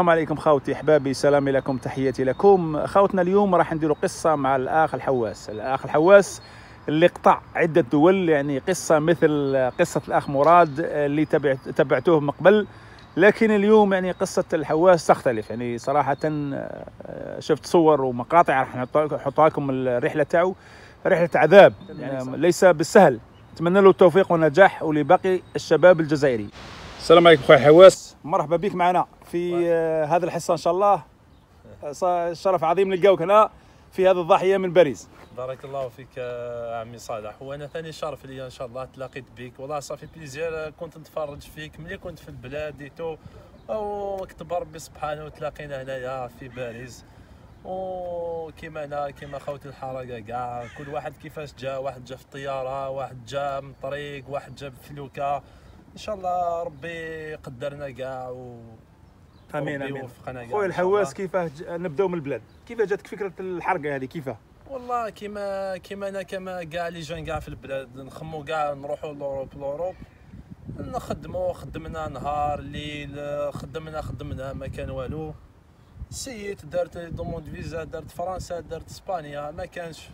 السلام عليكم خاوتي احبابي سلامي لكم تحياتي لكم. خاوتنا اليوم راح نديروا قصة مع الأخ الحواس. الأخ الحواس اللي قطع عدة دول يعني قصة مثل قصة الأخ مراد اللي تبعت تبعتوه من قبل. لكن اليوم يعني قصة الحواس تختلف. يعني صراحة آه، شفت صور ومقاطع راح نحطها لكم الرحلة تاعو. رحلة عذاب. يعني ليس بالسهل. اتمنى له التوفيق والنجاح ولباقي الشباب الجزائري. السلام عليكم خويا الحواس مرحبا بك معنا. في آه، هذه الحصة إن شاء الله. آه، شرف عظيم نلقاوك هنا في هذه الضاحية من باريس. بارك الله فيك آه، عمي صالح. وأنا ثاني شرف لي إن شاء الله تلاقيت بك. والله ça fait plaisir كنت نتفرج فيك. ملي كنت في البلاد et tout وكتب ربي سبحانه وتلاقينا هنايا في باريس. وكيما أنا كيما خوتي الحراقة كاع. كل واحد كيفاش جا واحد جا في الطيارة واحد جا من طريق واحد جا بفلوكة. إن شاء الله ربي قدرنا كاع. و أمين أمين. خويا. الحواس كيفاه؟ ج- نبداو من البلاد. كيفاه جاتك فكرة الحرقة هذه؟ كيفاه؟ والله كيما كيما أنا كما كاع les jeunes كاع في البلاد. نخمو كاع نروحوا l'Europe l'Europe نخدموا خدمنا نهار ليل خدمنا خدمنا ما كان والو. سييت درت demande visa درت فرنسا درت إسبانيا ما كانش.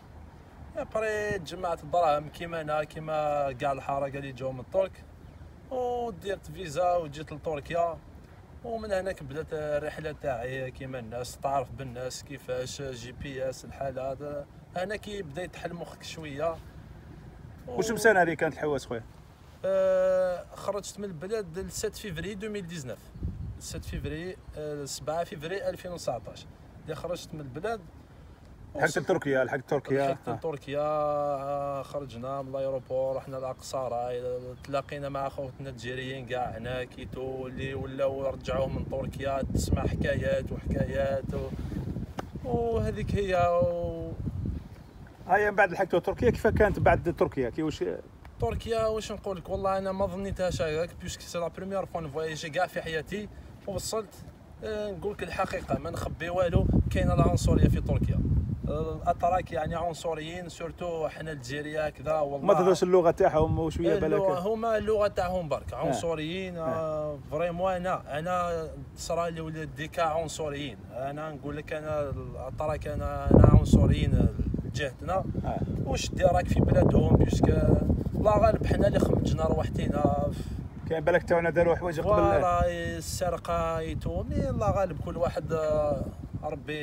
après جمعت الدراهم كيما أنا كيما كاع الحراقة اللي جاو من الترك وديرت فيزا وجيت لتركيا. ومن هناك بدات الرحله تاعي كيما الناس تعرف بالناس كيفاش GPS الحاله هذا. هنا كي بدا يتحل مخك شوية. و- وش بسنه هذه كانت الحواس خويا؟ آه، خرجت من البلاد ل 7 فيفري 2019 7 فيفري آه، 7 فيفري 2019 اللي خرجت من البلاد لحقت لتركيا لحقت تركيا لحقت. لتركيا خرجنا من ال aéroport رحنا لأقسراي تلاقينا مع خوتنا الجزائريين كاع هنا et tout اللي ولاو رجعوه من تركيا تسمع حكايات وحكايات و... وهذيك هي و... هيا من بعد لحقتوا تركيا كيف كانت بعد تركيا كي وش تركيا واش نقول لك والله أنا ما ظنيتهاش هكاك parce que c'est la première fois نفواياجي كاع في حياتي ووصلت نقول لك الحقيقة ما نخبي والو كاينة العنصرية في تركيا. آه، الاتراك يعني عنصريين surtout حنا الجزائريه كذا والله. ما تهدرش اللغة تاعهم وشوية بالك هما اللغة تاعهم برك عنصريين آه، vraiment أنا أنا صرا لي ولا des cas عنصريين أنا نقول لك أنا الاتراك أنا أنا عنصريين جهتنا. آه. واش دير راك في بلادهم؟ parce que الله غالب حنا اللي خمجنا روحتينا كاين بالك تاعنا داروا حوايج قبل. voilà السرقة et tout mais الله غالب كل واحد آه، ربي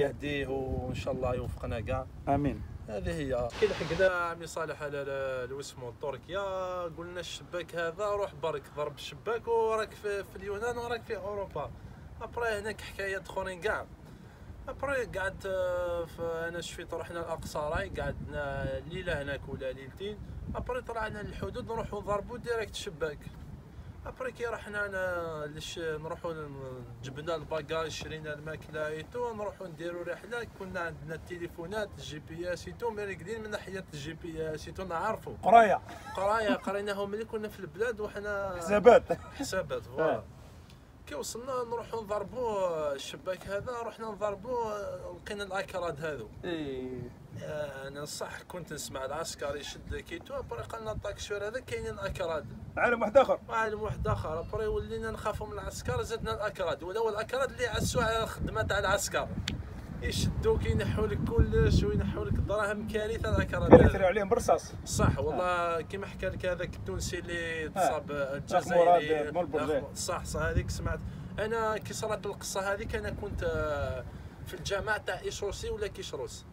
يهديه وإن شاء الله يوفقنا كاع. آمين. هذه هي. كي لحقنا عمي صالح على ال- الوسمو تركيا قلنا الشباك هذا روح برك ضرب الشباك وراك في, في اليونان وراك في أوروبا. après هناك حكايات أخرين كاع. après قعدت آه، أنا شفيت رحنا لأقسراي قعدنا ليلة هناك ولا ليلتين. après طلعنا للحدود نروحوا نضربوا direct الشباك après كي رحنا لش نروحوا ن- جبنا ال bagage شرينا الماكلة et tout نروحوا نديروا رحلة. كنا عندنا التليفونات ال GPS et tout مرقدين من ناحية ال GPS et tout نعرفوا قراية. قراية قريناهم ملي كنا في البلاد وحنا حسابات. حسابات voilà. كي وصلنا نروحوا نضربوا الشباك هذا رحنا نضربوا لقينا الاكراد هذو. آه، أنا صح كنت نسمع العسكر يشد et tout après قالنا ال taxieur هذا كاينين اكراد عالم واحد آخر. عالم واحد آخر après ولينا نخافوا من العسكر زدنا الأكراد. ولاو الأكراد اللي عسوا على الخدمه تاع العسكر. يشدوك ينحوا لك كلش وينحوا لك الدراهم كارثة الأكراد. يتيروا عليهم بالرصاص صح والله كيما حكى لك هذاك التونسي اللي تصاب مراد الجزائري صح صح هذيك سمعت. أنا كي صارت القصة هذيك أنا كنت آه، في الجامع تاع ايشوسي ولا كيشروس؟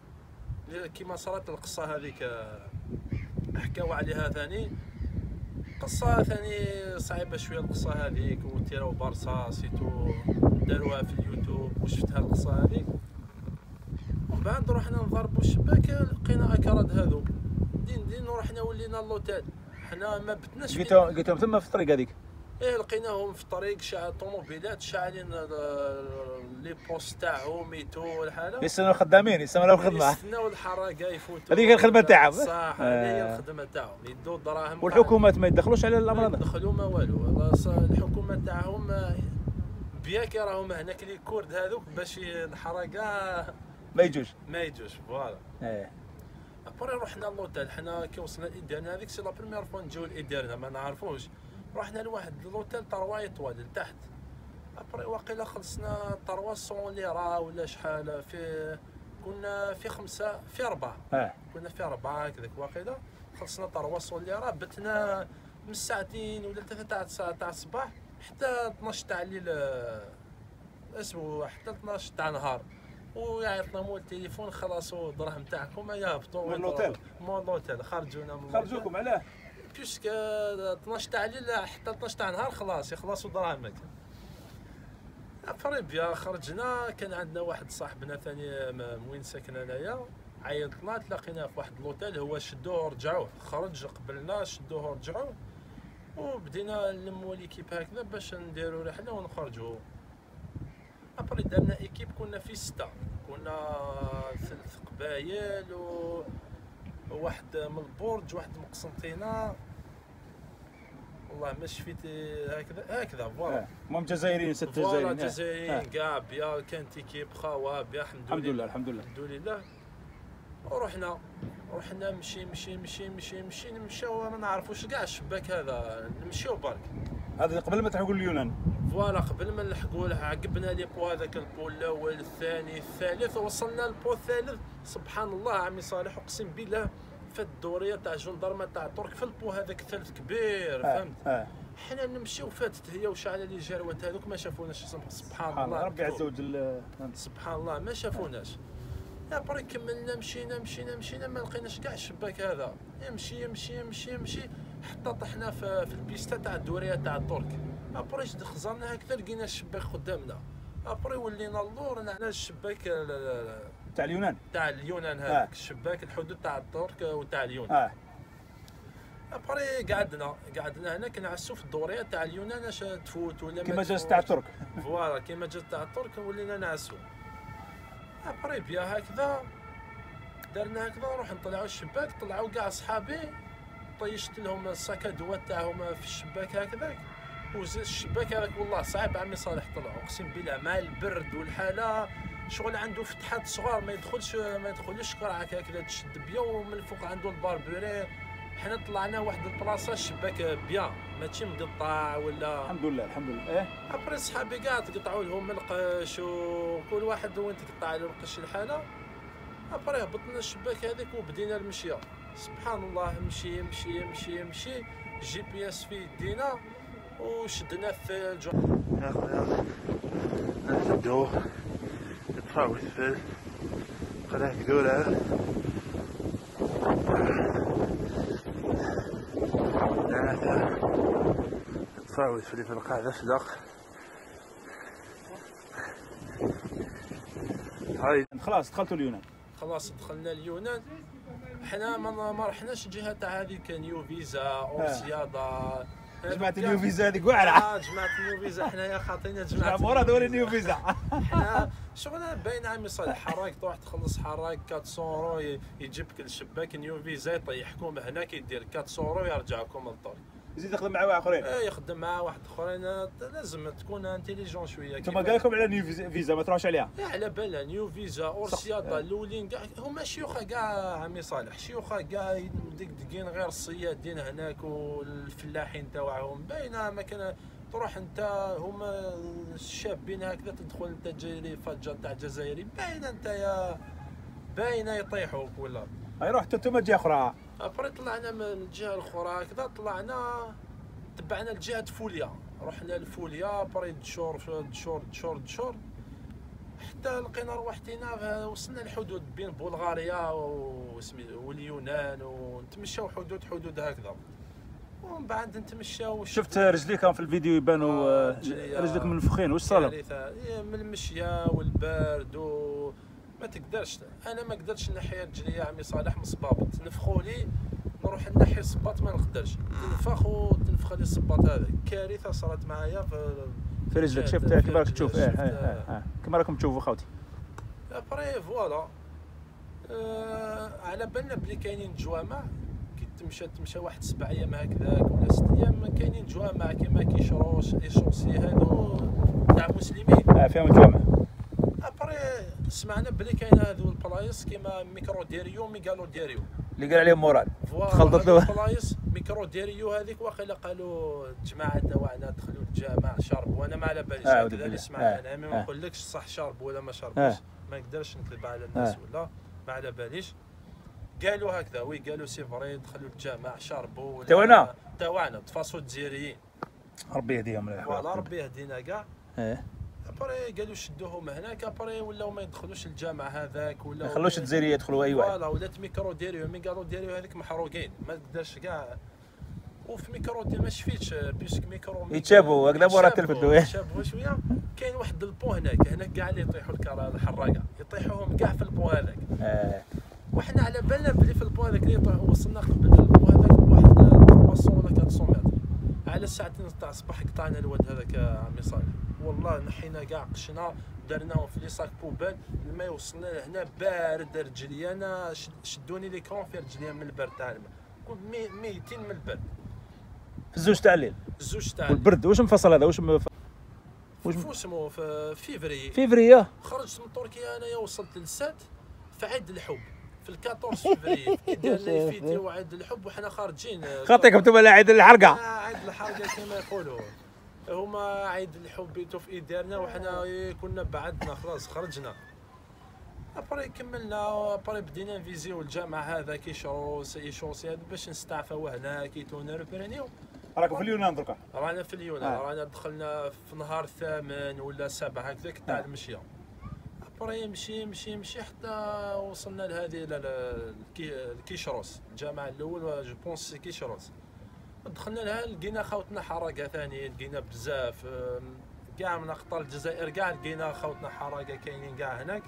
كيما صارت القصة هذيك آه، حكاو عليها ثاني. قصة ثاني صعيبة شوية القصة هذيك وتيراو بالرصاص et tout داروها في اليوتيوب وشفتها القصة هذيك ومن بعد رحنا نضربوا الشباك لقينا أكراد هذو. دين دين ورحنا ولينا l'hôtel حنا ما بتناش لقيتهم لقيتهم ثم في الطريق هذيك؟ إيه لقيناهم في الطريق شاع طوموبيلات شاعلين ال- les postes تاعهم et tout الحاله يستنوا خدامين يستنوا الخدمة. يستناو الحراقه يفوتوا هذيك هي الخدمة تاعهم. صح هذه هي آه. الخدمة تاعهم. يدوا الدراهم والحكومات ما يدخلوش على الامر ما هذا يدخلوا ما والو. الحكومة تاعهم آه، بياك راهم هناك les Kurdes هذوك باش الحراقه ما يجوش. ما يجوش. voilà. إيه après رحنا l'hôtel حنا كي وصلنا لإيديرنا هذيك c'est la première fois نجيو لإيديرنا ما نعرفوش. رحنا لواحد l'hôtel تاع رواي طوال لتحت. après واقيلا خلصنا 300 ليره ولا شحال في كنا في خمسة في أربعة. آه. كنا في أربعة هكذاك واقيلا خلصنا 300 ليره بتنا من ساعتين ولا ثلاثة تاع الساعة تاع الصباح حتى 12 تاع الليل أسبوع حتى 12 تاع النهار ويعيطنا مول التليفون خلصوا الدراهم تاعكم يا هبطوا. من الأوتيل؟ مول الأوتيل خرجونا من خرجوكم علاه. بيسك 12 تاع الليل حتى 12 تاع النهار خلاص يخلصوا دراهمك. ابري بيا خرجنا كان عندنا واحد صاحبنا ثاني وين ساكن انايا عيطنا تلاقينا في واحد لوتيل هو شدوه ورجعوه خرج قبلنا شدوه ورجعوه وبدينا نلموا l'équipe هكذا باش نديروا رحلة ونخرجوا après درنا équipe كنا في ستة كنا ثلاث قبايل و واحد من البرج واحد من قسنطينة. والله ما شفيت هكذا هكذا voilà. آه. المهم جزائريين ستة voilà جزائريين آه. جزائريين كاع bien كانت équipe خاوه bien الحمد الحمد لله الحمد لله. الحمد لله. ورحنا رحنا مشي مشي مشي مشي مشي نمشيو ما نعرفوش كاع الشباك هذا. نمشيو برك. هذا قبل ما تحقوا اليونان. voilà قبل ما نلحقوا له عقبنا لي بو هذاك البو الأول الثاني الثالث وصلنا للبو الثالث. سبحان الله عمي صالح أقسم بالله. في الدورية تاع جندرمه تاع ترك في البو هذاك الثالث كبير آه. فهمت؟ آه. حنا نمشيو فاتت هي وشعل les gyros هذوك ما شافوناش سبحان, الله ربي عز وجل سبحان الله ما شافوناش. يا après كملنا مشينا مشينا مشينا ما لقيناش كاع الشباك هذا. يمشي يمشي يمشي يمشي حتى طحنا في, في البيستا تاع الدورية تاع الترك après خزرنا هكذا لقينا الشباك قدامنا. après ولينا اللور على الشباك ال- ال- تاع اليونان. تاع اليونان آه. هذاك الشباك الحدود تاع الترك وتاع اليونان. آه. après قعدنا قعدنا هنا كنعسو في الدوريه تاع اليونان اش تفوت ولا ما كما جاز. تاع الترك. voilà كيما جات تاع الترك ولينا نعسو après بيا هكذا درنا هكذا نروح نطلعوا الشباك طلعوا كاع صحابي طيشت لهم ال sac à dos تاعهم في الشباك هكذاك. وزاد الشباك هذاك والله صعب عمي صالح طلعوا أقسم بالله مع البرد والحالة شغل عنده فتحات صغار ما يدخلش ما يدخلش قرعه هكذا تشد بيا ومن الفوق عنده ال barbelé. حنا طلعنا واحد البلاصة الشباك bien ماشي مقطع ولا الحمد لله الحمد لله. إيه؟ après صحابي كاع تقطعوا لهم القش وكل واحد وين تقطع له القش الحالة. ابري هبطنا الشباك هذيك وبدينا المشية. سبحان الله مشي مشي مشي مشي. جي بي اس في يدينا وشدنا الثلج يا نطفاو الفل قناة هذا نطفاو الفل في القاعدة صدق. هاي. خلاص دخلتوا اليونان. خلاص دخلنا اليونان. حنا ما ما رحناش الجهه تاع هذيك نيو فيزا اورسيادا جماعة النيو فيزا هذيك واعرة. آه جماعة نيو فيزا حنايا خاطينا جماعة جماعة مراد ولا نيو فيزا. حنا شغل باين عمي صالح حراك تروح تخلص حراك 400 اورو يجيبك الشباك نيو فيزا يطيحكم هنا كيدير 400 اورو يرجعكم للطريق. يزيد يخدم مع واحد اخرين إيه، يخدم مع واحد اخرين. لازم تكون intelligent شوية ثم قال لكم على نيو فيزا- ما تروحش عليها. يا على بالها. نيو فيزا اورسيادا الأولين كاع هما شيوخه كاع عمي صالح. شيوخه كاع دقدقين غير الصيادين هناك والفلاحين تاعهم باينة ما كان تروح انت هما الشابين هكذا تدخل انت جزائري فجر تاع جزائري باينة انت يا باينة يطيحوك ولا. هاي رحتوا أنتم جهه أخرى. après طلعنا من الجهة الأخرى هكذا طلعنا تبعنا لجهة فوليا رحنا لفوليا أبري دشور دشور دشور دشور حتى لقينا روحتنا وصلنا الحدود بين بلغاريا واليونان ونتمشاو حدود حدود هكذا ومن بعد نتمشاو شفت رجليك كان في الفيديو يبانوا آه، آه، رجلي، رجلك آه. منفخين وش صار. إيه، من المشية والبرد و ما تقدرش أنا ما قدرتش رجلي يا عمي صالح مصبابط نفخوا لي نروح نحي الصباط ما نقدرش. تنفخ وتنفخ لي الصباط هذا. كارثة صارت معايا في في رجلك. شفت- كيما راك تشوف؟ شفت- إيه إيه إيه. كيما راكم تشوفوا خوتي. après voilà آه على بالنا بلي كاينين جوامع. كي تمشى تمشى واحد سبع أيام هكذاك ولا ست أيام كاينين جوامع كيما كيشروش ايشورسي هادو تاع مسلمين. آه فيهم الجوامع après سمعنا بلي كاين هادو البلايص كيما ميكرو ديريو ميغالو ديريو. اللي قال عليهم مراد تخلطت له البلايص. ميكرو ديريو هذيك واقيلا قالوا الجماعه تاعنا دخلوا الجامع شربوا. وأنا ما على باليش. هكذا اللي. سمعت آه. أنا ما آه. نقولكش صح شربوا ولا ما شربوش. آه. ما نقدرش نكذب على الناس آه. ولا. ما على باليش. قالوا هكذا. oui قالوا c'est vrai دخلوا الجامع شربوا ولا- تاعنا؟ تاعنا تفاصوا الجزائريين. ربي يهديهم. voilà ربي يهدينا كاع. après قالوا شدوهم هناك après ولاو ما يدخلوش الجامع هذاك ولا ما يخلوش الجزائرية يدخلوا أي واحد. voilà ولات ميكرو ديريو mais قالوا ديريو هذيك محروقين. ما تقدرش كاع. وفي ميكرو ما شفيتش parce que ميكرو يتشابهوا، هكذا ورا التلفزيون. يتشابهوا شوية. كاين واحد البو هناك هناك كاع اللي يطيحوا الحراقة. يطيحوهم كاع في البو هذاك. آه. وحنا على بالنا بلي في البو هذاك اللي وصلنا قبل البو هذاك بواحد 300 ولا 400 متر على الساعتين تاع الصباح قطعنا الواد هذاك عمي صالح والله نحينا كاع قشنا درناهم في les sacs poubelle الماء وصلنا لهنا بارد رجلي أنا شد- شدوني les crampes في رجلي من البرد تاع الماء. كنت مي- ميتين من البرد. في الزوج تاع الليل. الزوج تاع والبرد واش مفصل هذا؟ واش م... واش اسمه في فيفري. فيفري خرجت من تركيا أنايا وصلت للسات في عيد الحب في ال 14 فيفري دارنا فيدي وعيد الحب وحنا خارجين. خاطيك أنتم عيد الحرقة. آه، عيد الحرقة كما يقولوا. هما عيد الحب يتو في ايدينا وحنا كنا بعدنا خلاص خرجنا. après كملنا après بدينا نفيزيو الجامع هذا كيشروس يشروس هذا باش نستعفاو هنا كيتو نربرنيو راكم في اليونان دركا. رانا في اليونان آه. رانا دخلنا في نهار ثامن ولا سبع هكذاك تاع آه. المشية. après مشي مشي مشي حتى وصلنا لهذه الكيشروس الجامع الأول je pense كيشروس. دخلنا لها لقينا خوتنا حركة ثاني لقينا بزاف كاع من أقطار الجزائر كاع لقينا خوتنا حركة كاينين كاع هناك.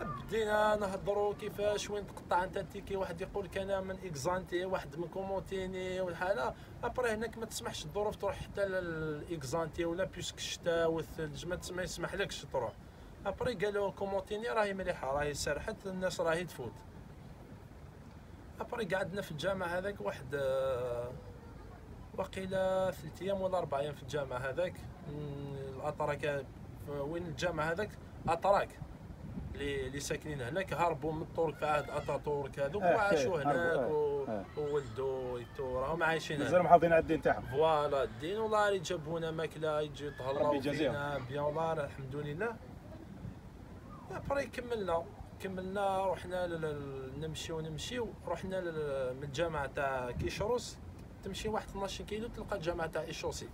بدينا نهضروا كيفاش وين تقطع أنت تيكي واحد يقول لك أنا من إكزانتي واحد من كومونتيني والحاله après هناك ما تسمحش الظروف تروح حتى للاكزانتي ولا parce que الشتاء والثلج ما تسمح يسمح لكش تروح. après قالوا كومونتيني راهي مليحه راهي سرحت الناس راهي تفوت après قعدنا في الجامع هذاك واحد وقيلا ثلاث أيام ولا أربع أيام في الجامع هذاك مم، الاتراك وين الجامع هذاك اتراك اللي ساكنين هناك هربوا من الترك في عهد اتاتورك هذوك وعاشوا هناك. وولدوا et tout راهم عايشين هناك مازال محافظين على الدين تاعهم voilà الدين والله جابونا ماكله يجي. فينا bien والله الحمد لله après كملنا. كملنا رحنا ل- نمشيو نمشيو رحنا من الجامعة تاع كيشروس. تمشي واحد 12 كيلو تلقى الجامعة تاع ايشوسي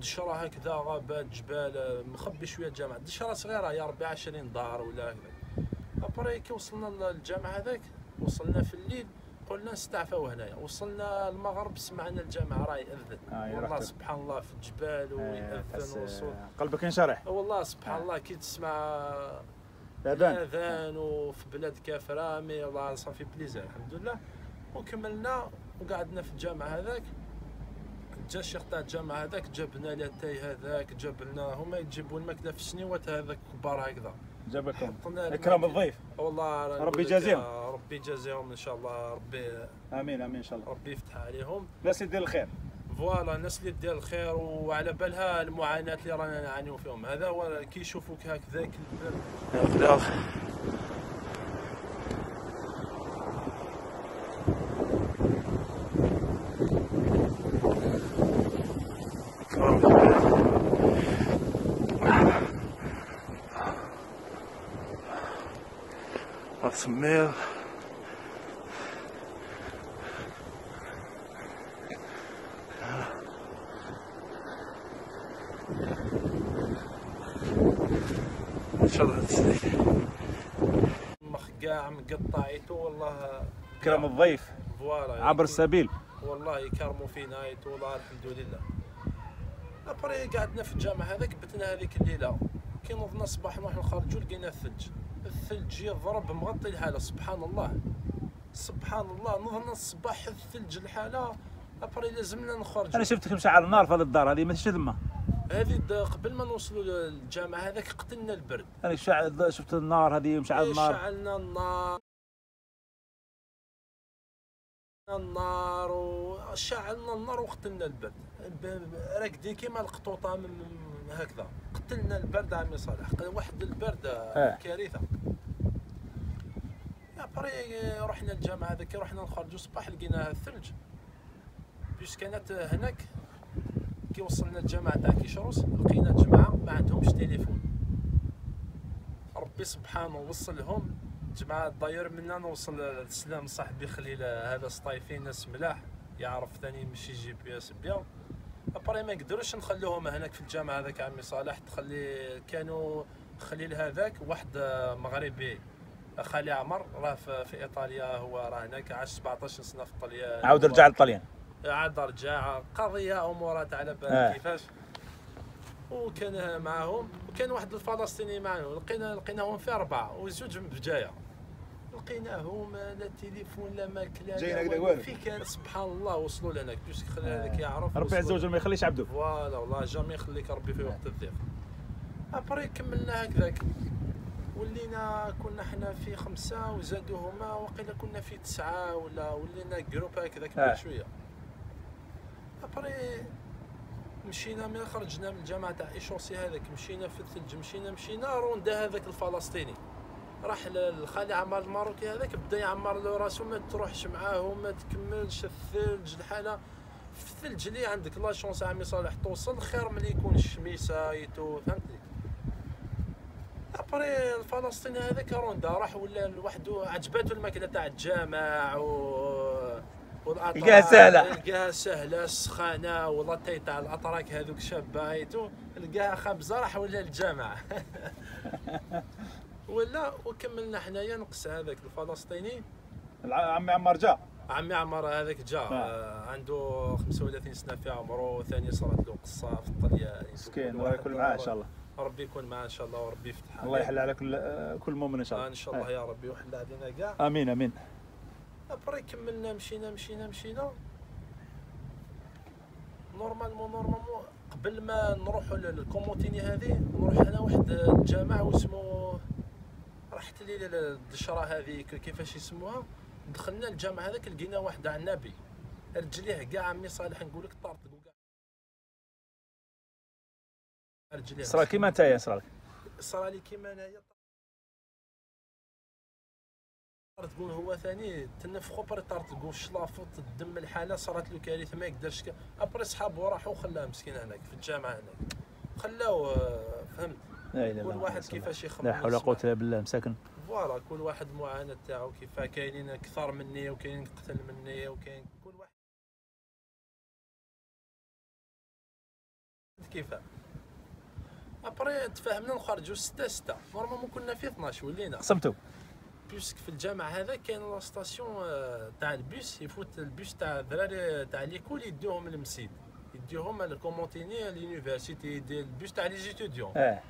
دشره هكذا غابات جبال مخبي شوية الجامعة دشره صغيرة يا ربي 20 دار ولا هكذا. après كي وصلنا للجامع هذاك. وصلنا في الليل قلنا نستعفاو هنايا وصلنا المغرب سمعنا الجامع راه يأذن آه، والله. سبحان الله في الجبال آه، ويأذن والصوت آه، قلبك ينشرح. والله سبحان آه. الله كي تسمع الاذان وفي بلاد كافرة mais والله ça fait plaisir الحمد لله. وكملنا وقعدنا في الجامع هذاك. جا الشيخ تاع الجامع هذاك جاب لنا لاتاي هذاك جاب لنا هما يجيبوا الماكلة في السنيوات هذاك كبار هكذا. جابكم. حطنا إكرام الضيف. والله ربي يجازيهم. ربي يجازيهم إن شاء الله ربي آمين آمين إن شاء الله. ربي يفتح عليهم. ناس يدير الخير. voilà الناس اللي دير الخير وعلى بالها المعاناة اللي رانا نعانيو فيهم. هذا هو كي يشوفوك هكذاك غير ان شاء الله تسلك et tout والله اكرام الضيف. voilà عبر السبيل والله يكرموا فينا والله الحمد لله après قعدنا في الجامع هذاك بتنا هذيك الليلة. كي نضنا الصباح نروح نخرجوا لقينا الثلج. الثلج يضرب مغطي الحالة سبحان الله. سبحان الله نضنا الصباح الثلج الحالة أبري لازمنا نخرج أنا شفتك مشعل النار في هذه الدار هذه ما ثما هذه قبل ما نوصلوا للجامع هذاك قتلنا البرد. أنا شع- شفت النار هذه مشعل النار. شعلنا النار؟ النار وشعلنا النار وقتلنا البرد. راكدين كيما القطوطه من هكذا. قتلنا البرد عمي صالح. واحد البرد آه. كارثة. أبري رحنا الجامعة هذاك رحنا نخرجوا صباح لقينا الثلج. بيش كانت هناك كي وصلنا الجامعة تاع كيشروس لقينا الجماعه ما عندهمش تليفون. ربي سبحانه وصل لهم جماعة داير منا نوصل لسلام صاحبي خليل هذا سطايفين ناس ملاح يعرف ثاني يمشي GPS bien après ما قدروش نخلوهم هناك في الجامعة هذاك عمي صالح تخلي كانوا خليل هذاك واحد مغربي خالي عمر راه في, في إيطاليا هو راه هناك عاش 17 سنة في إيطاليا. عاود رجع للطليان. عاد رجع قضية امورات على آه. بالك كيفاش. وكان معاهم وكان واحد الفلسطيني معاهم لقينا لقيناهم في أربعة وزوج بجاية. لقيناهم لا تليفون لا ماكلة جايين لا هكذا والو. في كان سبحان الله وصلوا لهناك باش خلي آه. هذاك يعرف ربي عز وجل ما يخليش عبده. voilà والله jamais يخليك ربي في وقت الضيق. après كملنا هكذاك. ولينا كنا حنا في خمسة وزادوا هما وقيلا كنا في تسعة ولا ولينا groupe هكذاك آه. شوية après مشينا من خرجنا من الجامعة تاع ايشوسي هذاك مشينا في الثلج مشينا مشينا روندا هذاك الفلسطيني. راح للخالي عمار الماروكي هذاك بدا يعمر له راسو ما تروحش معاهم ما تكملش الثلج الحالة. في الثلج اللي عندك la chance عمي صالح توصل خير من يكون الشميسة et tout فهمتني؟ après الفلسطيني هذاك روندا راح ولا لوحده عجباتو الماكلة تاع الجامع و والأطراك لقاها سهلة. لقاها سهلة السخانة واللاتاي تاع الأطراك هذوك شابة et tout لقاها خبزة راح ولا الجامع ولا وكملنا حنايا نقص هذاك الفلسطيني عمي عمار جا عمي عمر هذاك جا آه. عنده 35 سنة في عمره ثاني صارت له قصة في الطليان مسكين الله يكون معاه إن شاء الله ربي يكون معاه إن شاء الله وربي يفتح الله. يحل على كل آه، كل مؤمن إن شاء آه الله إن شاء الله يا ربي وحل علينا كاع آه. آمين آمين أبري كملنا مشينا مشينا مشينا. normalement normalement قبل ما نروحوا للكومونتيني هذه نروح أنا واحد الجامع واسمه رحت لي للدشره هذه ك- كيفاش يسموها؟ دخلنا الجامع هذاك لقينا واحد عنابي. رجليه كاع عمي صالح نقول لك كاع رجليه. صرا كيما أنت يا صرا صرا لي كيما أنايا. تقول هو ثاني تنفخو après تقول شلافط الدم الحالة صارت له كارثه ما يقدرش ك- après صحابو راحوا خلاه مسكين هناك في الجامعة هناك. خلاو آه، فهمت؟ كل واحد. كيفاش يخمم لا حول ولا. قوة إلا بالله مساكن. voilà كل واحد معاناة تاعو كيف كاينين أكثر مني وكاين قتل مني وكاين كل واحد. كيف après تفاهمنا نخرجوا 6 6 normalement كنا في 12 ولينا. قسمتوا puisque في الجامع هذا كاين la station آه، تاع البيس يفوت البيس تاع الدراري تاع l'école يديوهم للمسيد يديوهم للكومونتيني l'université يدي البيس تاع les étudiants آه.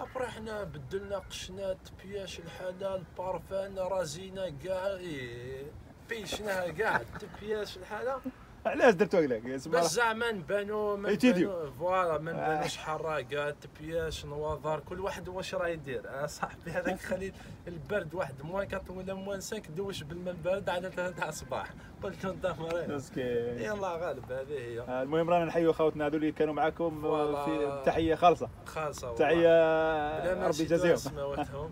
après حنا بدلنا قشنات بياش الحاله البارفان رازينا كاع إيه، بيشناها كاع تبياش الحاله علاش درتوا هكذاك الله. زعما نبانو ما. نبانو voilà ما آه. نبانوش حراقه تبياش نواظر كل واحد واش راه يدير. آه صاحبي هذاك خليل البرد واحد moins 4 ولا moins 5 دوش بالماء البارد على 3 تاع الصباح. قلت له انت مريض. مسكين. يلا غالب هذه هي. آه، المهم رانا نحيوا خوتنا هذول اللي كانوا voilà. في تحية خالصة. خالصة. تحية ربي يجازيهم.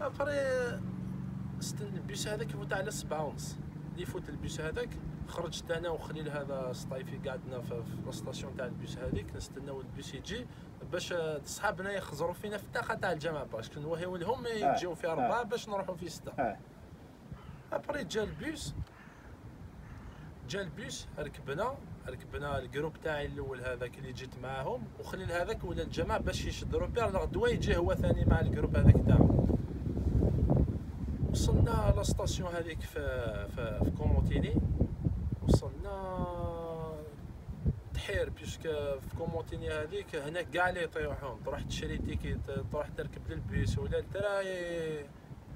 après استنى البيس هذاك يفوت على سبعة ونص. اللي يفوت البيس هذاك خرجت أنا وخليل هذا سطايفي قعدنا في, ال station تاع البيس هذيك نستناو البيس يجي باش صحابنا يخزروا فينا في الطاقة تاع الجامعة باش نوهيو لهم يجيو في أربعة باش نروحوا في ستة. آه. après جا البيس جا البيس ركبنا ركبنا ال groupe تاعي الأول هذاك اللي جيت معاهم وخليل هذاك ولا الجماعة باش يشد repère الغدوه يجي هو ثاني مع ال groupe هذاك تاعو. وصلنا la station هذيك في في, في كومونتيني وصلنا تحير parce que في كومونتيني هذيك هناك كاع اللي يطيحون تروح تشري ticket تروح تركب للبيس ولا ترى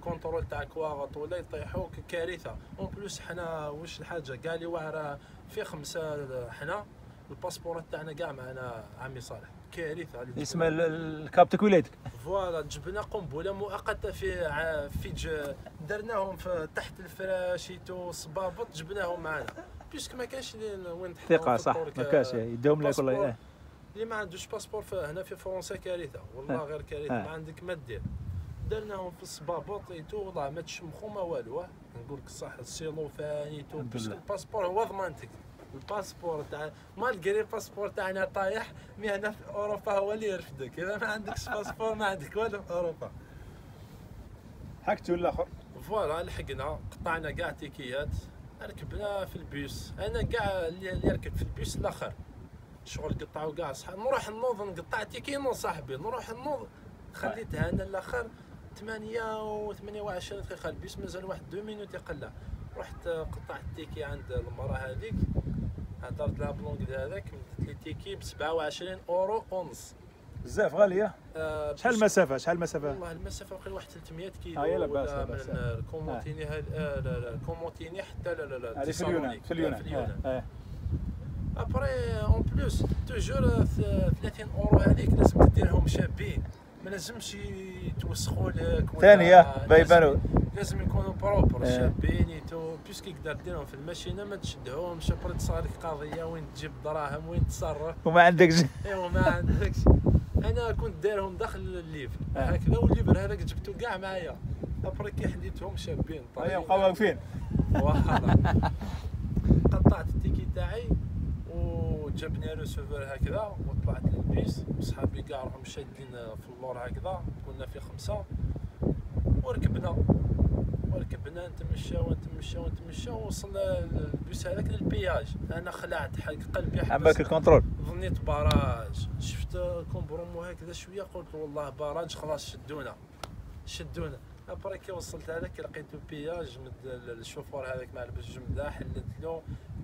contrôle تاع كواغط ولا يطيحوك كارثة. en plus حنا واش الحاجة؟ كاع اللي واعره في خمسة حنا الباسبورات تاعنا كاع معنا عمي صالح. كارثة اسم ال- الكاب تكويليتك voilà جبنا قنبلة مؤقتة في في. درناهم في تحت الفراش يتو صبابط جبناهم معنا parce que ما كانش وين تحطهم ثقة صح ما كاش يدوم لك. والله اللي ما عندوش باسبور هنا في فرنسا كارثة والله آه. غير كارثة آه. ما عندك ما دير درناهم في الصبابط ايتو والله ما تشمخو ما والو آه. نقول لك صح الحمد parce que لله. الباسبور هو ضمانتك الباسبور تاع malgré الباسبور تاعنا طايح mais هنا في أوروبا هو اللي يرفدك. إذا ما عندكش باسبور ما عندك والو في أوروبا. حكتوا الآخر. voilà لحقنا قطعنا كاع tickets. ركبنا في البيس. أنا كاع اللي اللي ركب في البيس الآخر. شغل قطعوا كاع صحاب نروح نوض نقطع ticket نوض صاحبي. نروح نوض. خليتها أنا الآخر. 8 و 28 دقيقة. البيس مازال واحد deux minutes يقلع. رحت قطعت ticket عند المرأة هذيك. هضرت لها ب l'anglais هذاك مدت لي ticket ب 27 أورو ونص بزاف غالية. آه، شحال المسافة؟ شحال المسافة؟ والله المسافة بقى واحد 300 كيلو. آه، لاباس، لاباس، من الكومونتيني هاد آه لا لا الكومونتيني حتى لا لا لا في اليونان في اليونان. في اليونان. آه، آه. après en plus toujours 30 أورو هذيك لازم تديرهم شابين. ما لازمش يتوسخوا لك ولا- ثانية لازم- يكونوا propres آه. شابين يتو parce que يقدر ديرهم في الماشينة ما تشدهمش après تصير لك قضية وين تجيب دراهم وين تصرف. وما عندكش. ايوا ما عندكش. أنا كنت دايرهم داخل ال livre. آه. هكذا وال livre هذاك جبته كاع معايا. après كي حليتهم شابين هيا بقاو واقفين قطعت ال ticket تاعي. وجابني ريسيفر هكذا وطلعت للبيس وصحابي كاع راهم شادين في اللور هكذا. كنا في خمسة. وركبنا. وركبنا نتمشاو نتمشاو نتمشاو. وصل البيس هذاك لل péage. أنا خلعت حق قلبي حبس عماك ال contrôle ظنيت barrage. شفت كومبرومو هكذا شوية قلت والله باراج خلاص شدونا. شدونا. ابري كي وصلت هذاك لقيتو بياج مد الشوفور هذاك مع لبس جمده حلت له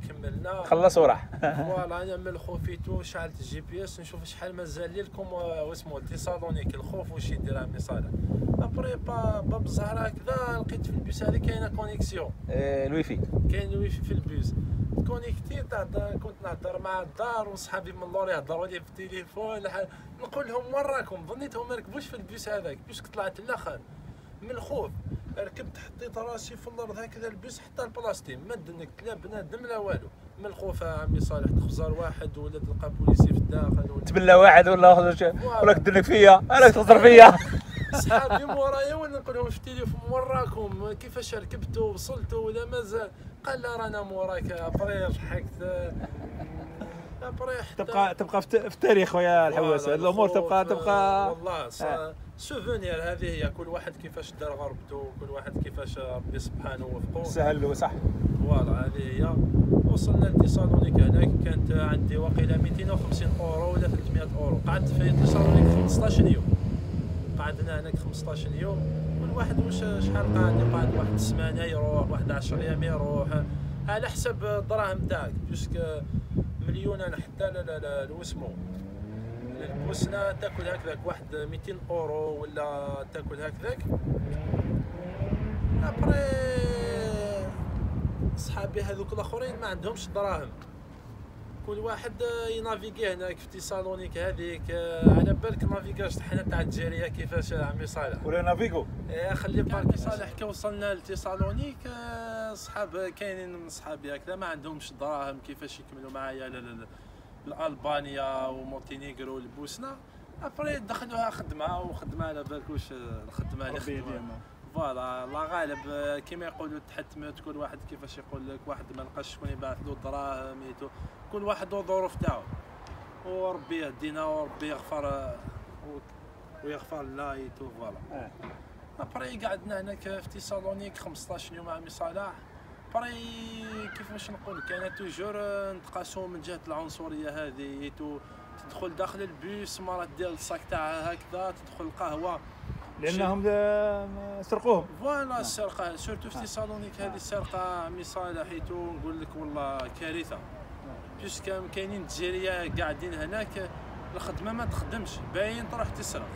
كملنا خلص وراح فوالا أنا من خوفيتو شعلت الجي بي اس نشوف شحال مازال لي لكم واسمو تيسالونيك الخوف واش يدير عمي صالح ابري با باب الزهره هكذا لقيت في البيس هذه كاينة كونيكسيون الويفي كاين الويفي في البيوس كونيكتي كنت نهضر مع الدار وصحابي من اللور يهضروا لي في التليفون نقول لهم وين راكم ظنيتهم ما ركبوش في البيس هذاك parce que طلعت الآخر من الخوف ركبت حطيت راسي في الأرض هكذا البيس حتى البلاصتي ما دنكت لا بنادم لا والو. من الخوف عمي صالح تخزر واحد ولا تلقى بوليسي في الداخل ولا تبلى واحد ولا ولا تدنك فيا أنا تخسر فيا. صحابي مورايا ولا نقول لهم في التليفون وين راكم كيفاش ركبتوا وصلتوا ولا مازال قال لا رانا موراك. après ضحكت après تبقى تبقى في التاريخ خويا الحواس هذه الأمور تبقى تبقى والله آه. souvenir هذه هي كل واحد كيفاش دار غربته كل واحد كيفاش ربي سبحانه وفقه. سهل له صح voilà هذه هي. وصلنا لتيسالونيك هناك كانت عندي واقيلا 250 أورو ولا 300 أورو. قعدت في تيسالونيك 15 يوم قعدنا هناك 15 يوم كل واحد واش شحال قاعد قاعد واحد السمانة يروح واحد 10 أيام يروح. على حسب الدراهم تاعك parce que مليون حتى لا لا لا البوسنه تاكل هكذاك واحد 200 أورو ولا تاكل هكذاك. après صحابي هذوك الأخرين ما عندهمش دراهم. كل واحد ينافيغي هناك في تيسالونيك هذيك. على بالك navigage حنا تاع الجزائريه كيفاش عمي صالح؟ ولا نافيغو؟ إيه، خلي بالك صالح كي وصلنا لتيسالونيك آه، صحاب كاينين من صحابي هكذا ما عندهمش دراهم كيفاش يكملوا معايا ل- ل- ل- لالبانيا ومونتينيغرو والبوسنة. après دخلوها خدمة وخدمة على بالك واش الخدمة اللي خدموها. يديمها. voilà الله غالب كيما يقولوا تحتمت كل واحد كيفاش يقول لك واحد ما لقاش شكون يبعث له دراهم يتو كل واحد والظروف تاعو. وربي يهدينا وربي يغفر ويغفر لنا يتو voilà. après قعدنا هناك في تيسالونيك 15 يوم مع عمي صلاح. après كيفاش نقول لك أنا toujours آه، نتقاسو من جهة العنصرية هذه. تو تدخل داخل البيس مرات دير ال sac تاعها هكذا تدخل القهوة. لأنهم سرقوهم. voilà السرقه surtout في تيسالونيك هذه السرقه عمي صالح حيتو نقول لك والله كارثة. parce que كاينين الجزائريه قاعدين هناك. الخدمة ما تخدمش. باين تروح تسرق.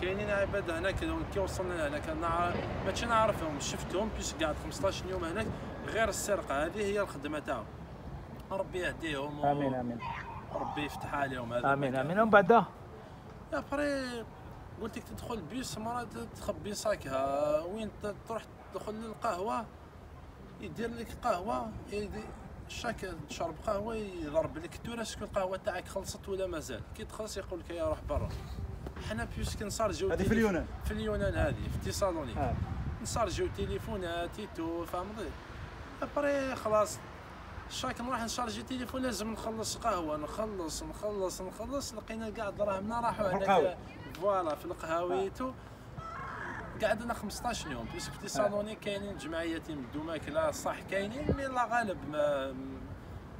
كاينين عباد هناك كي وصلنا هناك نعرف ماشي نعرفهم. شفتهم parce que قاعد 15 يوم هناك. غير السرقة هذه هي الخدمة تاعهم. ربي يهديهم و- آمين آمين. ربي يفتح عليهم هذا آمين المكان. آمين. ومن بعدها après قلت لك تدخل البيس مرات تخبي صاكها. وين ت- تروح تدخل للقهوة يدير لك قهوة يدي chaque تشرب قهوة يضرب لك. تورا شكون القهوة تاعك خلصت ولا مازال كي تخلص يقول لك يا روح برا. حنا parce que نسارجيو هذه في اليونان. في اليونان هذه في تيسالونيك آه. نسارجيو تليفونات تو فهمتي après خلاص. chaque نروح نشارجي تليفون لازم نخلص قهوة. نخلص نخلص نخلص. لقينا كاع دراهمنا راحوا. هناك voilà في القهاوي et tout قعدنا 15 يوم. parce que في تيسالونيك كاينين جمعيات يمدوا ماكله صح كاينين؟ mais لا غالب ما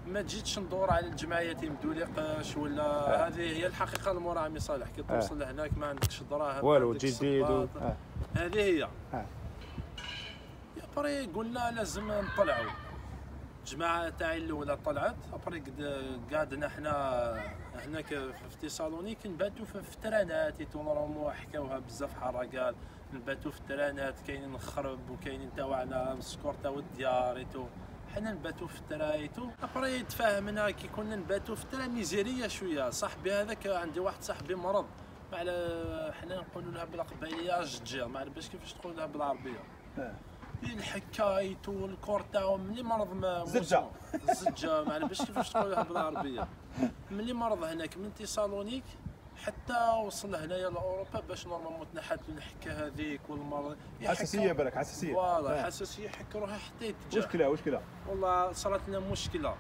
ما تجيتش ندور على الجمعيات يمدوا لي قش ولا آه. هذه هي الحقيقة المرأة صالح كي توصل لهناك ما عندكش دراهم والو جديد. آه. هذه هي. آه. après قلنا لازم نطلعوا الجماعة تاعي الأولى طلعت après قد- قعدنا حنا هناك في تيسالونيك نباتوا في الترانات يتونرموا حكاوها بزاف حركات نباتوا في الترانات كاينين نخرب وكاينين تاوعنا مسكور تاع الديار ايتو حنا نباتوا في الترايتو ابري تفاهمنا كي كنا نباتوا في الترا ميزيرية شوية. صاحبي هذاك عندي واحد صاحبي مرض. على حنا نقولوا لها بالقبائليه جدجير ما باش كيفاش تقول لها بالعربية؟ آه. الحكايت والكور تاعو ملي مرض ما زجة. الزجه ما باش كيفاش تقولها بالعربيه ملي مرض هناك من تيسالونيك حتى وصل هنايا لأوروبا باش normalement تنحت الحكة هذيك والمرض حساسية بالك حساسية voilà آه. حساسية يحك روحه حتى يتجاه مشكلة مشكلة والله صارت لنا مشكلة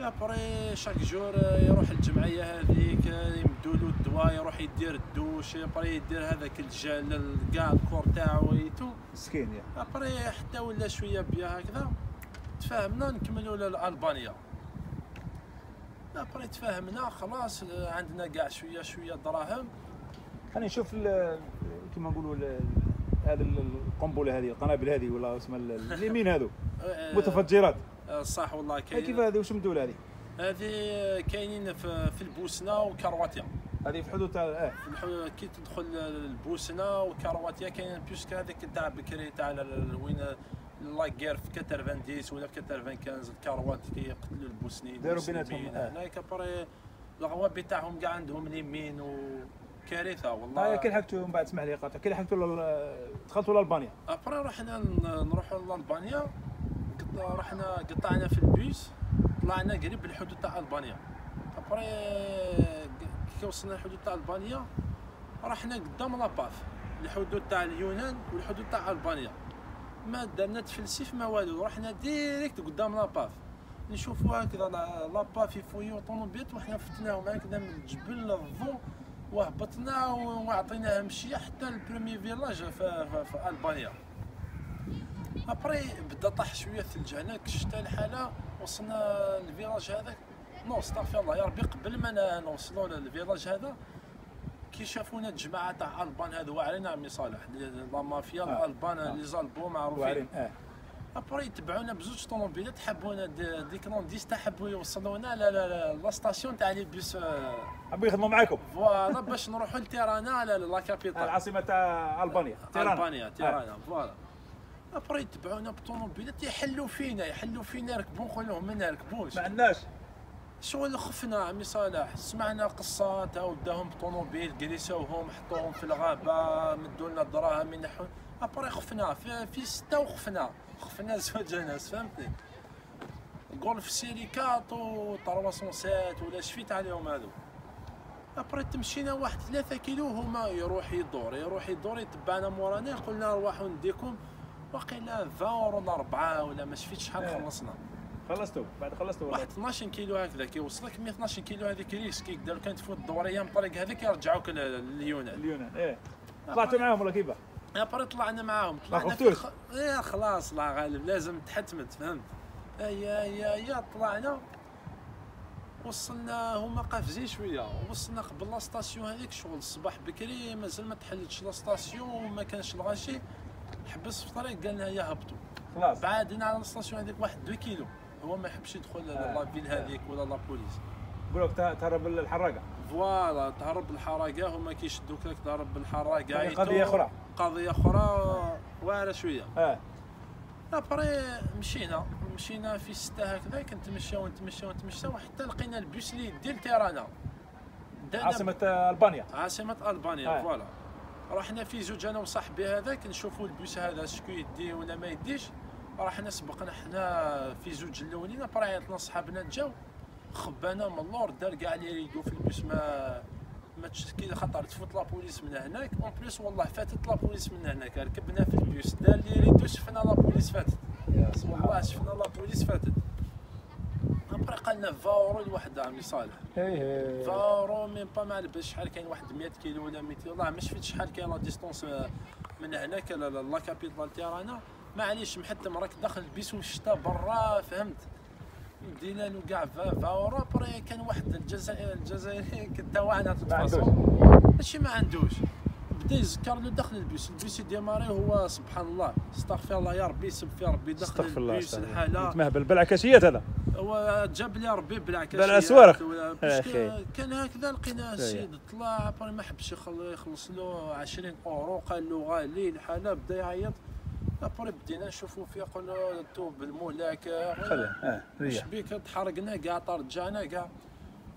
après chaque jour يروح الجمعية هذيك يمدوا له الدواء يروح يدير الدوش après يدير هذاك الجل كاع ال corps تاعو et tout مسكين يا. après حتى ولا شوية بيا هكذا تفاهمنا نكملوا لألبانيا. après تفاهمنا خلاص عندنا كاع شوية شوية دراهم. خلينا نشوف كيما نقولوا هذا ال- القنبلة هذه القنابل هذه ولا اسمها ال- les mines هذو؟ آه، متفجرات آه، صح والله كيف كاين هذه؟ وش مدول هذه؟ هذه كاينين في في البوسنة وكرواتيا. هذه في حدود تاع آه. كي تدخل البوسنة وكرواتيا كاين parce que هذاك تاع بكري تاع وين la guerre في 90 ولا في 95 الكروات كيقتلوا البوسنيين داروا. بيناتهم، آه. هناك après الغوابي تاعهم كاع عندهم les mines وكارثة والله. هاي كي لحقتوا من بعد اسمح لي قاطع كي لحقتوا لل- دخلتوا لألبانيا؟ après رحنا نروحوا لألبانيا. رحنا قطعنا في البيس طلعنا قريب الحدود تاع ألبانيا. après كي وصلنا الحدود تاع ألبانيا رحنا قدام la PAF الحدود تاع اليونان والحدود تاع ألبانيا. ما درنا تفلسيف ما والو رحنا direct قدام la PAF نشوفوا هكذا la- la PAF يفويو طوموبيلات وحنا فتناهم هكذا من الجبل للضو وهبطنا وعطيناها مشي حتى ال premier village في, في, في ألبانيا. après بدأ طاح شوية ثلج هناك شتا الحالة وصلنا لل village هذاك non استغفر الله يا ربي قبل ما نوصلوا لل village هذا كي شافونا الجماعة تاع ألبان هذو واعرين عمي صالح la mafia آه. ألبان آه. les Albanais معروفين. آه. après يتبعونا بزوج طوموبيلات حبونا دي- ديك لونديستا حبوا يوصلونا la la la la station تاع les bus. آه، حبوا يخدموا معاكم. voilà باش نروحوا لتيرانا la la la capitale. العاصمة تاع ألبانيا تيرانا. ألبانيا تيرانا voilà. après يتبعونا بطوموبيلات يحلوا فينا يحلوا فينا يركبوا نقول لهم ما نركبوش. ما عندناش. شغل خفنا عمي صالح سمعنا قصات هاو داهم بطوموبيل جريسوهم حطوهم في الغابة مدوا لنا الدراهم ينحون après خفنا في, في ستة وخفنا. خفنا زوج ناس فهمتني؟ Golf série quatre و 307 ولا شفيت عليهم هذو après تمشينا واحد ثلاثة كيلو هما يروح يدور يروح يدور يتبعنا مورانا قلنا نروحوا نديكم. وقيلا 20 اورو ولا 4 ولا ما شفيت شحال إيه. خلصنا. خلصتوا بعد خلصتوا واحد 12 كيلو هكذا كيوصلك 112 كيلو هذيك risque يقدر كان تفوت الدوريه من الطريق هذاك يرجعوك لليونان. اليونان إيه. طلعتوا معاهم ولا كيف après طلعنا معاهم طلعنا في؟ الخ... إيه خلاص لا غالب لازم تحتمت فهمت؟ يا يا يا طلعنا. وصلنا هما قافزين شوية. وصلنا قبل la station هذيك شغل الصباح بكري مازال ما تحلتش la station وما كانش الغاشي. حبس في الطريق قال لنا يا هبطوا خلاص. بعدنا على ال station هذيك واحد 2 كيلو. هو ما يحبش يدخل آه. la ville هذيك ولا la police. يقول لك تهرب الحراقة. voilà تهرب بالحراقه هما كيشدوك لك تهرب بالحراقه هذه قضية أخرى. قضية أخرى واعرة شوية. آه. après مشينا. مشينا في ستة هكذا كنتمشاو نتمشاو نتمشاو حتى لقينا البيس اللي يدي لتيرانا آه، ألبانيا. عاصمة ألبانيا آه. voilà. رحنا في زوج أنا وصاحبي هذاك نشوفوا البيس هذا شكون يدي ولا ما يديش. رحنا سبقنا حنا في زوج الاولين après عيطنا صحابنا جاو خبانا من اللور دار كاع les rideaux في البيس ما ما تش- كي خاطر تفوت la police من هناك. en plus والله فاتت la police من هناك. ركبنا في البيوس دار les rideaux شفنا la police فاتت. والله شفنا la police فاتت. après قالنا فاورو لواحد عمي صالح إيه vingt euros même pas ما شحال كاين واحد 100 كيلو ولا 200 والله ما شفت شحال كاين la distance آه، من هناك la capitale تيرانا. معليش محتم راك داخل البيس والشتا برا فهمت؟ مدينا له كاع فا- فاورو. ابري كان واحد الجزائر الجزائري كتاوعنا ما عندوش. ماشي ما عندوش. بدا يذكر له داخل البيس البيس يديماري هو سبحان الله استغفر الله يا ربي سب في ربي الله البيس الحالة. يتمهبل. بالعكاشيات هذا. هو جاب لي ربي باسكو أخي. كان هكذا لقينا السيد طلع بري ما حبش يخل- يخلص له 20 أورو قال له غالي الحالة بدا يعيط. après بدينا نشوفوا فيه قلنا تو بالمولاك خليه. آه واش ريح بيك؟ تحرقنا كاع طرجعنا كاع.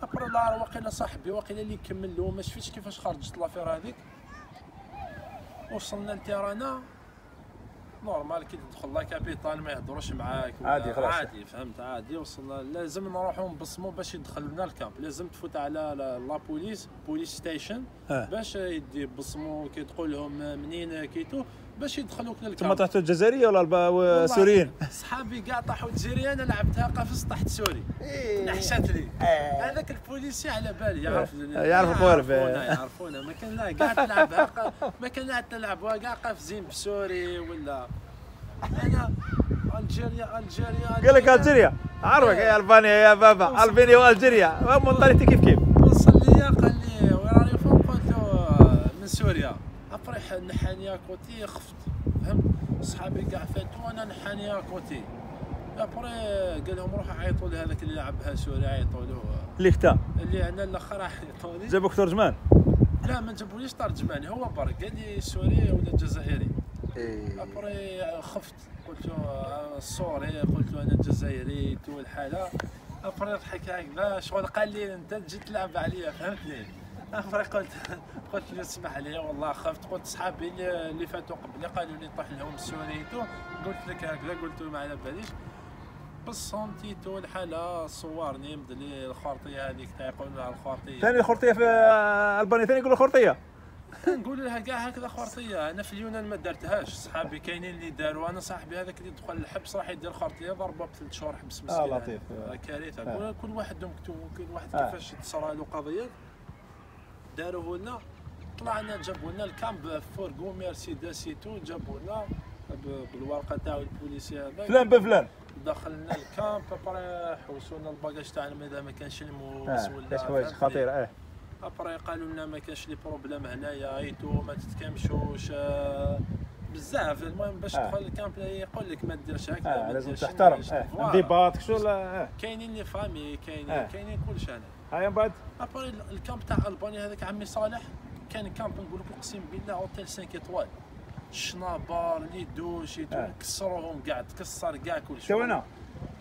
après لا واقيلا صاحبي واقيلا اللي كمل له. ما شفتش كيفاش خرجت l'affaire هذيك؟ وصلنا لتيرانا. normal كي تدخل la capitale ما يهضروش معاك عادي خلاص. عادي فهمت؟ عادي وصلنا. لازم نروحوا نبصموا باش يدخلنا ال camp. لازم تفوت على la police police station. باش يدي بصموا كي تقول لهم منين كيتو. باش يدخلوك ثم للكامب طحتوا الجزائرية ولا السوريين؟ صحابي كاع طاحوا جزيري أنا لعبتها قفز طحت سوري نحشت لي. هذاك البوليسي على بالي يعرف يعرف القوارب. يعرفونا يعرفونا. ما كان لا كاع تلعبها ما كان لا تلعبوها كاع قافزين بسوري ولا أنا ألجيريا ألجيريا قال لك ألجيريا. عرفك يا ألبانيا يا بابا. ألبانيا وألجيريا. منطلتي كيف كيف؟ وصل لي قال لي وين راني فوق قلت له من سوريا. après نحاني côté خفت فهمت؟ صحابي كاع فاتوا أنا نحاني côté après قال لهم روحوا عيطوا لهذاك اللي لعبها سوري عيطوا له. اللي كتا اللي أنا الأخر عيطوا لي. جابوك ترجمان لا ما جابوليش ترجماني هو برك. قال لي سوري ولا جزائري. après خفت. قلت له آه، السوري قلت له أنا جزائري تو الحالة. après ضحك هكذا. شغل قال لي أنت تجي تلعب عليا فهمتني؟ après قلت قلت له اسمح لي والله خفت. قلت صحابي اللي فاتوا قبلي قالوا لي طيح لهم السوري تو قلت لك هكذا قلت ما على باليش. بس صمتيتو الحالة صورني مد لي الخرطية هذيك تاع يقولوا لها الخرطية. ثاني الخرطيه في ألبانيا ثاني يقولوا خرطية. نقول لها كاع هكذا خرطية. أنا في اليونان ما درتهاش صحابي كاينين اللي داروا. أنا صاحبي هذاك اللي دخل الحبس راح يدير خرطية ضربه بثلاث شهور حبس مسكين. آه، لطيف. كارثة. آه. كل- كل واحد مكتوب كل واحد آه. كيفاش تصرى له قضية. داروه لنا طلعنا جابوا لنا ال camp fourgon ميرسيدس تو جابوا لنا بالورقة تاعو البوليسي هذاك. فلان بفلان. دخلنا ال camp après حوسونا ال bagages تاعنا ماذا ما كانش الموس آه ولا حوايج؟ خطيره آه. après قالوا لنا ما كانش les problèmes هنايا et tout ما تتكمشوش آه، بزاف المهم باش آه. تدخل ال camp يقول لك ما ديرش هكذا ما لازم تحترم نيش. آه voilà. انضباط شو لا آه كاينين les familles كاينين آه. كاينين كلش أنا هاي من بعد après ال camp تاع البانيا هذاك عمي صالح كان camp نقول لك اقسم بالله اوتيل 5 étoiles الشنابر les douches يتو- آه. كسروهم كاع تكسر كاع كل شيء تونا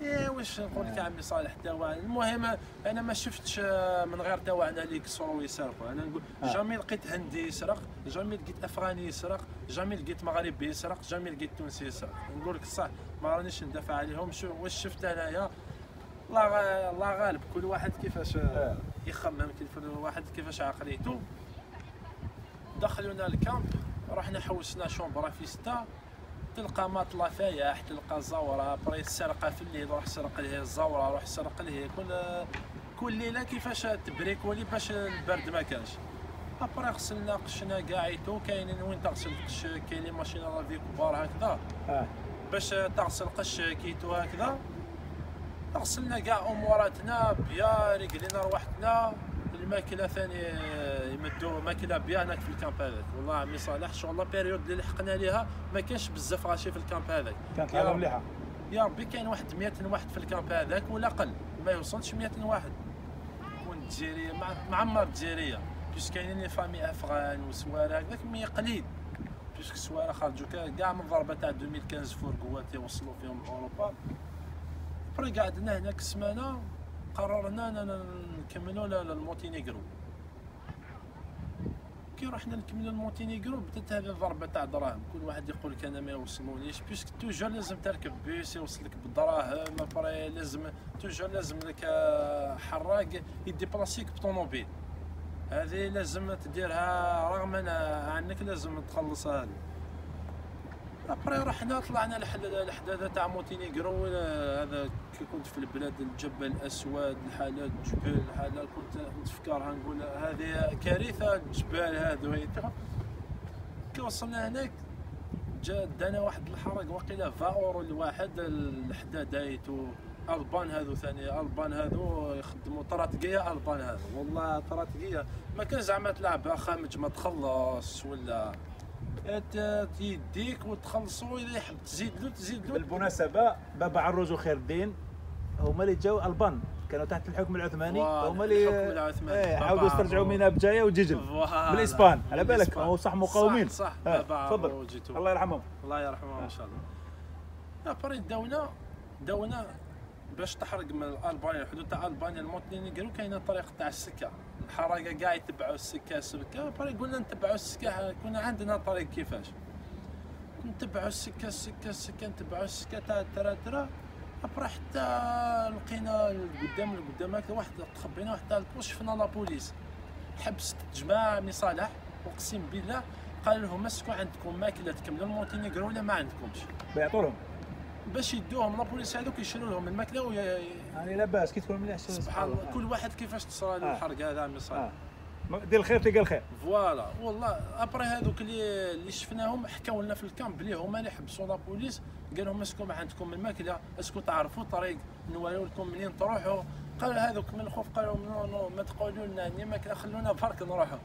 إيه واش نقول لك عمي صالح تاوعنا المهم أنا ما شفتش آه، من غير تاوعنا اللي يكسروا ويسرقوا أنا نقول آه. jamais لقيت هندي يسرق jamais لقيت أفغاني يسرق jamais لقيت مغربي يسرق jamais لقيت تونسي يسرق. نقول لك صح ما رانيش ندافع عليهم. شو واش شفت أنايا؟ الله الله غالب. كل واحد كيفاش آه،. يخمم. كل واحد كيفاش عقليته. دخلونا الكامب رحنا حوسنا شومبرا في ستا تلقى ماطلة فايح تلقى زورة بري السرقة في الليل روح سرق له الزورة روح سرق له كل كل ليلة كيفاش تبريكولي باش البرد ما كانش. ابري غسلنا قشنا كاعيتو كاينين وين تغسل قش كاينين ماشينا لافي كبار هكذا. آه. باش تغسل قش et tout هكذا. غسلنا كاع اموراتنا bien رجلينا روحتنا. الماكلة ثاني يمدوا ماكلة bien هناك في ال camp هذاك. والله عمي صالح شغل الله période اللي لحقنا ليها ما كانش بزاف غاشي في ال camp هذاك. كانت رب- مليحة. يا ربي كاين واحد 100 واحد في ال camp هذاك ولا أقل ما يوصلش 100 واحد. كون الجزائريه مع معمر الجزائريه puisque كاينين les familles أفغان وسوارة هكذاك mais قليل. puisque السواره خرجوا كا- كاع من ضربة تاع 2015 فورغوات يوصلوا فيهم أوروبا. après قعدنا هناك سمانة قررنا نكملوا للمونتينيغرو كي رحنا نكملوا المونتينيغرو بدات هذه الضربه تاع دراهم. كل واحد يقول لك أنا ما يوصلونيش puisque toujours لازم تركب بيس يوصلك بالدراهم après لازم toujours لازم لك حراق يديبلاسيك بطونوبيل. هذه لازم تديرها رغم عنك لازم تخلصها هذه. ابري رحنا طلعنا الحداده تاع مونتينيغرو هذا كي كنت في البلاد الجبل الأسود الحالات الجبال الحالة كنت نتفكرها نقول هذه كارثة الجبال هذو كي وصلنا هناك جا دانا واحد الحرق وقيله 20 اورو الواحد الحدادايت البان هذو ثاني ألبان هذو يخدموا طراتقية ألبان هذو. والله طراتقية ما كان زعما تلعب خامج ما تخلص ولا يديك وتخلصوا اذا يحب. تزيد له تزيد له بالمناسبة بابا عروج وخير الدين هما اللي جاو ألبان. كانوا تحت الحكم العثماني. هما اللي إيه عاودوا يسترجعوا من بجاية وجيجل. من الاسبان على بالك هو صح مقاومين. صح, صح آه. تفضل. الله يرحمهم. الله يرحمهم إن شاء الله. après داونا داونا باش تحرق من ألبانيا الحدود تاع البانيا المونتينيغرو كاينة طريق تاع السكة. الحركة كاع يتبعوا السكة السكة. après قلنا نتبعوا السكة كنا عندنا طريق كيفاش. نتبعوا السكة السكة السكة نتبعوا السكة تاع train train après حتى لقينا القدام القدام هكا واحد تخبينا واحد البوش شفنا la police. حبست جماعة من صالح أقسم بالله قال لهم est-ce que عندكم ماكلة تكملوا المونتينيغرو ولا ما عندكمش؟ بيعطوا لهم باش يدوهم la police هذوك يشروا لهم الماكله ويا يعني لاباس كي تكون مليح سبحان الله. كل واحد كيفاش تصرى له الحرق هذا عمي صالح دير الخير تلقى الخير. voilà. والله après هذوك اللي اللي شفناهم حكاو لنا في ال camp بلي هما اللي حبسوا la police قال لهم est-ce que ما عندكم الماكلة est-ce que تعرفوا طريق نوريو لكم منين تروحوا. قالوا هذوك من الخوف قالوا non non ما تقولوا لنا ni ماكلة خلونا برك نروحوا.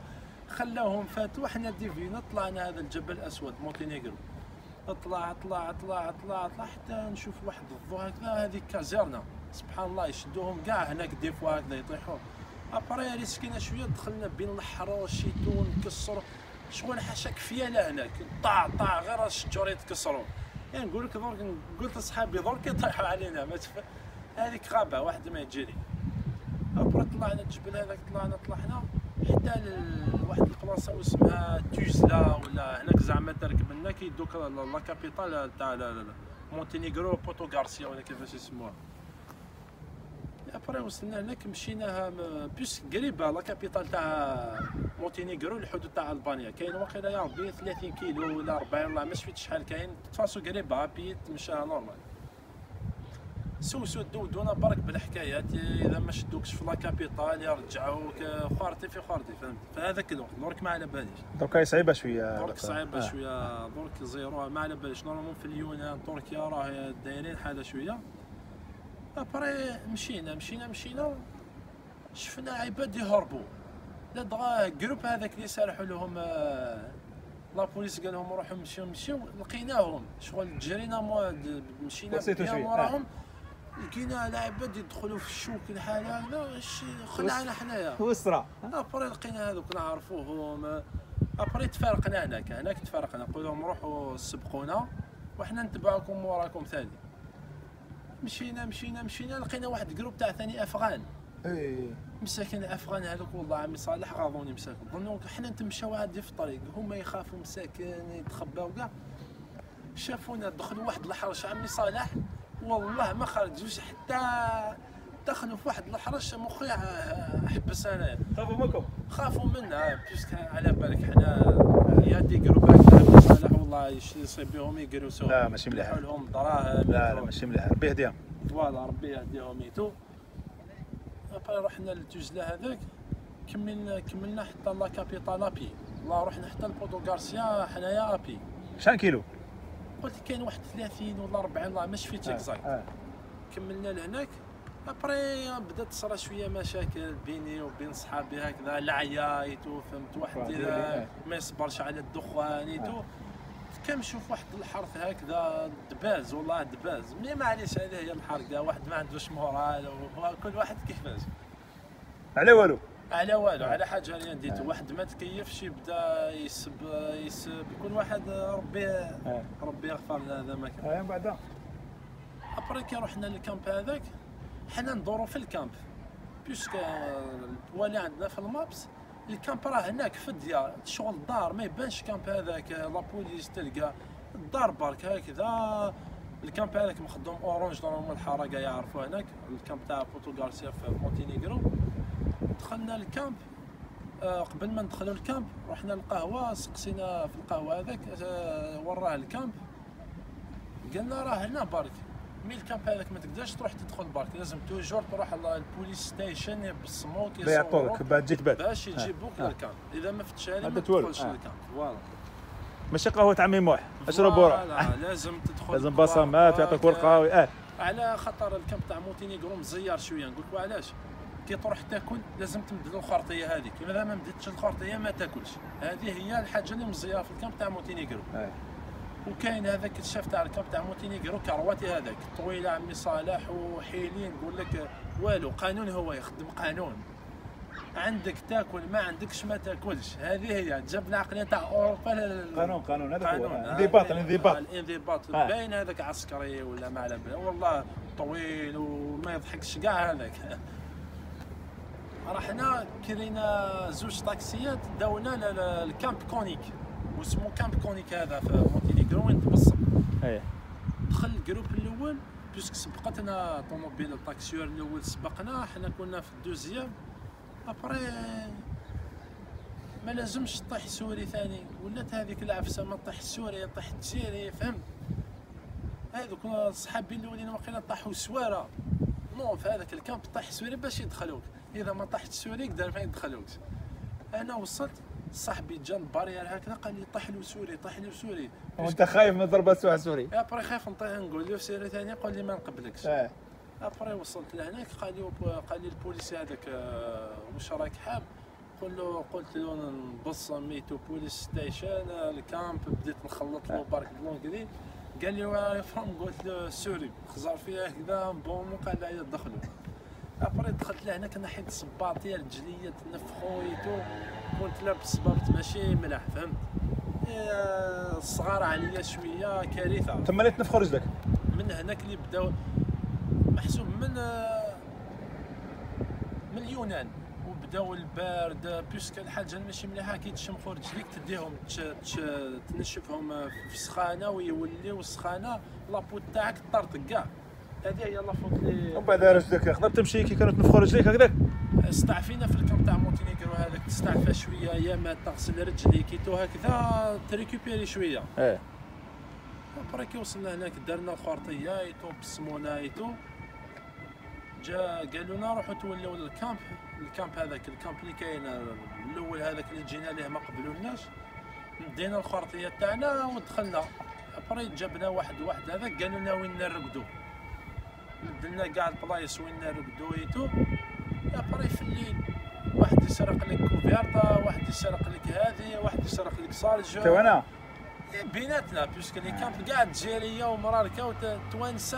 خلاوهم فاتوا حنا ديفينا طلعنا هذا الجبل الأسود مونتينيغرو. طلع طلع طلع طلع طلع حتى نشوف واحد الضو هكذا هذيك كازيرنا. سبحان الله يشدوهم كاع هناك des fois هكذا يطيحوا. après ريسكينا شوية دخلنا بين الحر الشيتون نكسر شغل حاشاك فيا هناك. طاع طاع غير الشجر يتكسروا. يعني نقول لك درك قلت لصحابي درك يطيحوا علينا. ما تف... هذيك غابة واحد ما يجري. après طلعنا الجبل هذاك طلعنا طلعنا. حتى لواحد البلاصه اسمها توزلا ولا هناك زعما تركب لنا كيدوك la capitale تاع مونتينيغرو بوتو غارسيا ولا كيفاش يسموها. ابري وصلنا هناك مشينا بيس قريبه لا كابيتال تاع مونتينيغرو الحدود تاع البانيا كاين واقيلا يا ربي 30 كيلو ولا 40 ولا ما شفت شحال كاين تفاصو قريبه بي تمشاها نورمال سوسو دودونا برك بالحكايات. إذا ما شدوكش في لا كابيتال يرجعوك خارتي في خارتي فهمت؟ فهذاك الوقت درك ما على باليش. درك صعيبة شوية درك صعيبة آه. شوية. درك zéro ما على باليش. normalement في اليونان تركيا راه دايرين حالة شوية. après مشينا مشينا مشينا. شفنا عباد يهربوا. لا دغا groupe هذاك اللي سارحوا لهم آه، la police قال لهم روحوا مشيو مشيو. لقيناهم. شغل جرينا مشينا وراهم. لقينا العباد يدخلوا في الشوك الحاله هذا خلعنا حنايا. وسرا. après لقينا هذوك نعرفوهم. ابري تفارقنا هناك هناك تفارقنا. نقول لهم روحوا سبقونا وحنا نتبعكم وراكم ثاني. مشينا مشينا مشينا لقينا واحد جروب تاع ثاني أفغان. اي مساكن أفغان هذوك والله عمي صالح غاضوني مساكن. ظنوا حنا نتمشاو عادي في الطريق. هما يخافوا مساكن يتخباو كاع. شافونا دخلوا واحد الحرش عمي صالح. والله ما خرجوش حتى دخلوا في واحد الحرش مخي حبس أنا خافوا منكم؟ خافوا منا بيسك على بالك حنا يا دي جروبات صالح والله يصيب بهم يقروسوا لا ماشي مليح. لهم دراهم لا لا ماشي مليح. ربي يهديهم. فوالا ربي يهديهم يتو رحنا للتوزله هذاك. كملنا كملنا حتى لا كابيتال ابي الله رحنا حتى لبوتو غارسيا حنايا أبي. شحال كيلو؟ قلت كاين واحد 30 ولا 40 الله ما شفيت اكزاكت آه. كملنا لهناك. ابري بدات تصرى شوية مشاكل بيني وبين صحابي هكذا العيايتو فهمت واحد إذا ما يصبرش على الدخان يتو كنشوف واحد الحرث هكذا دباز والله دباز. مي معليش هذه هي الحرقه واحد ما عندوش مورال كل واحد كيفاش. على والو. على والو على حاجة ريان ديتو واحد ما تكيفش يبدا يسب يسب. كل واحد ربي ربي يغفر لنا هذا ما كان من بعد. après كي رحنا لل camp هذاك. حنا ندورو في ال camp. parce que الوالي عندنا في ال maps ال camp راه هناك في الديار. شغل الدار ما يبانش camp هذاك. la police تلقى. الدار برك هكذا. ال camp هذاك مخدوم arrangé normal الحرقه يعرفوا هناك. ال camp تاع بوتو غارسيا في مونتينيغرو. دخلنا ال camp. آه، قبل ما ندخلوا ال camp رحنا للقهوة سقسينا في القهوة هذاك آه، وراه ال camp. قلنا راه هنا برك mais ال camp هذاك ما تقدرش تروح تدخل برك لازم toujours تروح لل en police station يبصموك بيعطولك يصوروك بعد تجيك بعد. باش يجيبوك آه. لل camp. إذا ما فتش هذه هذا ما. تدخلش آه. لل camp. voilà. ماشي قهوة عمي موح أشرب وروح لازم تدخل لازم بصمات. يعطيك ورقة آه. على خطر ال camp تاع مونتينيغرو مزير شوية. نقول لك علاش؟ كي تروح تاكل لازم تمد له الخرطيه هذيك اذا ما مدتش الخرطيه ما تاكلش. هذه هي الحاجة اللي مزيره في ال camp تاع مونتينيغرو. آه. وكاين هذاك الشاف تاع ال camp تاع مونتينيغرو كرواتي هذاك. طويلة عمي صالح وحيلين نقول لك والو قانون هو يخدم قانون. عندك تاكل ما عندكش ما تاكلش. هذه هي. جاب العقليه تاع أوروبا. قانون قانون هذا هو. قانون. آه. الانضباط آه، الانضباط الانضباط آه. باين هذاك عسكري ولا ما على بالي والله طويل وما يضحكش كاع هذاك. رحنا كرينا زوج طاكسيات داونا لل camp كونيك. واسمه camp كونيك هذا في مونتينيغرو وين تبصم. إيه. دخل ال groupe الأول parce que سبقتنا طوموبيل ال taxieur الأول سبقنا حنا كنا في ال deuxième. après ما لازمش طيح سوري ثاني. ولات هذيك العفسة ما طيح سوري طيح تسيري فهمت؟ هذوك صحابي الأولين واقيلا طاحوا سوارة. non في هذاك ال camp طيح سوري باش يدخلوك. إذا ما طاحت سوري قدر ما يدخلوكش أنا وصلت صاحبي جا البارير هكذا قال لي طيح له سوري طيح له سوري. وأنت خايف من ضربة سواع سوري؟ أبري خايف نطيح نقول له سيري ثاني قال لي ما نقبلكش. آه أبري وصلت لهناك قال لي قال لي البوليسي هذاك آه، واش راك حاب؟ قل له قلت له نبص ميتو بوليس ستيشن الكامب بديت نخلط له برك بلونجلي قال لي وين فهم قلت له سوري خزر فيها هكذا بوم وقال لي دخلوا. après دخلت لهناك نحيت صباطي رجليا تنفخو et tout كنت لابس صبابط ماشي ملاح فهمت؟ إيه، الصغار عليا شوية كارثة. ثم ليت نفخر رجلك. من هناك اللي بداو محسوب من من اليونان. وبداو البارد puisque الحاجة اللي ماشي مليحة كي تشمخوا رجليك تديهم تنشفهم في سخانه ويوليو السخانة la peau تاعك طرطق كاع. هذه هي la faute اللي ومن بعد رجلك تقدر تمشي كي كانوا تنفخوا رجليك هكذاك. استعفينا في ال camp تاع مونتينيغرو هذاك تستعفى شوية يا ما تغسل رجليك تو هكذا ت récupérer شوية. إيه. après كي وصلنا هناك درنا الخرطيه et tout بصمونا et tout جا قالوا لنا روحوا تولوا لل camp. ال camp هذاك ال camp اللي كاين الأول هذاك اللي جينا ليه ما قبلوناش. دينا الخرطيه تاعنا ودخلنا. après جابنا واحد واحد هذاك قالوا لنا وين نرقدوا بدلنا كاع البلايص وين نرقدوا et tout après في الليل واحد يسرق لك كوفيرتا واحد يسرق لك هذه واحد يسرق لك صالج تو أنا؟ بيناتنا puisque les camps كاع الجزائرية ومراركه وتوانسه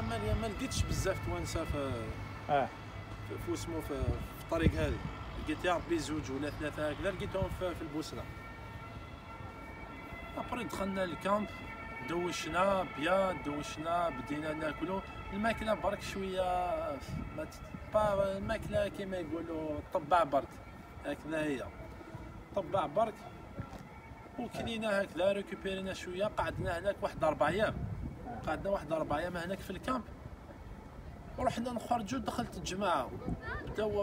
ما, ما لقيتش بزاف توانسة في آه. في, اسمه في, الطريق هذه. لقيت يا ربي زوج ولا ثلاثة هكذا لقيتهم في, في البوسنه après دخلنا ال camp دوشنا بيا دوشنا بدينا ناكلو. الماكلة برك شوية ما با الماكلة كيما يقولوا طبع برك هكذا هي. طبع برك وكلينا هكذا ريكوبيرينا شوية قعدنا هناك واحد أربع أيام. قعدنا واحد أربع أيام هناك في ال camp. ورحنا نخرجوا دخلت الجماعة. بداو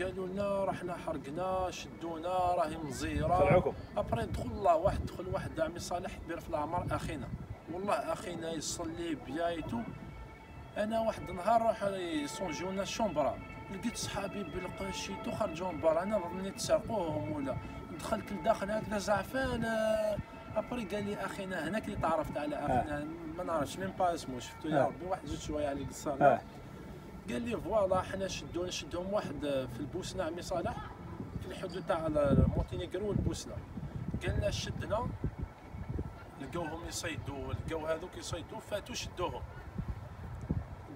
قالوا لنا رحنا حرقنا شدونا راهي مزيرة. طلعوكم أبري دخل الله واحد دخل واحد عمي صالح كبير في العمر أخينا. والله أخينا يصلي بيايتو. أنا واحد النهار راح يصونجونا الشومبرا. لقيت صحابي بالقشيتو خرجوا من برا. أنا ظنيت سرقوهم ولا دخلت لداخل هكذا زعفان آه، أبري قال لي اخينا هناك اللي تعرفت على اخينا ما نعرفش مين با اسمه شفتو يا آه. ربي واحد زوج شوية على آه. قال لي فوالا حنا شدو نشدهم واحد في البوسنة عمي صالح في الحدود تاع مونتينيغرو والبوسنة. قال لنا شدنا لقوهم يصيدوا لقوا هذوك يصيدوا فاتوا شدوهم.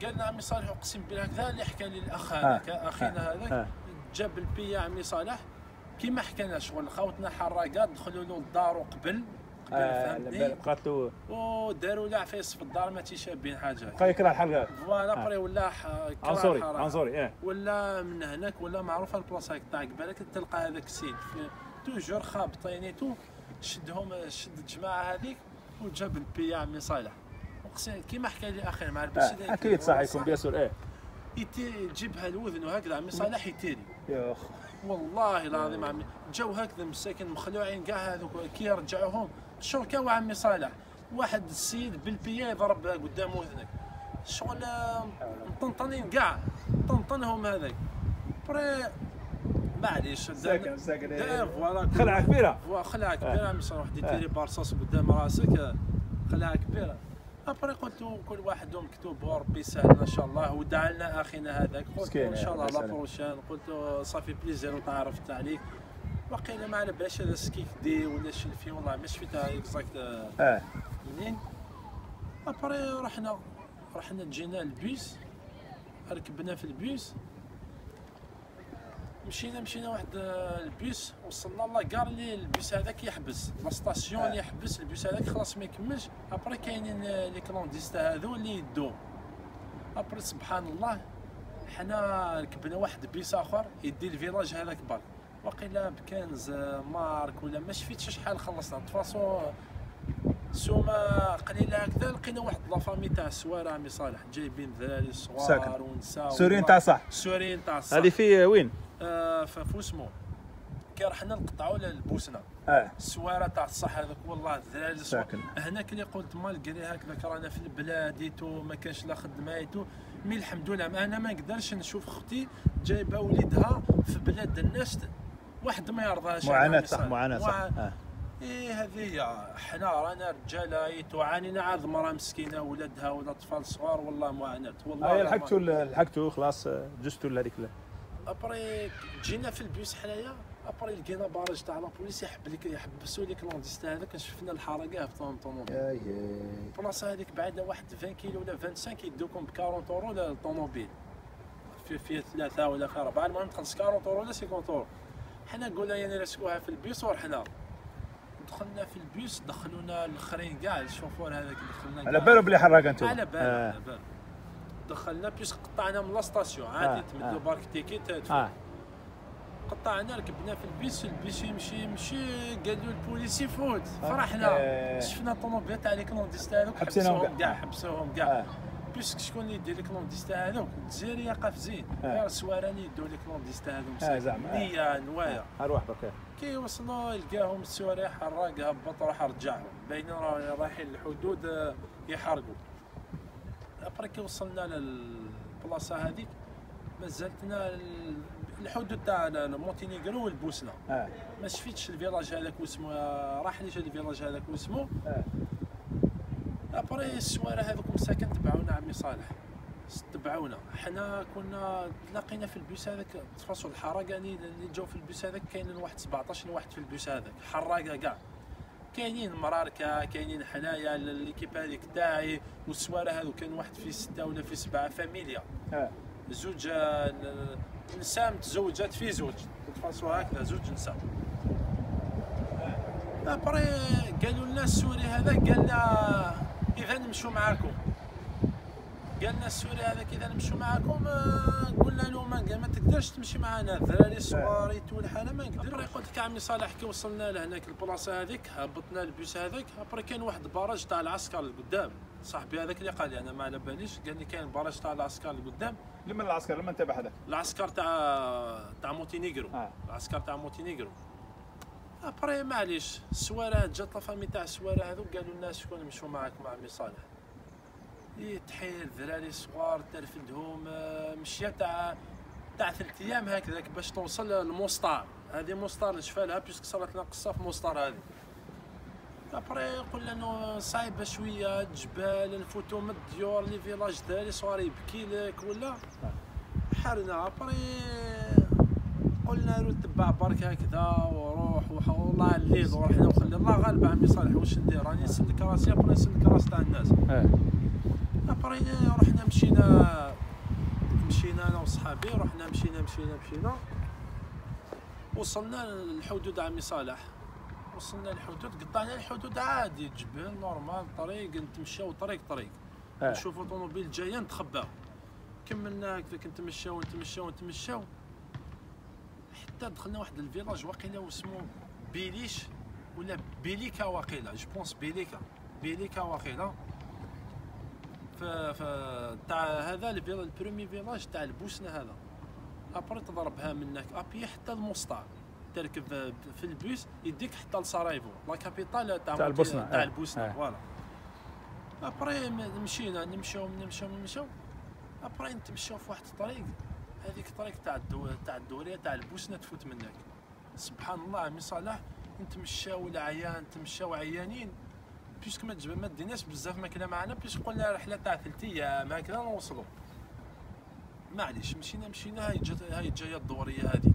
قال لنا عمي صالح أقسم بالله هكذا اللي حكى لي الاخ هذاك أخينا آه. هذاك جاب البي عمي صالح كيما حكينا شغل خوتنا حراقات دخلوا له الدار قبل قبل فهمتني؟ بقات له وداروا له عفايس في الدار ما تيشابين حاجة. بقى يكره الحلقة. فوالا بري ولا عنصري. عنصري آه ولا من هناك ولا معروفة البلاصة تاع قبالك تلقى هذاك السيد توجور خابطين تو شدهم شد الجماعة هذيك وجاب البي عمي صالح اقسم كيما حكى لي أخي مع البسيط آه، أكيد صح. يكون بيسور إيه. يتي يجيبها الوذن وهكذا عمي صالح يتيري. يا اخ والله العظيم عمي جاو هكذا مساكن مخلوعين كاع هذوك كي يرجعوهم. شركة عمي صالح واحد السيد بالبيا يضرب قدامه اذنك شغل آه، مطنطنين كاع طنطنهم هذاك. بري معليش ساكن ساكن دا فوالا. خلعة كبيرة. خلعة كبيرة. عمي صالح واحد آه. يديري بارصاص قدام راسك. آه، خلعة كبيرة. ابري قلت كل واحد مكتوب وربي يسهل ان شاء الله ودعا لنا اخينا هذاك قلت ان شاء الله لا. بروشان قلت له صافي بليزير وتعرفت عليك وقيلا ما على بالش هذا سكيكدي ولا شلفي والله ما شفتها exact آه منين après رحنا رحنا جينا البيس ركبنا في البيس مشينا مشينا واحد آه، البيس وصلنا la gare اللي البيس هذاك يحبس la station آه. اللي يحبس البيس هذاك خلاص ما يكملش. après كاينين آه، les clandestins هذو اللي يدو. après سبحان الله حنا ركبنا واحد بيس آخر يدي الفيلاج هذاك برك وقيلا بكنز آه، مارك ولا ما شفتش شحال خلصنا. تفاصو سوما قليله هكذا لقينا واحد لافامي تاع السواره عمي صالح. جايبين ساكن. صغار ونساء سوريين تاع صح سوريين تاع الصح هذه في وين؟ آه ففوسمو كي رحنا نقطعوا للبوسنه آه السوارة تاع الصح هذوك والله الصغار. ساكن. هناك اللي قلت مالقري هكذاك رانا في البلاد ايتو ما كانش لا خدمة ايتو mais الحمد لله ما أنا ما نقدرش نشوف أختي جايبة وليدها في بلاد الناس واحد ما يرضاش معاناة صح. معاناة صح آه. إيه هذه هي حنا رانا رجالة إيه تعانينا عاد مراه مسكينة ولدها ولا اطفال صغار والله معاناة والله لا لحقتوا لحقتوا خلاص آه، جزتوا لهذيك après جينا في البيس حنايا. après لقينا barrage تاع la police يحب لك يحبسوا les clandestins هذاك. شفنا الحركة في طوموبيل اي البلاصه هذيك بعدنا واحد 20 كيلو ولا 25 يدوكم ب 40 اورو للطوموبيل في في ثلاثة ولا في أربعة. المهم تخلص 40 اورو ولا 50 اورو حنا قلنا يعني نريسكوها في البيس ورحنا دخلنا في البيس دخلونا الاخرين كاع الشوفور هذاك دخلنا على كاع. بالو بلي حراق أنتم. على بالي آه. على بالي دخلنا بيس قطعنا من la station عادي آه، تمدوا آه. بارك تدفع. آه قطعنا ركبنا في ال bus ال bus يمشي يمشي قالوا البوليس يفوت آه. فرحنا آه. شفنا الطوموبيل تاع les clandestins هذوك حبسوهم كاع. حبسوهم كاع آه بيسك شكون اللي يدير لي كلونديستا هذوك الجزائري قاف زين آه. غير السواراني يدوا لي كلونديستا هذوك آه، زعما، آه. نية نوايا أروح بك كي وصلوا لقاهم السواري حراق هبط راح رجعهم باينين رايحين الحدود آه، يحرقوا ابري كي وصلنا للبلاصة هذيك مازالتنا ال- الحدود تاع مونتينيغرو والبوسنة. آه. ما شفتش الفيلاج هذاك واسمه راح ليش الفيلاج هذاك واسمه. آه. après السوارة هذوك مساكن تبعونا عمي صالح؟ تبعونا. حنا كنا تلاقينا في البيس هذاك تفاصيل الحراقة يعني اللي جاو في البيس هذاك كاينين واحد 17 واحد في البيس هذاك حراقة كاع. كاينين مراركة كاينين حنايا l'équipe هذيك تاعي والسوارة هذو كان واحد في ستة ولا في سبعة فاميليا. آه زوج نساء متزوجات في زوج. تفاصيل هكذا زوج نساء après قالوا لنا السوري هذا قال لنا إذا نمشوا معاكم. قال لنا السوري هذاك إذا نمشوا معاكم آه، قلنا له ما, ما تقدرش تمشي معنا الذراري الصغار يتول حنا ما نقدر قلت لك عمي صالح كي وصلنا لهناك البلاصه هذيك هبطنا البيس هذاك après كاين واحد barrage تاع العسكر القدام صاحبي هذاك اللي قال لي أنا ما على باليش قال لي كاين barrage تاع العسكر القدام لمن العسكر؟ لمن تبع هذاك؟ العسكر تاع تاع مونتينيغرو. آه. العسكر تاع مونتينيغرو. après معليش السواره جات la famille تاع السوارة هذوك قالوا لنا شكون نمشوا معاكم عمي صالح. إيه تحيل ذراري صغار ترفدهم آه، مشية تاع تاع ثلاث أيام هكذاك باش توصل للموسطار هذه موسطار اللي شفالها puisque صارت لنا قصه في موسطار هذه. après قلنا إنه صعيبة شوية جبال نفوتوا من الديور les villages داري صغار يبكي لك ولا؟ حرنا. après قلنا له تبع برك هكذا وروح وح- والله الليل ورحنا وخلي الله غالب عمي صالح واش ندير؟ راني نسلك راسي après نسلك راس تاع الناس. après رحنا مشينا مشينا أنا وصحابي رحنا مشينا مشينا مشينا. وصلنا للحدود عمي صالح. وصلنا للحدود قطعنا الحدود عادي جبال normal طريق نتمشاو طريق طريق. آه. نشوفوا طوموبيل جاية نتخباو. كملنا هكذاك نتمشاو نتمشاو نتمشاو. حتى دخلنا واحد ال village واقيلا واسمو بيليش ولا بيليكا واقيلا. je pense بيليكا. بيليكا واقيلا. ف ف تاع هذا ال premier village تاع البوسنة هذا. après تضربها منك. ابي حتى المسطار تركب في البيس يديك حتى لسرايفو. la capitale تاع تاع البوسنة، تاع آه. البوسنة. voilà après مشينا نمشيو نمشيو نمشيو. après نتمشاو في واحد الطريق. هذيك الطريق تاع الدو... تاع الدورية تاع البوسنة تفوت منك. سبحان الله عمي صلاح نتمشاو العيان تمشاو عيانين. puisque ما تجب- ما ديناش بزاف ماكلة معنا puisque قلنا رحلة تاع ثلاث أيام هكذا نوصلوا معليش مشينا مشينا هاي جات هاي جاية الدورية هذيك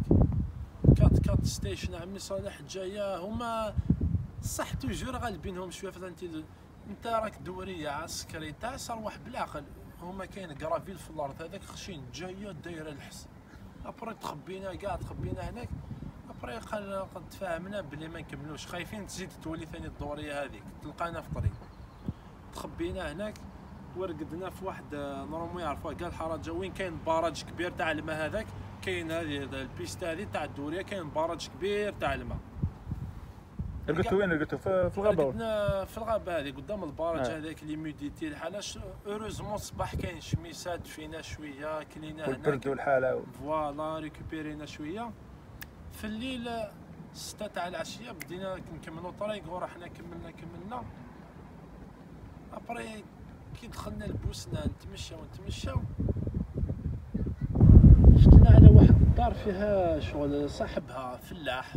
quatre-quatre station عمي صالح جاية هما صح توجور غالبينهم شوية فانت انت راك دورية عسكري تاع صروح بالعقل. هما كاين كرافيل في الأرض هذاك خشين جاية دايرة الحس. أبري تخبينا كاع تخبينا هناك. ابري قال قد تفاهمنا بلي ما نكملوش؟ خايفين تزيد تولي ثاني الدوريه هذيك. تلقانا في الطريق تخبينا هناك ورقدنا في واحد آه، نورمال يعرفوها قال حرجه وين كاين باراج كبير تاع الماء هذاك؟ كاين هذه البيستا هذه تاع الدورية كاين باراج كبير تاع الماء. رقدتوا وين؟ رقدتوا في الغابة؟ رقدنا في الغابة هذه قدام ال barrage آه. هذاك اللي ميديتي الحاله heureusement الصباح كاين شميسات فينا شوية كلينا والبرد هناك. والحالة voilà ريكوبيرينا شوية. في الليل ستة تاع العشيه بدينا نكملوا الطريق ورحنا كملنا كملنا. après كي دخلنا البوسنه نتمشاو نتمشاو. شفنا على واحد الدار فيها شغل صاحبها فلاح.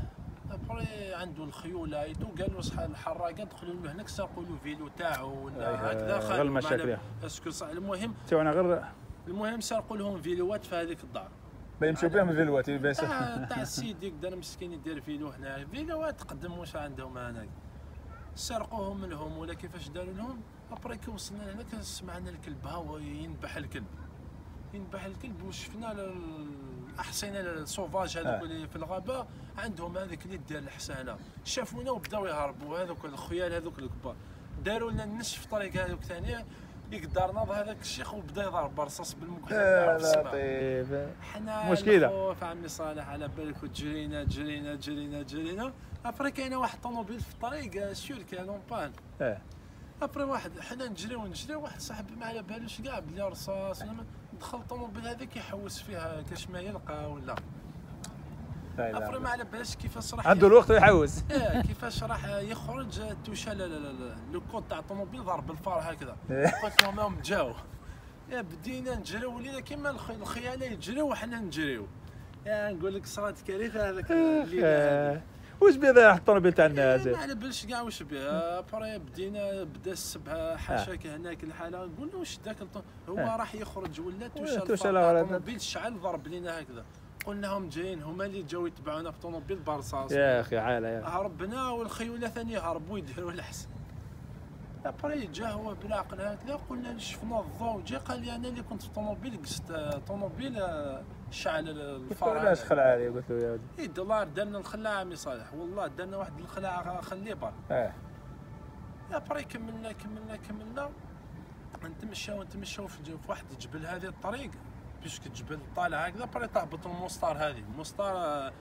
ابري عنده الخيول هايدو قالوا صح الحراقة دخلوا له هناك سرقوا له فيلو تاعو ولا أيوة، هكذا غير المشاكل. أسكو المهم تو أنا غير المهم سرقوا لهم فيلوات في هذيك الدار. بيمشوا بهم الفيلوات بس. تاع السيد يقدر مسكين يدير فيلو هنا. فيلوات تقدم واش عندهم هناك سرقوهم لهم ولا كيفاش داروا لهم. أبري كي وصلنا هناك سمعنا الكلب هاو ينبح الكلب. ينبح الكلب وشفنا ال- الاحصنه ال sauvages هذوك آه. اللي في الغابة. عندهم هذيك اللي دير الحسانه شافونا وبداو يهربوا هذوك الخيال هذوك الكبار. داروا لنا النصف طريق هذوك ثاني يقدر ناض هذاك الشيخ وبدا يضرب برصاص بالمكحل. لطيف حنا. الخوف عمي صالح على بالك وجرينا جرينا جرينا جرينا. après كاينة واحد طوموبيل في الطريق sûr كان en panne. آه après واحد حنا نجري ونجري واحد صاحبي ما على بالوش كاع بلي رصاص دخل الطوموبيل هذاك يحوس فيها كاش ما يلقى ولا. إلا ما على بالش كيفاش راح عنده الوقت يحوس إيه، كيفاش راح يخرج توشا le code تاع الطوموبيل ضرب ال phare هكذا. قلت لهم هم جاو. يا بدينا نجريو ولينا كيما الخ- الخياله يجريو وحنا نجريو. يا نقول لك صارت كارثه هذاك الليلة. آه. واش بيه ذا الطوموبيل تاع الناس ما على بالش كاع واش بيه أبري بدينا بدا السبعه حاشاك هناك الحالة. له واش ذاك هو آه. راح يخرج ولا توشا الطوموبيل شعل ضرب لينا هكذا. قلنا هم جايين هما اللي جاو يتبعونا في طوموبيل برصاص يا أخي عالة يا هربنا والخيولة ثاني هربوا يديروا الحس أبري جا هو بالعقل هكذا قلنا له شفنا الضوء جا قال لي أنا اللي كنت في طوموبيل قست طوموبيل آه، شعل ال- قلت له الفار علاش. خلع عليه؟ قلت له يا ودي اي دولار درنا الخلاعة عمي صالح والله درنا واحد الخلاعة خليه بار آه. أبري كملنا كملنا كملنا. نتمشاو نتمشاو في واحد الجبل. هذه الطريق بيشك الجبل طالع هكذا بري تهبط المسطار هذه المسطار آه،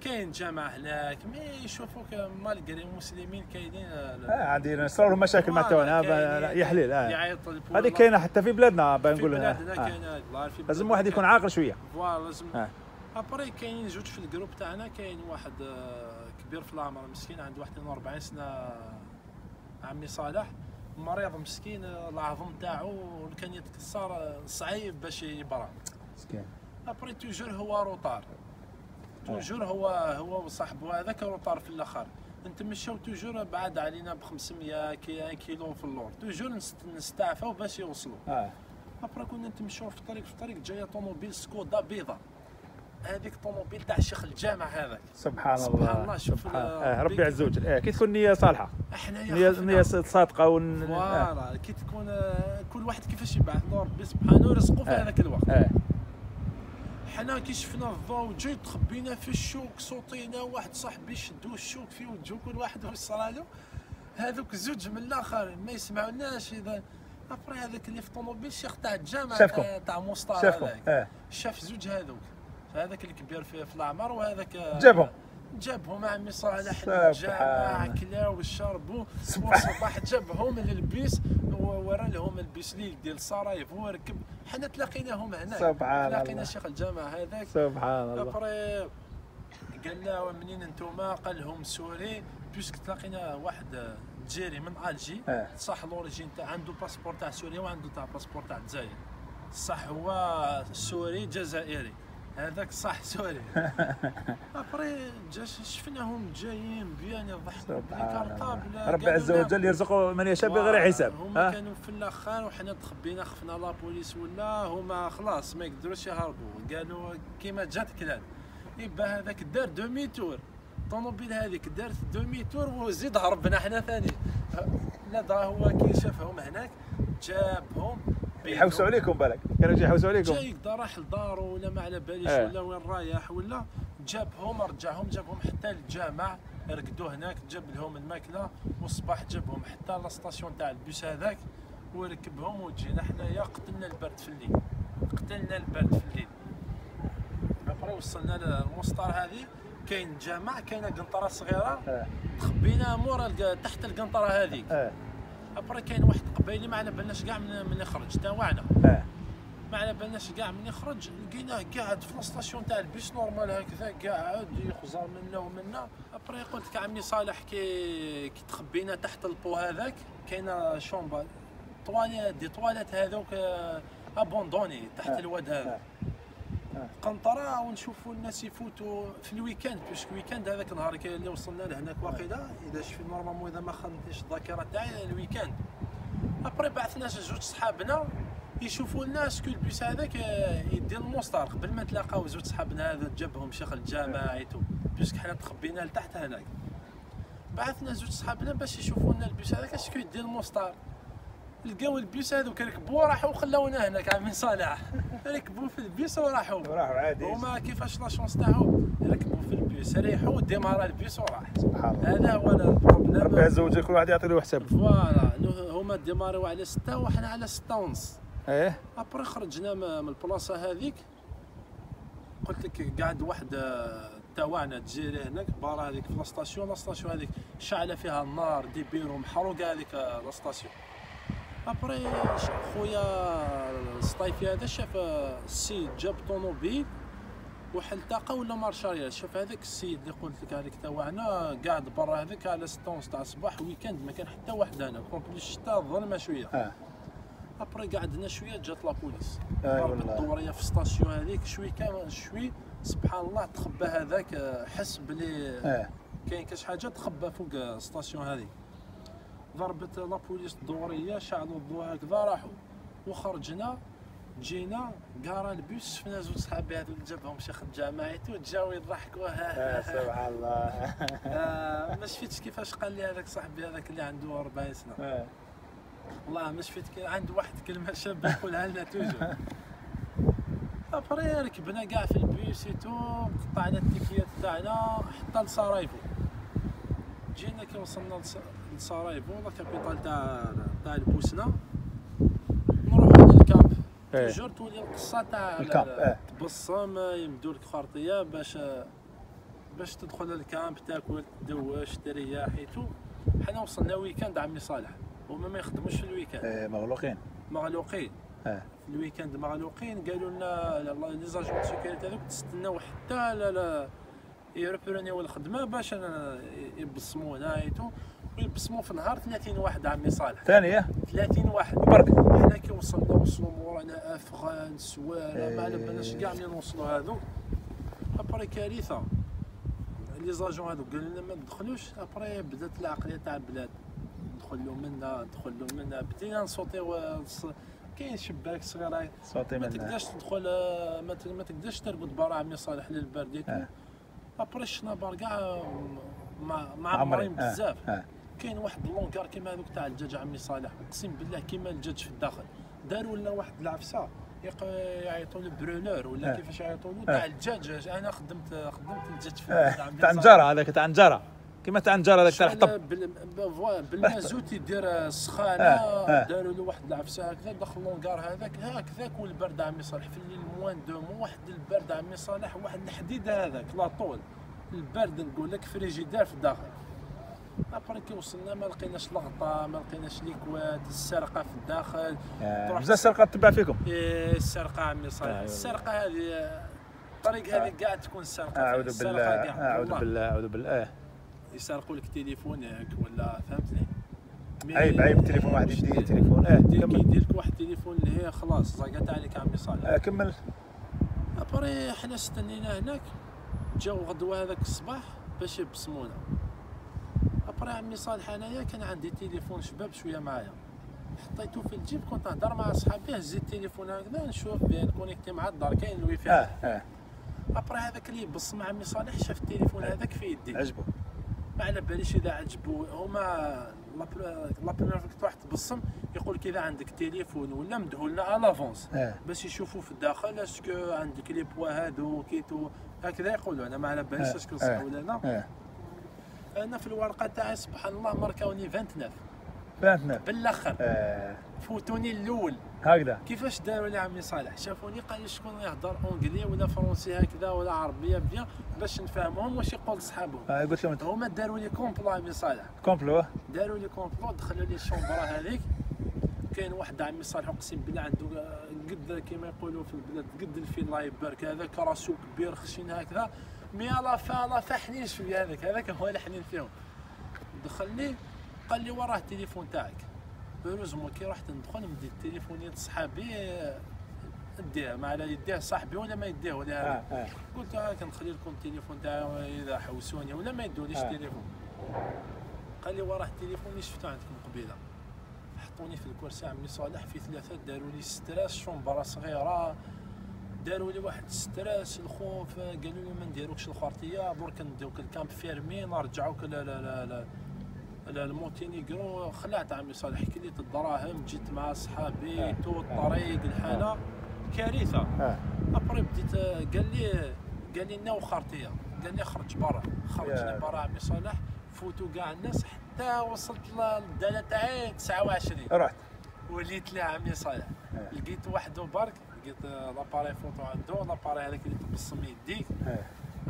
كاين جامع هناك مي يشوفوك مالقري مسلمين كاينين آه، آه، عندي لهم مشاكل مع التوان هذا يا حليل آه. هذه كاينة حتى في بلادنا بنقول بلادنا آه. لازم واحد يكون. عاقل شوية فوالا لازم آه. أبري كاينين جوج في ال groupe تاعنا كاين واحد آه، كبير في العمر مسكين عنده 41 سنة عمي صالح مريض مسكين آه، العظم تاعو كان يتكسر آه، صعيب باش يبرى مسكين. après toujours هو retard toujours هو هو وصاحبه هذاك retard في الآخر. نتمشاو toujours بعد علينا ب 500 كي- كيلو في اللور. toujours نست- نستعفاو باش يوصلوا آه. après كنا نتمشاو في الطريق في الطريق جاية طوموبيل سكودا بيضة هذيك طوموبيل تاع شيخ الجامع هذاك. سبحان سبحان الله الله، شوف سبحان آه ربي يعز وجل. آه كي تكون نية صالحة. إحنا نيه صادقة ون... آه. voilà كي تكون آه، كل واحد كيفاش يبعث؟ له ربي سبحانه رزقه في آه. هذاك الوقت. آه. حنا كي شفنا الضوء جاي تخبينا في الشوك صوتينا واحد صاحبي شدو الشوك فيه وجو كل واحد واش صرالو هذوك زوج من الآخر ما يسمعوناش إذا. après هذاك اللي في الطوموبيل الشيخ تاع الجامع. تاع- مصطفى شافكم. آه. شاف زوج هذوك. هذاك الكبير في, في الاعمار وهذاك جابهم. جابهم عمي صالح الله. كلاو شربوا سبحان والصباح جابهم للبيس ورا لهم البيس ليل ديال سراييفو وركب حنا تلاقيناهم هناك سبحان تلاقينا الله شيخ الجامع هذاك. سبحان الله. après قال له منين انتوما؟ قال لهم سوري parce que تلاقينا واحد جيري من ألجي. آه. صح l'origine تاع عنده passeport تاع سوريا وعنده تاع passeport تاع الجزائر. صح هو سوري جزائري. هذاك صح سوري. après شفناهم جايين bien يضحكوا الله. ربي عز وجل يرزق من يشاء بغير حساب. هما كانوا في الآخر وحنا تخبينا خفنا la police ولا هما خلاص ما يقدروش يهربوا. قالوا كيما جات كلاب يبا هذاك دار demi-tour. الطوموبيل هذيك دارت demi-tour وزيد هربنا حنا ثاني. لا هو كي شافهم هناك جابهم. يحوسوا عليكم بالك. كانوا يجي يحوسوا عليكم. جاي راح لدارو ولا ما على باليش آه. ولا وين رايح ولا جابهم رجعهم جابهم حتى للجامع رقدوا هناك جاب لهم الماكلة والصباح جابهم حتى la station تاع البيس هذاك وركبهم وجينا حنايا قتلنا البرد في الليل. قتلنا البرد في الليل. après وصلنا للموستار هذه كاين جامع كاينة قنطرة صغيرة. آه تخبينا مورا تحت القنطرة هذيك. après كاين واحد قبيلي ما على بالناش كاع من من يخرج تاوعنا آه. ما على بالناش كاع من يخرج لقيناه قاعد في ال station تاع ال bus normal هكذا قاعد يخزر منا ومنا. après قلت لك عمي صالح كي كي تخبينا تحت البو هذاك كاينة chambre toilettes des toilettes هذوك آه، abandonnées تحت آه. الواد هذا. قنطرة ونشوفوا الناس يفوتوا في ال week-end parce que ال week-end هذاك النهار كي اللي وصلنا لهناك واقيلا. إذا شفت normalement إذا ما خانتنيش الذاكرة تاعي ال week-end. après بعثنا زوج صحابنا يشوفوا الناس كل البيس هذاك آه، يدي الموستار قبل ما تلاقاو زوج صحابنا هذا جابهم شيخ الجامع et tout parce que حنا تخبينا لتحت هناك. بعثنا زوج صحابنا باش يشوفوا لنا البيس هذاك اش يدي الموستار لقاو البيس هذوك ركبوا راحوا خلاونا هناك عمي صالح. ركبوا في البيس وراحوا وراحوا عادي. هما كيفاش la chance تاعهم ركبوا في البيس ريحوا ديمارا البيس وراح. سبحان الله. هذا هو ربي ال problème عز وجل كل واحد يعطي له حساب. فوالا هما ديماريو على ستة وحنا على ستة ونص إيه. après خرجنا من البلاصة هذيك قلت لك قاعد واحد آه، تاوعنا تجيري هناك بارا هذيك في لاستاسيون لاستاسيون هذيك شعلة فيها النار دي بيرو محروقة هذيك آه، لاستاسيون ابري خويا السطايفي هذا شاف آه، السيد جاب طوموبيل وحلتقى ولا مارشاريال شاف هذاك السيد اللي قلت لك هذيك تاوعنا قاعد برا هذاك على 6 ونص تاع الصباح ويكاند ما كان حتى واحد هنا كومبلي الشتاء الظلمه شوية. آه. ابري قعدنا شوية جات لابوليس اي ضربت والله. الدورية في station هذيك شوي كان شوي سبحان الله تخبى هذاك آه، حس بلي آه. كاين كاش حاجة تخبى فوق ال station هذيك. ضربت la police الدورية شعلوا الضوء هكذا راحوا. وخرجنا جينا كارا البيس شفنا زوج صحابي هذو اللي جابهم شيخ الجامع وجاو يضحكوا. آه، سبحان الله. ما شفتش كيفاش قال لي هذاك صاحبي هذاك اللي عنده 40 سنة. آه. والله ما شفت كي عنده واحد كلمة شابة يقولها لنا toujours après ركبنا كاع في ال bus tout قطعنا التيكيات تاعنا حتى لسرايفو. جينا كي وصلنا لسرايفو la capitale تاع تاع البوسنة. نروحو لل camp إيه. toujours تولي القصة تاع ال camp، إيه. تبصم يمدوا لك خرطيه باش باش تدخل ال camp تاكل تدوش تريح et tout حنا وصلنا week-end عمي صالح. هما ما يخدموش في ال week-end إيه، مغلوقين. مغلوقين. آه في ال week-end مغلوقين. قالوا لنا les agents sécurité هذوك تستناو حتى لا لا يروبرونيو الخدمه باش يبصمونا et tout ويبصموا في نهار 30 واحد عمي صالح. ثانية؟ 30 واحد. برك حنا كي وصلنا وصلوا مورانا أفغان سواره ما على بالناش كاع منين وصلوا هذو après كارثه les agents هذو قالوا لنا ما تدخلوش. après بدأت العقلية تاع البلاد. ندخلوا منا ندخلوا منا. بدينا نصوتيو كاين شباك صغيرة. صوتي ما تقدرش تدخل ما تقدرش ترقد برا عمي صالح للبرد. آه. après الشنابر كاع مع- معمرين عمرين آه. بزاف. آه. كاين واحد l'hangar كيما هذوك تاع الدجاج عمي صالح اقسم بالله كيما الدجاج في الداخل داروا لنا واحد العفسة يعيطوا له برونور ولا آه. كيفاش يعيطوا له آه. تاع الدجاج أنا خدمت خدمت الدجاج في آه. تاع صالح. نجارة هذاك تاع نجارة كيما تاع نجارة هذاك تاع الحطب بالمازوت يدير السخانة آه. داروا له واحد العفسة هكذا دخل لونكار هذاك هكذاك والبرد عمي صالح في الليل موان دو مو واحد البرد عمي صالح واحد الحديد هذاك لا طول البرد نقول لك فريجيدار في الداخل ابري كي وصلنا ما لقيناش الغطاء ما لقيناش ليكواد السرقة في الداخل. آه، بزاف سرقات تبع فيكم. إيه السرقة عمي صالح أيوة. السرقة هذه الطريق هذه كاع تكون السرقه أعوذ بالله أعوذ. بالله أعوذ بالله. آه. يسرقوا لك تليفونك ولا فهمتني؟ عيب عيب التليفون واحد واش يدي دير؟ تليفون. آه يدير كمل. كيدير لك واحد التليفون اللي هي خلاص زقت عليك عمي صالح آه، كمل. après حنا استنينا هناك جاو غدوة هذاك الصباح باش يبصمونا après عمي صالح أنايا كان عندي تليفون شباب شوية معايا. حطيته في الجيب كنت نهضر مع صحابي هزيت التليفون هكذا نشوف bien connecté مع الدار كاين الويفاي. آه آه. ابري هذاك اللي يبصم عمي صالح شاف التليفون هذاك في يدي. عجبو. ما على باليش إذا عجبو. هما لا بروميير فيك واحد تبصم يقول لك إذا عندك تليفون ولا مدهولنا على لافونس آه. باش يشوفوا في الداخل اسكو عندك لي بوا هادو كيتو هكذا يقولوا أنا ما على باليش آه، اسكو آه. صح ولا لا أنا في الورقة تاعي سبحان الله ماركاوني 29 فهمتنا بالآخر. آه. فوتوني الأول. هكذا. كيفاش داروا لي عمي صالح؟ شافوني قال لي شكون يهضر anglais ولا français هكذا ولا عربية بيان باش نفهمهم واش يقول صحابهم. آه، قلت لهم هما داروا لي complot عمي صالح. complot؟ داروا لي complot دخلوا لي الشومبرا هذيك. كاين واحد عمي صالح أقسم بالله عنده آه، قد كما يقولوا في البلاد قد الفيل يبارك هذاك راسو كبير خشين هكذا. mais لا فا لا فا حنين شوية هذاك. هذاك هو اللي حنين فيهم. دخل لي قال لي وراه التليفون تاعك. heureusement كي رحت ندخل التليفون يد صحابي آه، نديه ما على يديه صاحبي ولا ما يديه ولا هذا آه. قلت ها كنخلي لكم التليفون تاعي إذا حوسوني ولا ما يدوليش آه. التليفون. قال لي وراه التليفون اللي شفتو عندكم قبيلة؟ حطوني في الكرسي عمي صالح في ثلاثة داروا لي stress شومبرا صغيرة داروا لي واحد stress الخوف قالوا لي ما نديروكش الخرطيه درك نديوك ال camp fermé نرجعوك لا لا لا لا المونتينيغرو خلعت عمي صالح كليت الدراهم جيت مع صحابي آه. تو الطريق الحالة كارثة. آه. après بديت قال لي قال لي no خرطيه قال لي خرج برا. خرجني. برا عمي صالح فوتوا كاع الناس حتى وصلت للدالة تاعي 29 رحت. وليت لها عمي صالح. آه. لقيت وحده برك لقيت l'appareil photo عنده l'appareil هذاك اللي تبصم يديك آه.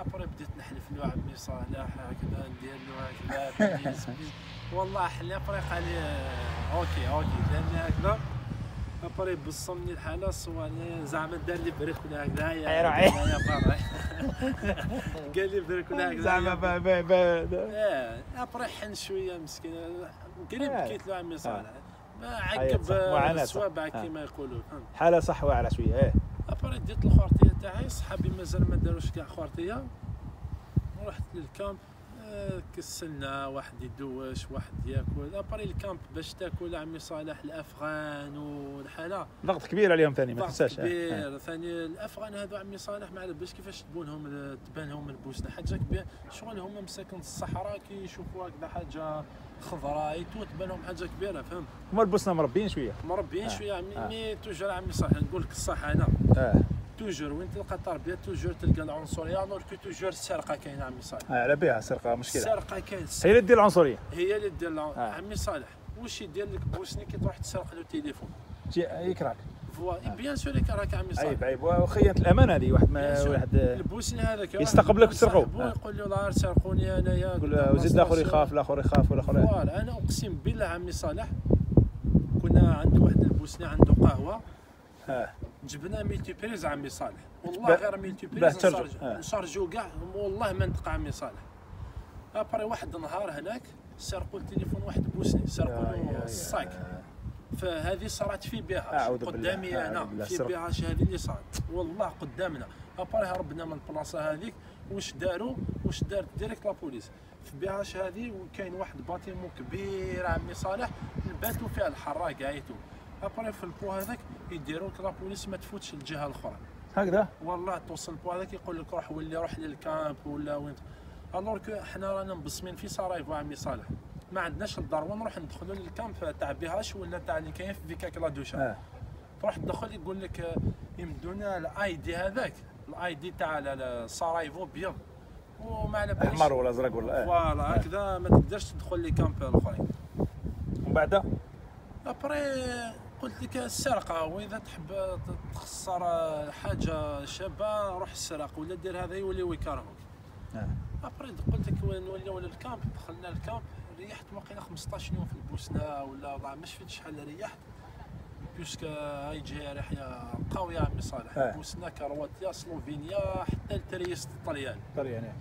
ابري بديت نحلف له عمي صالح هكذا ندير له هكذا والله حلي ابري قال لي آه، أوكي أوكي لأن هكذا. ابري بصمني الحالة صواني زعما دار لي بريك ولا هكذا يا عير. يا برا. قال لي بريك ولا هكذا زعما با با با ابري حن شوية مسكين. قريب آه. بكيت له عمي صالح ما عقب معاناة صح. السوابع آه. كيما يقولوا. فهمت حالة صح واعره شوية إيه. après ديت الخوارتية تاعي صحابي مازال ما داروش كاع خوارتية. رحت لل camp آه، كسلنا واحد يدوش واحد ياكل. après ال camp باش تاكل عمي صالح الأفغان والحالة. ضغط كبير عليهم ثاني ما تنساش. آه. آه. كبير ثاني الأفغان هذو عمي صالح ما بالش كيفاش تبونهم تبان لهم البوسنة. حاجة كبير شغل هما مساكن الصحراء كي يشوفوا هكذا حاجة. خضراء يتو تبان لهم حاجة كبيرة فهمت هما البوسنه مربين شوية. مربيين آه. شوية عمي آه. mais toujours عمي صالح نقول لك الصح أنا. آه. toujours وين تلقى التربية؟ toujours تلقى العنصرية. alors que toujours السرقة كاينة عمي صالح. آه، على بها سرقه مشكلة. السرقة كاين هي اللي دير العنصرية. هي اللي دير آه. عمي صالح. واش يدير لك؟ بوسني كي تروح تسرق له تليفون؟ تجي يكرهك. voilà bien sûr يكرهك عمي صالح عيب عيب وخيانة الأمانة هذه واحد ما. واحد البوسني هذاك يستقبلك وتسرقوا. آه. يقول له لا سرقوني انايا يقول وزيد الآخر. يخاف الآخر يخاف والآخر voilà أنا أقسم بالله عمي صالح كنا عند واحد البوسني عنده قهوة. آه. جبنا multiprise عمي صالح. والله غير multiprise آه. نشارجو كاع والله ما نطق عمي صالح. après واحد النهار هناك سرقوا التليفون واحد بوسني سرقوا له ال sac. فهذه صارت في بالله، قدامي أنا في. بيهاش هذه اللي صارت. والله قدامنا. après هربنا من البلاصه هذيك واش داروا؟ واش دارت direct la police في بيهاش هذه وكاين واحد باتيمون كبير عمي صالح نباتوا فيه الحراق عيتو ابري في البو هذاك يديروا لابوليس ما تفوتش الجهه الأخرى. هكذا؟ والله توصل البو هذاك يقول لك روح ولي روح للكامب ولا وين. ألور كو حنا رانا مبصمين في سرايفو عمي صالح. ما عندناش الدار وين نروح ندخلوا للكامب تاع بيهاش ولا تاع اللي كاين في فيكاك لا دوشا آه. تروح تدخل يقول لك آه، يمدونا الاي دي هذاك. ال ID تاع ال- ال- سرايفو بيض. وما على باليش. أحمر ولا أزرق ولا آه. voilà هكذا ما تقدرش تدخل les camps الأخرين. ومن بعد؟ après قلت لك السرقة. وإذا تحب تخسر حاجة شابة روح السرق. ولا دير هذا يولي يكرهك آه. après قلت لك نوليو لل camp. دخلنا ال camp ريحت واقيلا 15 يوم في البوسنة ولا ضاع ما شفت شحال ريحت parce que هاي جاية رحله قوية عمي صالح. آه. البوسنه كرواتيا سلوفينيا حتى التريست الطليان طلياني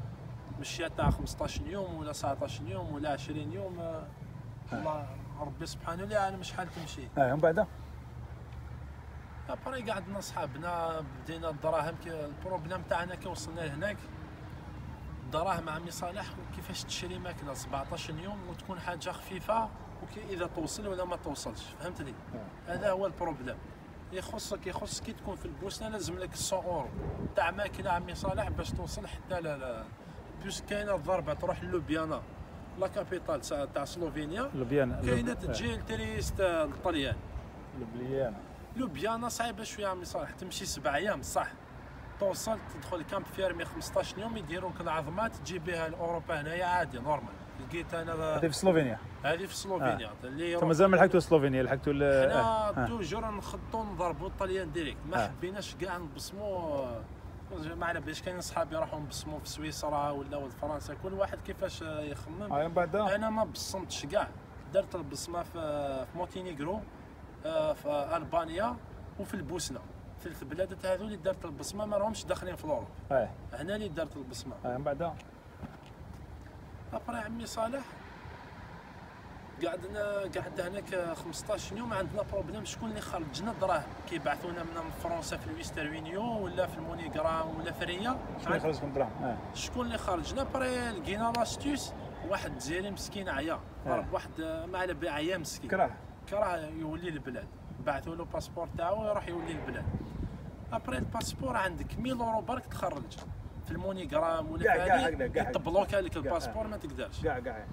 مشيت تاع 15 يوم ولا 19 يوم ولا 20 يوم آه، الله ربي سبحانه وتعالى يعلم شحال تمشي. آه ومن بعد؟ après قعدنا صحابنا بدينا الدراهم ال problème تاعنا كي وصلنا لهناك الدراهم عمي صالح كيفاش تشري ماكلة 17 يوم وتكون حاجة خفيفة وكي إذا توصل ولا ما توصلش فهمتني؟ هذا هو ال problème. يخصك يخص كي تكون في البوسنة لازم لك 100 اورو تاع ماكلة عمي صالح باش توصل حتى لا لا. puis كاينة الضربة تروح للوبيانا la capitale تاع- سلوفينيا. لوبيان كاينة تجي لتريست الطليان. لوبيان لوبيانا صعيبة شوية عمي صالح تمشي سبع أيام صح. توصل تدخل camp fermé 15 يوم يديروا لك العظمات تجي بها لاوروبا هنايا عادي normal لقيت أنا هذه في سلوفينيا. هذه في سلوفينيا. اللي انت مازال ما لحقتوا سلوفينيا لحقتوا ال- حنا آه. آه. toujours نخطو نضربوا الطليان direct. ما آه. حبيناش كاع نبصموا ما على باليش كاين صحابي راحوا نبصموا في سويسرا ولا في فرنسا. كل واحد كيفاش يخمم. من بعد أنا ما بصمتش كاع. درت البصمة في في مونتينيغرو آه، في ألبانيا وفي البوسنة. ثلاث بلادات هذو اللي درت البصمة ما راهمش داخلين في ال Europe. آه هنا اللي درت البصمة. آه من بعد après عمي صالح قعدنا قعد هناك 15 يوم عندنا problème. شكون اللي خرجنا؟ الدراهم كيبعثونا من فرنسا في ال Western Union ولا في ال MoneyGram ولا في Ria. شنو يخرجكم دراهم؟ آه شكون اللي خرجنا؟ après لقينا l'astuce واحد جزائري مسكين عيا. ضرب واحد ما على بالي عيا مسكين. كراه. كراه يولي البلاد. بعثوا له passeport تاعو يروح يولي البلاد. après ال passeport عندك 1000 اورو برك تخرج. في ال MoneyGram ولا كاع- في كاع كاع. ال passeport ما تقدرش. كاع كاع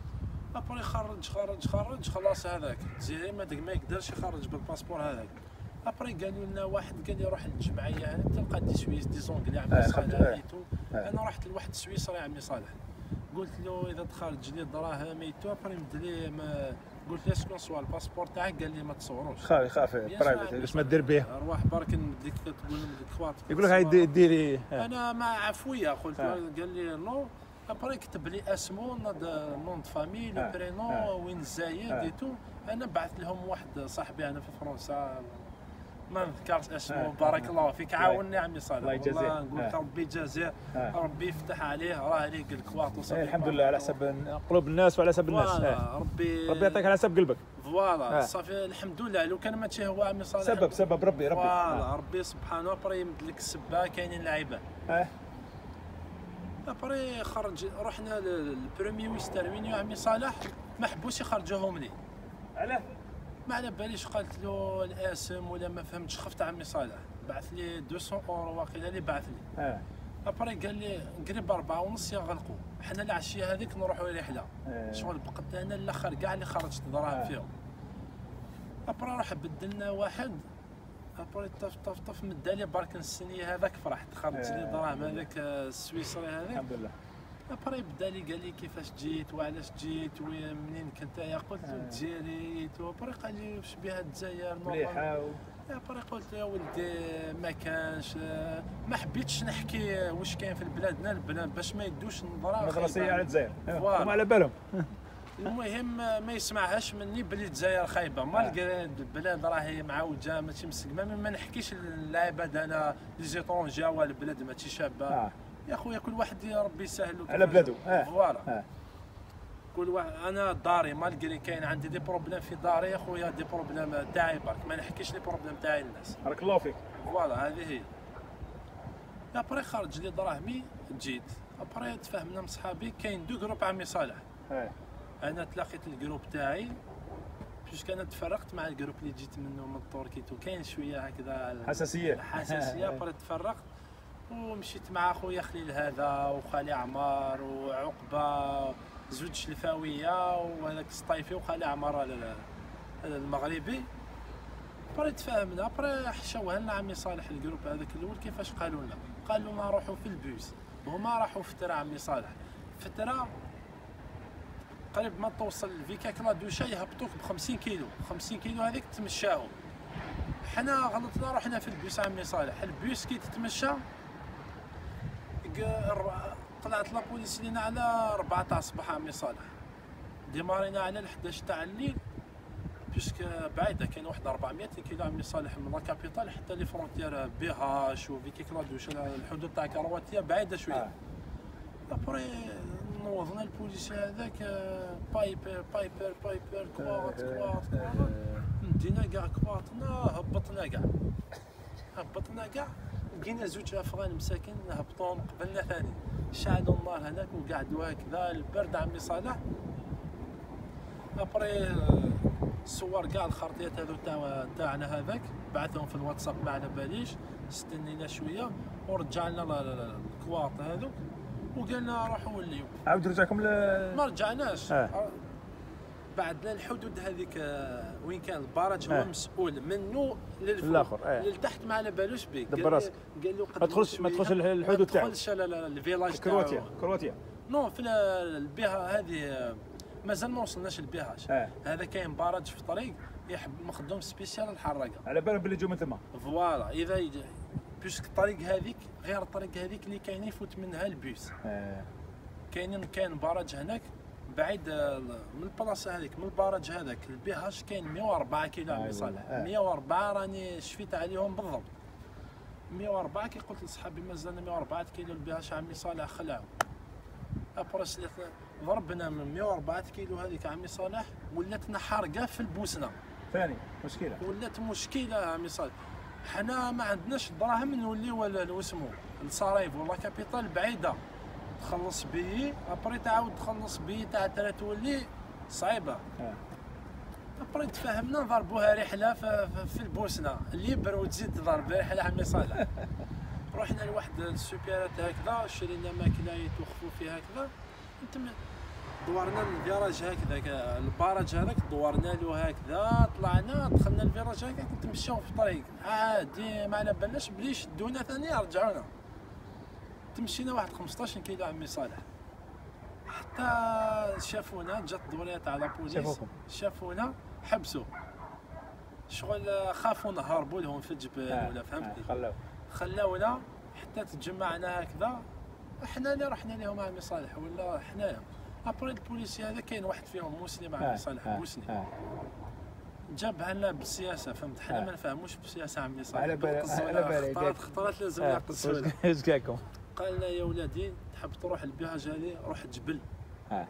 après خرج خرج خرج خلاص هذاك. الجزائري ما يقدرش يخرج بال passeport هذاك. après قالوا لنا واحد قال لي روح للجمعيه تلقى des Suisses des Anglais عمي آه، صالح آه. et tout. أنا رحت لواحد سويسري عمي صالح. قلت له إذا تخرج لي الدراهم et tout après مد لي ما قلت له est-ce que نصور ال passeport تاعك قال لي ما تصوروش خاف خاف bien private. باش ما دير به ارواح برك نمد لك تقول نمد لك خوات يقول لك هاي ديري. أنا مع عفوية قلت له. قال لي non après كتب لي اسمو nom de famille le. prénom آه. وين الزايد. et tout أنا بعث لهم واحد صاحبي أنا في فرنسا ما نذكرش اسمه آه. بارك الله فيك. عاوني عمي صالح. الله يجازيه. والله نقول لك آه. ربي يجازيه آه. ربي يفتح عليه. راه ليك الكواط وصافي إيه، الحمد لله على حسب قلوب الناس وعلى حسب الناس. ربي ربي يعطيك على حسب قلبك. voilà. آه. صافي الحمد لله. لو كان ما تشي هو عمي صالح. سبب سبب ربي ربي. voilà. ربي سبحانه وتعالى يمد لك السبة كاينين لعيبة. آه. après خرج رحنا لل premier Western Union عمي صالح؟ ما حبوش يخرجوهم لي. علاه. ما على باليش قالت له الاسم ولا ما فهمتش خفت عمي صالح بعث لي 200 أورو واقيلا اللي بعث لي آه. après قال لي قريب أربعة ونص يغلقوا حنا العشية هذيك نروحوا رحلة آه. شغل بقيت أنا الأخر كاع اللي خرجت دراهم آه. فيهم après راح بدلنا واحد après طف طف طف مدالي برك السنية هذاك فرحت خرجت لي آه. دراهم هذاك آه، السويسري هذاك الحمد لله après بدا لي قال لي كيفاش جيت وعلاش جيت ومنين كنت يا قلت له آه. الجزائري après قال لي واش بها الجزائر مليحة après قلت له يا ولدي ما كانش آه، ما حبيتش نحكي واش كاين في البلادنا البلاد باش ما يدوش نظرة مدرسيه. على الجزائر voilà. هم على بالهم المهم ما يسمعهاش مني بلي الجزائر خايبة malgré البلاد راهي معوجة ماشي مسقمه ما نحكيش اللاعبات أنا les étrangers والبلاد ماشي شابة. يا خويا كل واحد يا ربي يسهل على بلادو. آه. voilà. آه. كل واحد أنا داري malgré كاين عندي des problèmes في داري يا خويا des problèmes تاعي برك. ما نحكيش les problèmes تاعي الناس بارك الله فيك. voilà هذه هي. après خرج لي دراهمي جيت. après تفاهمنا مع صحابي كاين deux groupes عمي صالح. آه. أنا تلاقيت ال groupe تاعي parce que أنا تفرقت مع ال groupe اللي جيت منه من تركيتو كاين شوية هكذا حساسية. حساسية après تفرقت. ومشيت مع خويا خليل هذا وخالي عمار وعقبة زوج شلفاويه وهذاك السطيفي وخالي عمار ال- ال- المغربي. après تفاهمنا. après حشاوها لنا عمي صالح ال groupe هذاك الأول كيفاش قالوا لنا. قالوا لنا روحوا في البوس. هما راحوا في train عمي صالح. في train قريب ما توصل فيليكا كلادوشا يهبطوك ب 50 كيلو. 50 كيلو هذيك تمشاهم حنا غلطنا رحنا في البيس عمي صالح. البيس كي تتمشى طلعت la police لينا على 4 تاع الصباح عمي صالح. ديمارينا على ال 11 تاع الليل parce que بعيدة كاين واحد 400 كيلو عمي صالح من la capitale حتى les frontières بيهاش وفيليكا كلادوشا الحدود تاع كرواتيا بعيدة شوية. آه. après نوضنا البوليس هذاك آه، paper paper paper كوات كوات كوات مدينا كاع كواتنا هبطنا كاع. هبطنا كاع. لقينا زوج افغان مساكين هبطوهم قبلنا ثاني. شعلوا النار هناك وقعدوا هكذا البرد عمي صالح ابري الصور كاع الخرطيات هذو تاع تاعنا هذاك بعثهم في الواتساب ما على باليش استنينا شوية ورجع لنا ال- ال- الكواط هذوك وقالنا روحوا وليو. عاود رجعكم ل ما رجعناش. آه. بعد الحدود هذيك آه، وين كان؟ ال barrage هو آه. مسؤول منه للفوق للآخر، آه. للتحت ما على بالوش بك دبر راسك. قال له ما تدخلش ما تدخلش الحدود تاعو ما تدخلش لا- لا- لا، ال village كرواتيا تاعو. كرواتيا non في ال- البيها هذه آه، مازال ما وصلناش البيهاش آه هذا كاين barrage في الطريق يحب مخدوم spécial الحراقة. على بالهم باللي جو من ثما voilà إذا يجي- parce que الطريق هذيك غير الطريق هذيك اللي كاين يفوت منها البيس. آه. كاينين كاين barrage هناك بعيد من البلاصة هذيك من ال barrage هذاك البيهاش كاين 104 كيلو عمي صالح آه. 104 راني شفيت عليهم بالضبط. 104 كي قلت لصحابي مازالنا 104 كيلو البيهاش عمي صالح خلعوا après سلات ضربنا من 104 كيلو هذيك عمي صالح ولاتنا حرقه في البوسنة. ثاني مشكلة. ولات مشكلة عمي صالح. حنا ما عندناش دراهم نوليو ولا لو اسمو لصرايفو la capitale بعيدة. تخلص bus après تعاود تخلص بي تاع train تولي صعيبة. آه. après تفاهمنا نضربوها رحلة في, البوسنة الليبر وتزيد تضرب رحلة عمي صالح. رحنا لواحد ال supérette هكذا شرينا ماكلة وخفوفي هكذا. أنت دورنا ال virage هكذا ال barrage هذاك دورنا له هكذا طلعنا دخلنا ال virage هكذا نتمشاو في الطريق عادي ما على بالناش بلي يشدونا ثاني رجعونا. تمشينا واحد 15 كيلو عمي صالح حتى شافونا جات الدورية تاع لا بوليس شافوكم. شافونا حبسوا شغل خافوا نهربوا لهم في الجبل آه. ولا آه. فهمتني خلاو خلاونا حتى تجمعنا هكذا إحنا اللي رحنا لهم عمي صالح ولا حنايا ابري البوليسي هذا كاين واحد فيهم مسلم عمي آه. صالح آه. بوسني آه. جابها لنا بالسياسة فهمت حنا آه. ما نفهموش بالسياسة عمي صالح على بالي- على بالي، خطرات لازم آه. قالكم؟ قال لنا يا ولادي تحب تروح البيهاش هذه؟ روح جبل. آه.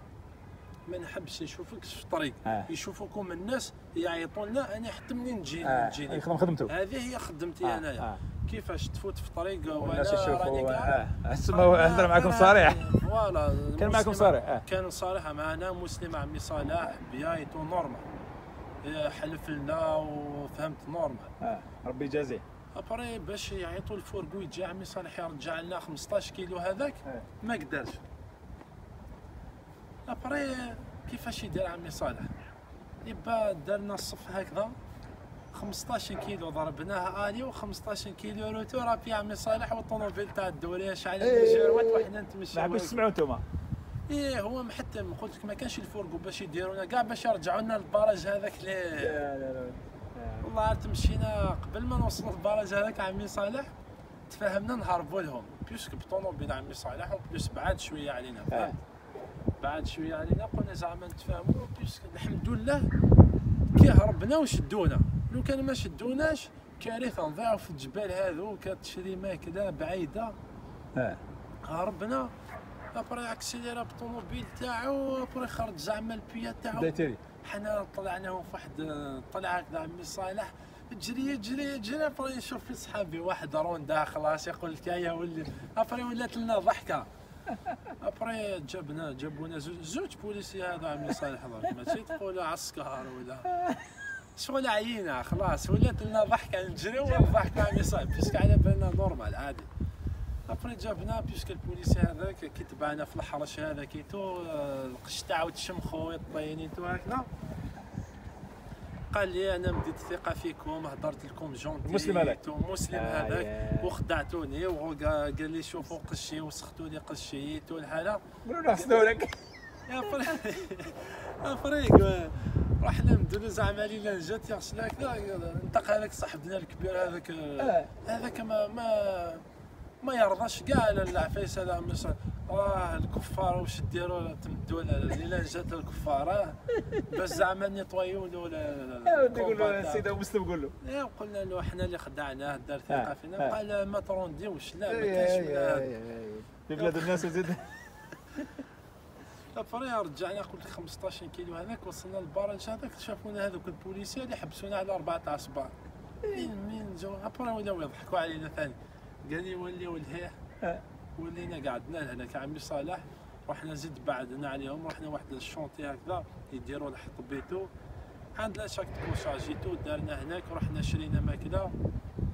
ما نحبش نشوفك في الطريق. آه. يشوفوكم الناس يعيطوا لنا أنا حتى منين نجي آه. نجيني. يخدم خدمته هذه هي خدمتي آه. أنايا. آه. كيفاش تفوت في طريق والناس وأنا راني يشوفوا آه اسمه هضر معكم صريح. voilà كان معكم صريح آه كان صالح معنا مسلم عمي صالح بيايتو normal إيه، حلف لنا وفهمت normal. آه ربي يجازيه. après باش يعيطوا ال fourgon ويجي عمي صالح يرجع لنا 15 كيلو هذاك آه. ما قدرش. après كيفاش يدير عمي صالح؟ يبا دارنا الصف هكذا 15 كيلو ضربناه aller و15 كيلو retour في عمي صالح والطوموبيل تاع الدوريه شعل الجيروات وحنا نتمشى ما تسمعوا أنتم إيه هو محتم. قلت لك ما كانش ال fourgon باش يديرونا كاع باش يرجعوا لنا ال barrage هذاك لا لا لا. والله عاد تمشينا قبل ما نوصلوا ال barrage هذاك عمي صالح تفاهمنا نهربوا لهم parce que بطوموبيل عمي صالح و plus بعاد شوية علينا فهمت؟ بعد شوية علينا قلنا زعما نتفاهموا parce que الحمد لله كي هربنا وشدونا. لو كان ما شدوناش كارثة نضيعوا في الجبال هذو كتشري ماكلة بعيدة. آه. هربنا après أكسيليرا بالطوموبيل تاعو après خرج زعما البيا تاعو. حنا طلعناه في واحد طلعه هكذا عمي صالح جري جري جري après نشوف في صحابي واحد روندا خلاص يقول لك يا ولي après ولات لنا ضحكة. après جابنا جابونا زوج, بوليسي هذا عمي صالح ماشي تقول عسكر ولا؟ شغل عيينا خلاص ولات لنا ضحكة. نجري والضحكة عمي صالح parce que على بالنا normal عادي. ابري جابنا بيسك البوليسي هذاك كي تبعنا في الحرش هذا كيتو آه، القش تاعو تشمخو يطينيتو هكذا قال لي أنا مديت الثقه فيكم هضرت لكم جونتي مسلم هذاك. تو مسلم آه، هذاك يا. وخدعتوني وهو قال قال لي شوفوا قشي وسختوا لي قشي تو الحاله قولوا له حسدونك يا فريق يا فريق رحنا نديرو زعما ليله جات يغسل هكذا انتق هذاك صاحبنا الكبير هذاك آه. هذاك ما ما ما يرضاش كاع على العفايس عمي صالح واه الكفار واش ديروا تمدوا اللي جات الكفار باش زعما نيطويو له نقول له السيد مسلم قول له. إيه وقلنا له إحنا اللي خدعناه دار ثقة آه، فينا. آه. قال ما ترونديوش لا ما إيه، كاينش إيه،. إيه، إيه. في بلاد الناس وزيد. après رجعنا قلت لك 15 كيلو هذاك وصلنا لل barrage هذاك شافونا هذوك البوليسية اللي حبسونا على أربعة تاع الصباح مين مين جو après ولاو يضحكوا علينا ثاني. قال لي وليو لهيه آه. ولينا قعدنا لهناك عمي صالح رحنا زيد بعدنا عليهم رحنا واحد ال chantier هكذا يديروا لحط بيتو. عندنا sac couchage يتو دارنا هناك ورحنا شرينا ماكلة.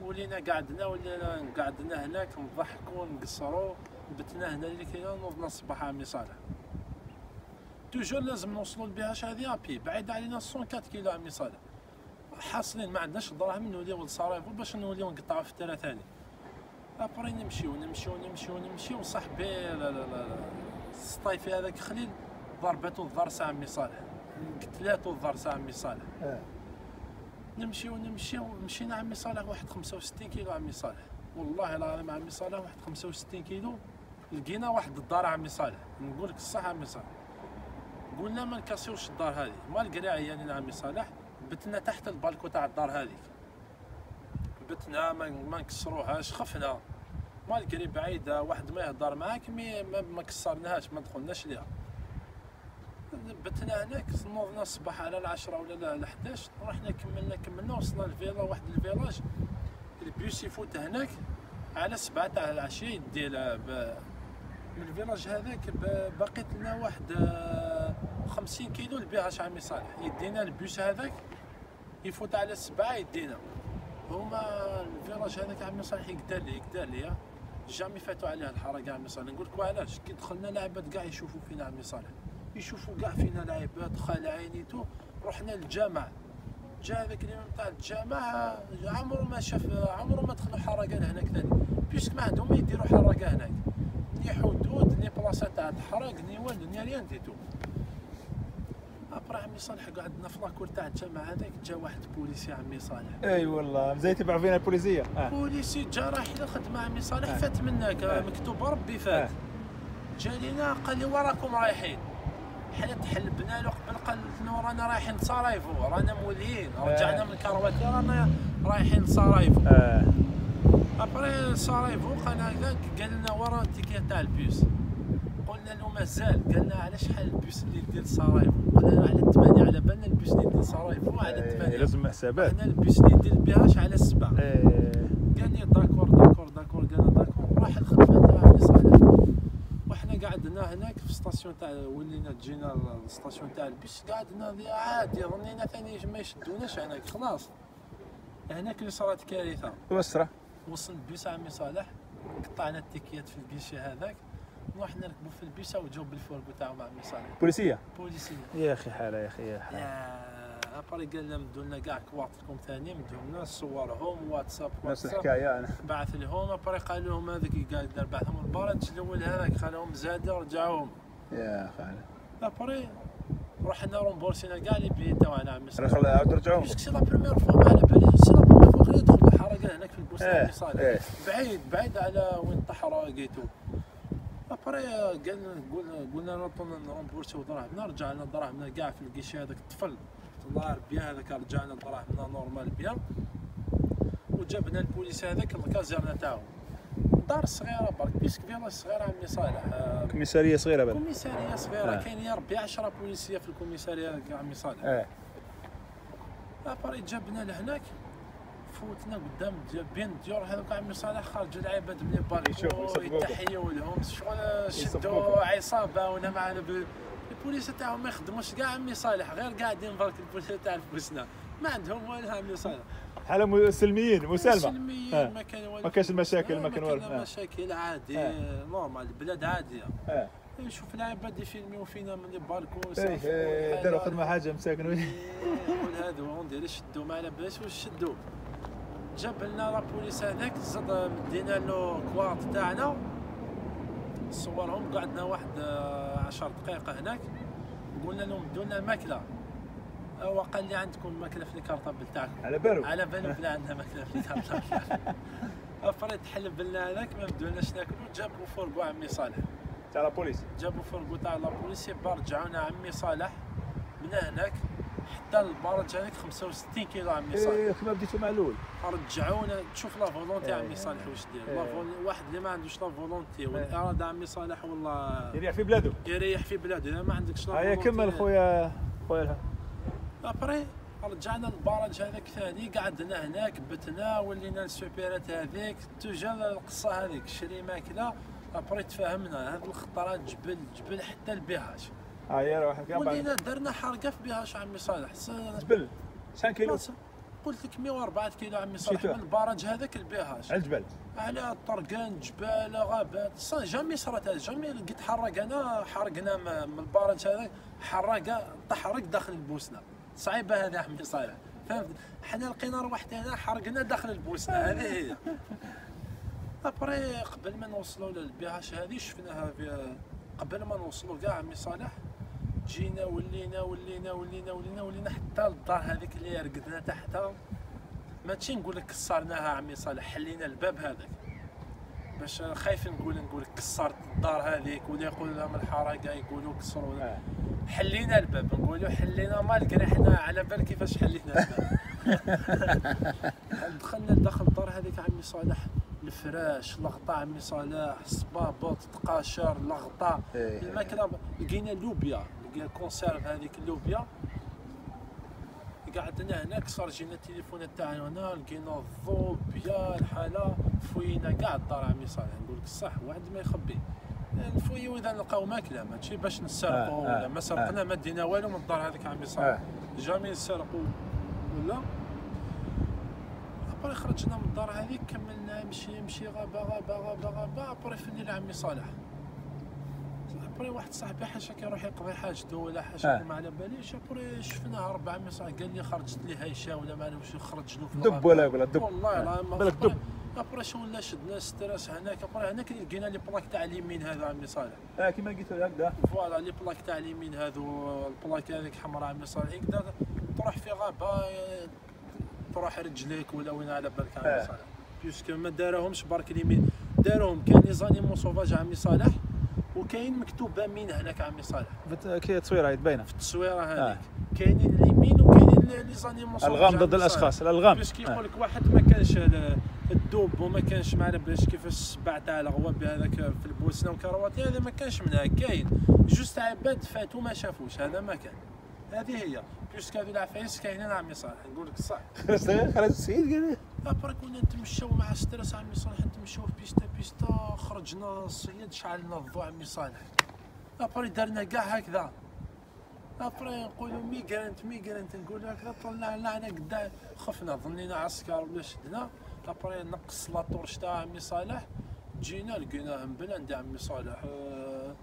ولينا قعدنا ولينا قعدنا هناك نضحكوا نقصروا بتنا هنا اللي كاينة نوضنا الصباح عمي صالح. toujours لازم نوصلوا لبيهاش هذه أبي. بعيد علينا 104 كيلو عمي صالح. حاصلين ما عندناش دراهم نوليو لصرايفو باش نوليو نقطعوا في ال train ثاني. après نمشيو نمشيو نمشيو نمشيو. صاحبي لا لا لا السطايفي هذاك خليل ضربته الضرسه عمي صالح. قتلاته الضرسه عمي صالح. نمشيو نمشيو. مشينا عمي صالح واحد 65 كيلو عمي صالح. والله العظيم عمي صالح واحد 65 كيلو. لقينا واحد الدار عمي صالح. نقول لك الصح عمي صالح. قلنا ما نكسروش الدار هذه. malgré عيانين عمي صالح. بتنا تحت البالكو تاع الدار هذيك. بتنا ما, نكسروهاش خفنا. malgré بعيدة واحد ما يهضر معاك mais ما, كسرناهاش ما دخلناش ليها. بتنا هناك نوضنا الصباح على العشرة ولا لا على 11 رحنا كملنا كملنا وصلنا الفيلا واحد ال village. البيوس يفوت هناك على سبعة تاع العشية يدي من ال village هذاك ب- باقيت لنا واحد 50 كيلو لبيهاش عمي صالح. يدينا البيوس هذاك يفوت على السبعة يدينا. هما ال village هذاك عمي صالح يقدر لي يقدر لي jamais فاتوا عليها الحراقة عمي صالح. نقول لك علاش؟ كي دخلنا لعباد كاع يشوفوا فينا عمي صالح. يشوفوا كاع فينا لعباد خالعين et tout رحنا للجامع. جا هذاك اليوم تاع الجامع عمره ما شاف عمره ما دخلوا حراقة لهناك ثاني. parce que ما عندهم ما يديروا حراقة هناك. ni حدود ni بلاصة تاع الحرق ni والو ni rien du tout après عمي صالح قعدنا في la cour تاع الجامع هذاك جا واحد بوليسي عمي صالح أي والله مزال يتبع فينا البوليسية آه. بوليسي جا راح الخدمه عمي صالح آه. فات منك آه. مكتوب ربي فات آه. جا لينا قال لي وراكم رايحين حنا تحلبنا له قبل قال لنا رانا رايحين لصرايفو رانا موليين رجعنا من كرواتي رانا رايحين لصرايفو آه. après صرايفو قال هكذاك قال لنا ورا ال ticket تاع البيوس قلنا له مازال. قال لنا على شحال البيوس اللي يدير لصرايفو قلنا له على الثمانية على بالنا البيوس اللي يدير لصرايفو على إيه، الثمانية. لازم حسابات. أنا البيوس اللي يدير لبيهاش على السبعة. إيه. قال لي d'accord d'accord d'accord قال d'accord. راح الخدمة تاع عمي صالح وحنا قعدنا هناك في station تاع ولينا تجينا ال station تاع البيس قعدنا عادي ظنينا ثاني ما يشدوناش هناك. خلاص. هناك اللي صارت كارثه وصل البيس عمي صالح قطعنا التيكيات في البيشي هذاك. رحنا نركبوا في البيسه وجاو بال fourgon تاعهم عمي صالح. بوليسية؟ بوليسية. يا أخي حالة يا أخي يا حالة. après قال لنا مدوا لنا كاع كواغطكم ثاني مدوا لنا صورهم واتساب نفس. الحكاية أنا. بعث لهم après قال لهم هذاك قال دار بعثهم البرد الأول هذاك خلاهم زاد رجعوهم. يا خالد après رحنا رومبورسينا كاع les bus تاعنا عمي صالح. عاود parce que c'est la première fois ما على بالي. c'est la première fois خلينا ندخل الحراقة هناك في البوسنه إيه عمي صالح. إيه. بعيد بعيد على وين تحرق et tout après قالنا قلنا قلنا نطلنا نرومبورسيو دراهمنا رجعنا دراهمنا كاع في ال guichet هذاك الطفل. الله بيان هذاك رجعنا دراهمنا normal bien. وجبنا البوليس هذاك الكازيرنا تاعو. دار صغيرة برك parce que فيلا صغيرة عمي صالح. آه، كوميسارية صغيرة بعد كوميسارية صغيرة. آه. كاين يا ربي 10 بوليسية في الكوميسارية عمي صالح. إيه après جبنا لهناك. فوتنا قدام بين الديور هذوك عمي صالح خرج العباد من يصفقوكم. يتحيوا لهم. شغل. شدوا عصابة ولا معنا ب- البوليس تاعهم ما يخدموش. كاع عمي صالح غير قاعدين برك البوليس تاع البوسنه ما عندهم والو عمي صالح. حاله م- سلميين مسالمة. سلميين. ما كان والو. ما كانش المشاكل، ما كان والو. مشاكل عادي. normal البلاد عادية. نشوف العباد يفيلميو فينا من البالكو إيه إيه، داروا خدمة حاجة مساكن يقول هذا هون شدوا ما على باليش واش شدوا؟ جاب لنا la police هذاك زاد مدينا له كواغط تاعنا صورهم قعدنا واحد عشر دقائق هناك قلنا لهم دوا لنا الماكله هو قال لي عندكم ماكله في ال cartable تاعكم على بالو على بالو بلا عندنا ماكله في ال cartable après تحلب لنا هذاك ما بدوناش ناكلو جابوا fourgon عمي صالح تاع la police جابوا fourgon تاع la police ben رجعونا عمي صالح من هناك حتى البرج هذاك 65 كيلو عمي صالح إيه، كما بديتو مع الأول. رجعونا تشوف la volonté عمي إيه. صالح واش دير la إيه. vol- واحد اللي ما عندوش la volonté والاراده عمي صالح والله يريح في بلادو يريح في بلاده. إذا ما عندكش la هيا volonté كمل خويا خويا après رجعنا للبرج هذاك ثاني قعدنا هناك بتنا ولينا السوبيرات هذيك توجا القصة هذيك شري ماكلة ابري تفاهمنا. هذا الخطرات جبل جبل حتى البهاش بعد. ولينا درنا حرقه في بهاش عمي صالح. جبل. شحال كيلو. قلت لك 104 كيلو عمي صالح. من البرج هذاك البهاش على الجبل. على طرقان جبال غابات. جامي هذا. جامي لقيت حرق أنا حرقنا من البرج هذا. حرق تحرق داخل البوسنة. صعيبة هذه عمي صالح. فهمت؟ حنا لقينا روحنا هنا حرقنا داخل البوسنة. هذه هي. أبري قبل ما نوصلوا للبهاش هذه شفناها في قبل ما نوصلوا كاع عمي صالح. جينا ولينا ولينا ولينا ولينا ولينا حتى للدار هذيك اللي رقدنا تحتها ما تشي نقول لك كسرناها عمي صالح حلينا الباب هذاك. باش خايف نقول نقول كسرت الدار هذيك ولا يقولوا لهم الحرقه يقولوا كسروا. آه. حلينا الباب نقولوا حلينا malgré حنا على بال كيفاش حلينا الباب. دخلنا داخل الدار هذيك عمي صالح الفراش لغطا عمي صالح صبابط تقاشر لغطا. إيه. الماكلة لقينا اللوبيا لقينا conserve هذيك اللوبيا. قعدنا هناك شارجينا التليفون تاعنا هنا لقينا الضوء bien الحالة فوينا كاع الدار عمي صالح. نقول لك الصح واحد ما يخبي. نفوي واذا نلقاو ماكلة ماشي باش نسرقوا آه، ولا ما سرقنا ما دينا والو من الدار هذيك عمي صالح. آه. جامي نسرقوا ولا؟ أبري خرجنا من الدار هذيك كملنا نمشي نمشي غابة غابة غابة غابة. أبري في الليل عمي صالح. ابري واحد صاحبي حاشا كيروح يقضي حاجته ولا حاشا آه. ما على باليش ابري شفناه ربع عمي صالح قال لي خرجت لي هيشة ولا ما عرف واش خرج له في دب. ولا يقول دب. والله لا ما بالك دب. après شو ولا شدنا stress هناك après هناك اللي لقينا les plaques تاع les mines هذا عمي صالح. آه كيما قلت لك هكذا voilà les plaques تاع les mines هذو ال plaque هذيك حمراء عمي صالح. يقدر تروح في غابة تروح رجليك ولا وين على بالك عمي آه. صالح. parce que ما داروهمش برك les mines. داروهم كاين les animaux sauvages عمي صالح. وكاين مكتوبه من هناك عمي صالح. بت- كي تصويره هي باينة. في التصويره آه. هذيك كاينين les mines وكاينين les- sauvages الغام ضد الأشخاص. الالغام باش كي آه. لك واحد ما كانش ال- الدوب وما كانش ما عرفش كيفاش السبع تاع الغواب هذاك في البوسنة وكرواتي هذا ما كانش منها كاين. juste عباد فاتوا ما شافوش هذا ما كان. هذه هي. parce que هذه العفايس كاينين عمي صالح. نقول لك الصح خرج خرج السيد قال لي. après كنا نتمشاو مع stress عمي صالح نتمشاو في piste piste خرجنا الصيد شعلنا الضوء عمي صالح après درنا كاع هكذا. après نقولوا migrant migrant نقول هكذا طلعنا أنا قدام خفنا ظنينا عسكر ولا شدنا. après نقص la torche تاع عمي صالح جينا لقيناه مبلند عمي صالح آه،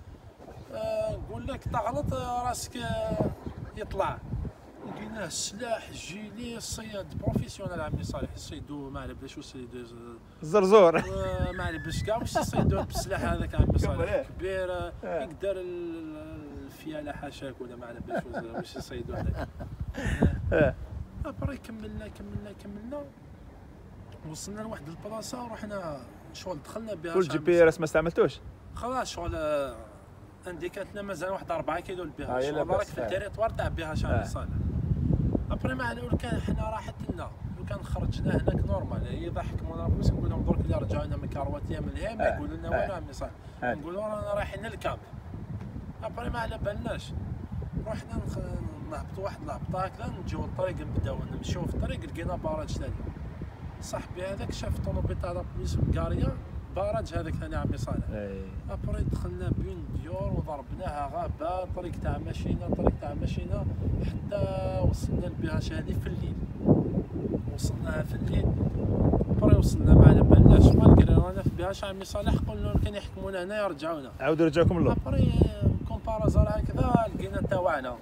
آه، نقول لك تغلط راسك يطلع. لقيناه السلاح gilet الصياد professionnel عمي صالح يصيدوا ما على باليش واش يصيدوا الزرزور ما على باليش كاع واش يصيدوا بالسلاح هذاك عمي صالح. كبير آه، آه. يقدر ال- الفياله حاشاك ولا ما على باليش واش- يصيدوا هذاك آه. أبري كملنا كملنا كملنا. وصلنا لواحد البلاصة ورحنا شغل دخلنا بها والجي بي اس ما استعملتوش؟ خلاص شغل آه، انديكاتنا مازال واحد 4 كيلو آه، لبها شغل راك في آه. التيريتوار تاع بها آه. شعب صالح. أبري ما على كان حنا راحت لنا لو كان خرجنا هناك نورمال يضحك منافس نقول لهم درك اللي رجعونا من كرواتيا من الهيم آه، يقولوا لنا. وين عمي صالح آه. نقولوا رانا رايحين لل camp. après ما على بالناش. رحنا نخ... نهبطوا واحد الهبطه هكذا نجيو الطريق نبداو نمشيو في الطريق لقينا barrage ثاني. صاحبي هذاك شاف طوموبيل تاع la police مقاريه barrage هذاك ثاني عمي صالح. إيه. après دخلنا بين ديور وضربناها غابة طريق تاع ماشينة طريق تاع ماشينة حتى وصلنا لبهاش هذه في الليل. وصلناها في الليل. après وصلنا ما على بالناش malgré رانا في بهاش عمي صالح قلنا كان يحكمونا هنا يرجعونا عاودوا رجعكم اللور après comme par hasard هكذا لقينا تاوعنا.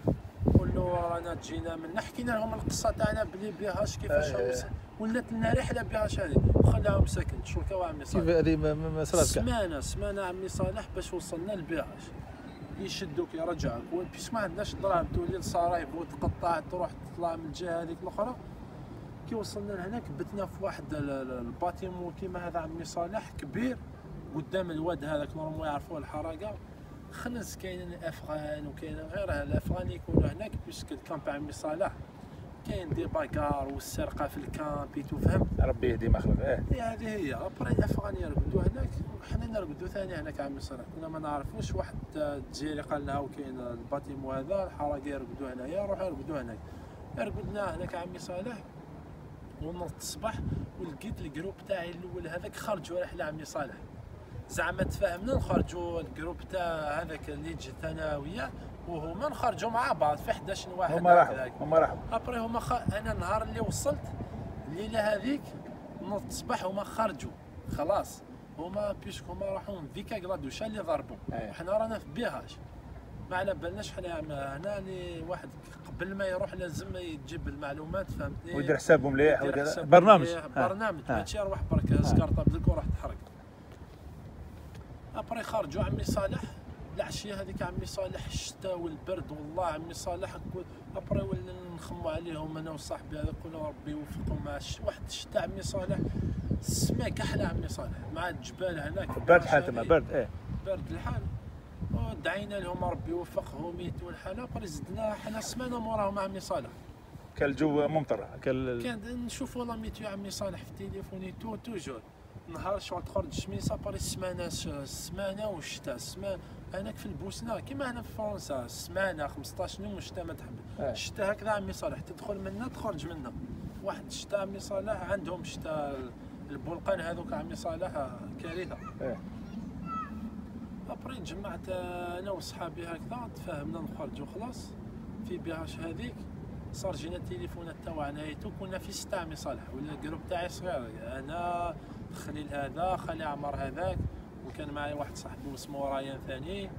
قولوا رانا جينا من حكينا لهم القصة تاعنا بلي بهاش كيفاش آه. ولات لنا رحلة بهاش هذه. خلاهم ساكن. شركه عمي كيف صالح هذه ما- ما ما صرات كاع؟ سمانه سمانة عمي صالح باش وصلنا لبهاش يشدوك يرجعك puisque ما عندناش دراهم تولي لصرايب وتقطع تروح تطلع من الجهة هذيك الأخرى. كي وصلنا لهناك بتنا في واحد ال- ال- ال bâtiment كيما هذا عمي صالح كبير. قدام الواد هذاك normal يعرفوه الحرقه خنز كاين افغان وكاين غير الافغان يكونوا هناك puisque ال camp عمي صالح. كاين des bagarres والسرقة في ال camp تفهم؟ ربي يهدي ما خلق آه هي هذه هي. après الافغان يرقدوا هناك وحنا نرقدوا ثاني هناك عمي صالح. كنا ما نعرفوش واحد الجزيري قال لنا هاو كاين ال bâtiment هذا الحراقي يرقدوا هنايا روحوا يرقدوا هناك. رقدنا هناك عمي صالح. ونض الصباح ولقيت ال groupe تاعي الأول هذاك خرجوا رحلة عمي صالح. زعما تفاهمنا نخرجوا ال groupe تاع هذاك اللي أنا وياه وهما نخرجوا مع بعض في 11 واحد هما راحوا. هما راحوا. après هما خ... أنا النهار اللي وصلت الليلة هذيك نوض الصباح هما خرجوا. خلاص. هما puisque هما راحوا من فيليكا كلادوشا اللي ضربوا أيه. وحنا رانا في بيهاش. ما على بالناش حنا هنا اللي واحد قبل ما يروح لازم يجيب المعلومات فهمتني؟ ويدير حسابه مليح برنامج. مليح، آه. برنامج. آه. ماشي روح برك سكرطه بدك وراح تحرق. أبري خرجوا عمي صالح. العشية هذيك عمي صالح الشتاء والبرد والله عمي صالح. أبري ولينا نخموا عليهم أنا وصاحبي هذا قلنا ربي يوفقهم مع. واحد الشتاء عمي صالح. السماء كحله عمي صالح مع الجبال هناك. برد حال تما برد إيه. برد الحال. ودعينا لهم ربي يوفقهم يتو الحال. après زدنا حنا سمانه موراهم عمي صالح. كان الجو ممطر. كان كان نشوف والله météo عمي صالح في تليفوني tout toujours. نهار شغل تخرج الشميسه après السمانه السمانه والشتاء السمانه هناك في البوسنه كيما هنا في فرنسا السمانه 15 يوم والشتاء ما تحب. الشتاء هكذا عمي صالح تدخل منا تخرج منا واحد الشتاء عمي صالح عندهم شتاء البلقان هذوك عمي صالح كارثة. إيه. أبري جمعت أنا وصحابي هكذا تفاهمنا نخرجوا خلاص. في بيهاش هذيك صار جينا التليفونات تاعنا نهايته كنا في ستة عمي صالح ولا الجروب تاعي صغير. أنا خليل هذا خلي عمر هذاك. وكان معي واحد صاحبي اسمه ريان ثاني.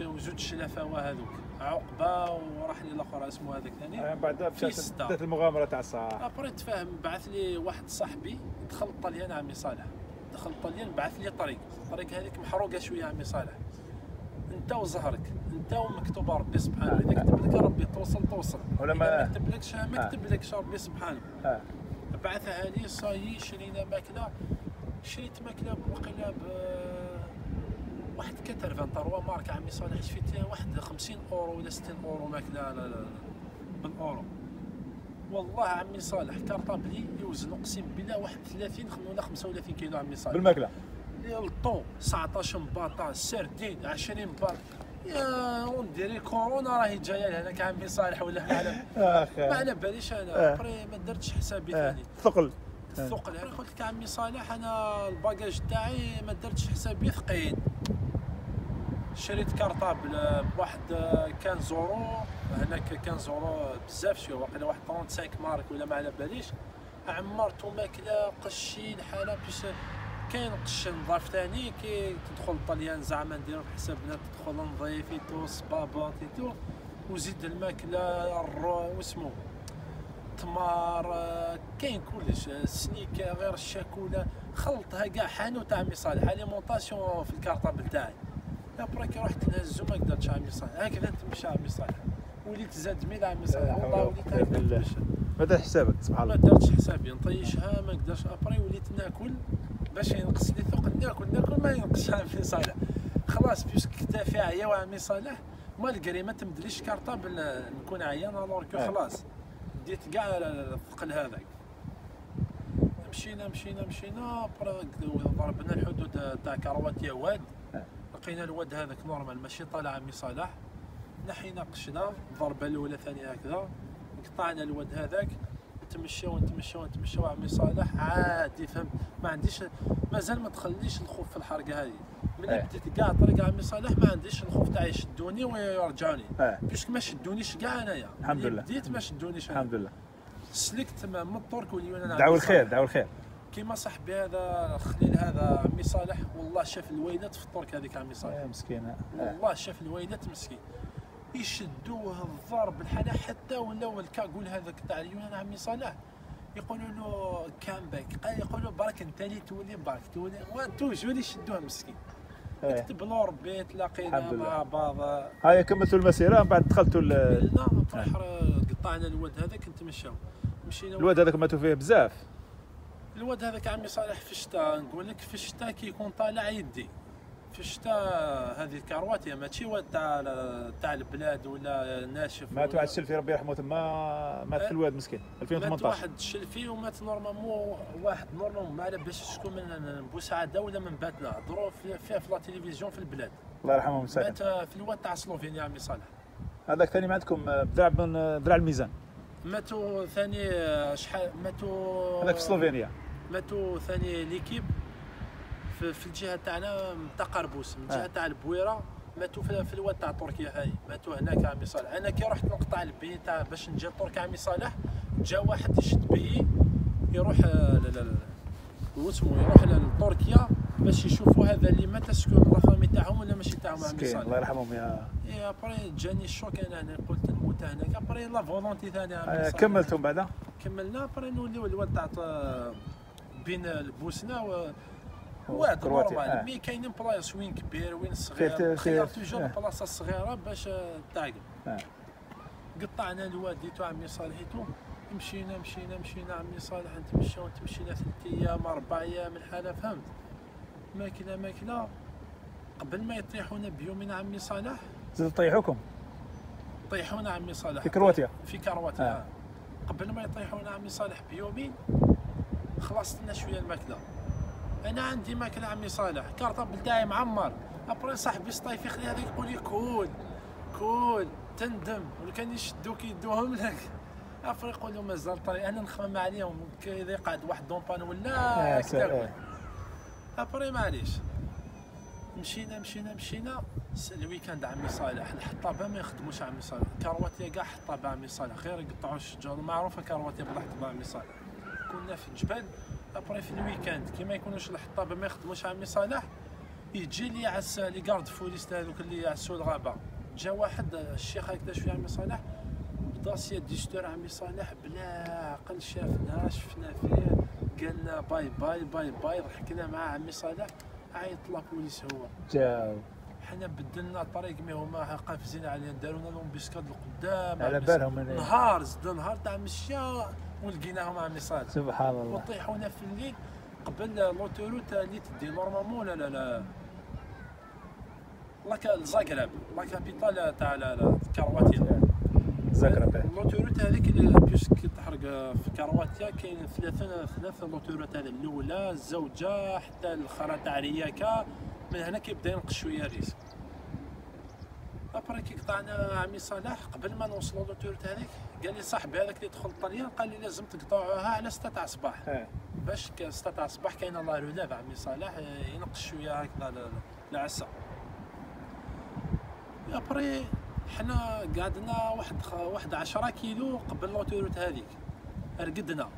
وزوج شلفاوة هذوك. عقبة وراح لي الآخر اسمه هذاك ثاني. آه، بعد بدات المغامرة تاع الصح ابري تفاهم بعث لي واحد صاحبي دخل الطليان عمي صالح. دخل الطليان بعث لي طريق. الطريق هذيك محروقة شوية عمي صالح. أنت وزهرك أنت ومكتوب ربي سبحانه. إذا كتب لك ربي توصل توصل. ولا ما- كتب لكش ما كتب لكش ربي سبحانه. آه. بعثها لي صاي شرينا ماكلة شريت ماكلة وقيلا ب واحد 83 مارك عمي صالح شفيت واحد 50 أورو ولا 60 أورو ماكلة. لا لا لا بالاورو والله عمي صالح كارطابلي يوزن أقسم بالله واحد 30 خم- ولا 35 كيلو عمي صالح. بالماكلة. الطو 19 مباطه سردين 20 مباط يا ونديري كورونا راهي جاية لهناك عمي صالح ولا ما على اخ ما على باليش آه. أنا بري ما درتش حسابي آه. ثاني. ثقل. الثقل هذا قلت لك عمي صالح أنا الباجاج تاعي ما درتش حسابي ثقيل. شريت كارطابل بواحد كان زورو هناك كان زورو بزاف شوية واقيلا واحد 35 مارك ولا ما على باليش عمرتو ماكله قشي الحاله باش كاين قش نظاف ثاني كي تدخل الطليان زعما نديرو بحسابنا تدخل نظيف تو صبابط تو وزيد الماكلة الرو واسمو تمار كاين كلش سنيكه غير الشاكولة خلطها كاع حانوت عمي صالح alimentation في ال cartable تاعي. après كي رحت نهزو ما قدرتش عمي صالح هكذا نتمشى عمي صالح وليت زاد ميل عمي صالح والله وليت هكذا ما درت حسابك سبحان ما الله. درتش حسابي نطيشها ما نقدرش après وليت ناكل باش ينقص لي ثقل ناكل ناكل ما ينقصش. عمي صالح. خلاص puisque كتافي عيا وعمي صالح malgré ما تمدليش cartable نكون عيان alors que آه. خلاص. ديت كاع الثقل هذاك. مشينا مشينا مشينا ضربنا الحدود تاع كرواتيا واد. آه. لقينا الواد هذاك نورمال ماشي طالع عمي صالح. نحينا قشنا الضربه الأولى الثانية هكذا. قطعنا الواد هذاك. نتمشاو نتمشاو نتمشاو عمي صالح عادي فهم ما عنديش مازال ما دخلنيش الخوف في الحرقة هذه ملي آه. بديت كاع طريق عمي صالح ما عنديش الخوف تاع يشدوني ويرجعوني puisque ما شدونيش كاع أنايا الحمد لله. بديت ما شدونيش. الحمد لله سلكت من الطرق ولينا دعوا. الخير دعوا الخير كيما صاحبي هذا خليل هذا عمي صالح والله شاف الويلات في الطرق هذيك عمي صالح يا مسكين. والله شاف الويلات مسكين يشدوه الضرب الحلا حتى ولاو ال cagoules هذاك تاع اليونان عمي صالح. يقولوا له come back. قال يقولوا برك انت اللي تولي. برك تولي و toujours يشدوه مسكين. إيه. كتب له ربي تلاقينا. مع بعض هاي كملتوا المسيرة؟ من بعد دخلتوا ال- قلنا بحر قطعنا الواد هذاك نتمشاو. مشينا الواد هذاك ماتوا فيه بزاف. الواد هذاك عمي صالح في الشتاء نقول لك في الشتاء كي يكون طالع يدي. في الشتاء هذه الكرواتية ماشي هو تاع تاع البلاد ولا ناشف مات واحد الشلفي ربي يرحمه تما مات في الواد مسكين مات 2018 واحد الشلفي ومات normalement واحد normalement ما على باش شكون من بوسعادة ولا من باتنا. هضروا في- فيها في la télévision في البلاد. الله يرحمه ويسامحه مات في الواد تاع سلوفينيا عمي صالح. هذاك ثاني ما عندكم ذراع من ذراع الميزان. ماتوا ثاني آه، شحال ماتوا هذاك في سلوفينيا. ماتوا ثاني l'équipe. في, في الجهة تاعنا تاع قربوس من الجهة آه. تاع البويرة ماتوا في, في الواد تاع تركيا هاي ماتوا هناك عمي صالح أنا كي رحت نقطع البي تاع باش نجي لتركيا عمي صالح جا واحد يشد بي يروح آه، واسمو يروح لتركيا باش يشوفوا هذا اللي مات شكون famille تاعهم ولا ماشي تاعهم عمي مسكين الله صالح يرحمهم يا إي après جاني ال choc أنا هنا قلت نموت هناك après la volonté ثاني عمي صالح. كملتم بعدا كملنا après نوليو الواد تاع بين البوسنة و واد كرواتيا، normal آه. mais كاينين بلايص وين كبير وين صغير. خير toujours آه. البلاصه الصغيره باش آه، تعقل. قطعنا الواديتو عمي صالحيتو. مشينا مشينا مشينا عمي صالح نتمشاو تمشينا ثلاث أيام أربع أيام الحالة فهمت. ماكلة ماكلة. قبل ما يطيحونا بيومين عمي صالح. زاد طيحوكم؟ طيحونا عمي صالح. في كرواتيا. في كرواتيا. آه. قبل ما يطيحونا عمي صالح بيومين خلصت لنا شوية الماكلة. أنا عندي ماكلة عمي صالح. cartable تاعي معمر après صاحبي سطايف يخلي هذا يقول لي كول كول تندم. ولا كان يشدوك يدوهم لك. après يقول له مازال طريق أنا نخمم عليهم. كي إذا قعد واحد en panne ولا آه، كذا. après معليش. مشينا مشينا مشينا. ال week-end عمي صالح. الحطابة ما يخدموش عمي صالح. كرواتيا كاع حطابة عمي صالح. غير يقطعوا الشجر معروفة كرواتيا بالحطابه عمي صالح. كنا في الجبل après في ال week-end. كي ما يكونوش الحطابه ما يخدموش عمي صالح يجي لي يعس لي كارد فوليس هذوك اللي يعسوا الغابة. جا واحد الشيخ هكذا شوية عمي صالح بداسيه ديستور عمي صالح بلا عقل شافنا شفنا فيه قالنا باي باي باي باي ضحكنا مع عمي صالح عيط لابوليس هو. جاو. حنا بدلنا الطريق مي هما قافزين علينا دارونا لهم بيسكاد القدام على بالهم نهار زد نهار تاع مشيا ولقيناهم عمي صالح سبحان الله. وطيحونا في الليل قبل l'autoroute اللي تدي normalement لا لا لا. زاغرب la capitale تاع لا- لا كرواتيا. زغرب. ال autoroute هذيك اللي puisque تحرق في كرواتيا كاين ثلاثة ثلاثة l'autoroute هذا الأولى الزوجة حتى الخرا تاع رياكا. من هنا كيبدا ينقص شوية ال risque. après كي قطعنا عمي صلاح قبل ما نوصلوا l'autoroute هذيك. قال لي صاحبي هذاك اللي دخل الطليان قال لي لازم تقطعوها على 6 تاع الصباح. باش ك- 6 تاع الصباح كاين la relève عمي صالح آه، ينقص شوية هكذا العسى après حنا قعدنا واحد واحد 10 كيلو قبل l'autoroute هذيك. رقدنا.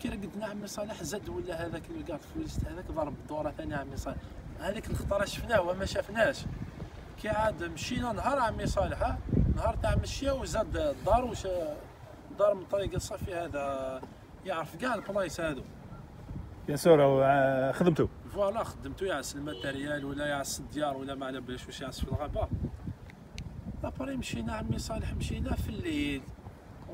كي رقدنا عمي صالح زاد ولا هذاك اللي قاعد في الوسط هذاك ضرب دورة ثانية عمي صالح. هذيك الخطرة شفناه وما شافناش كي عاد مشينا نهار عمي صالح ها، نهار تاع مشية وزاد الدار وش دار من طريق الصفي هذا يعرف كاع البلايص هادو. bien sûr خدمتو؟ voilà خدمتو يعس ال matériel ولا يعس الديار ولا ما على باليش واش يعس في الغابة. après مشينا عمي صالح مشينا في الليل.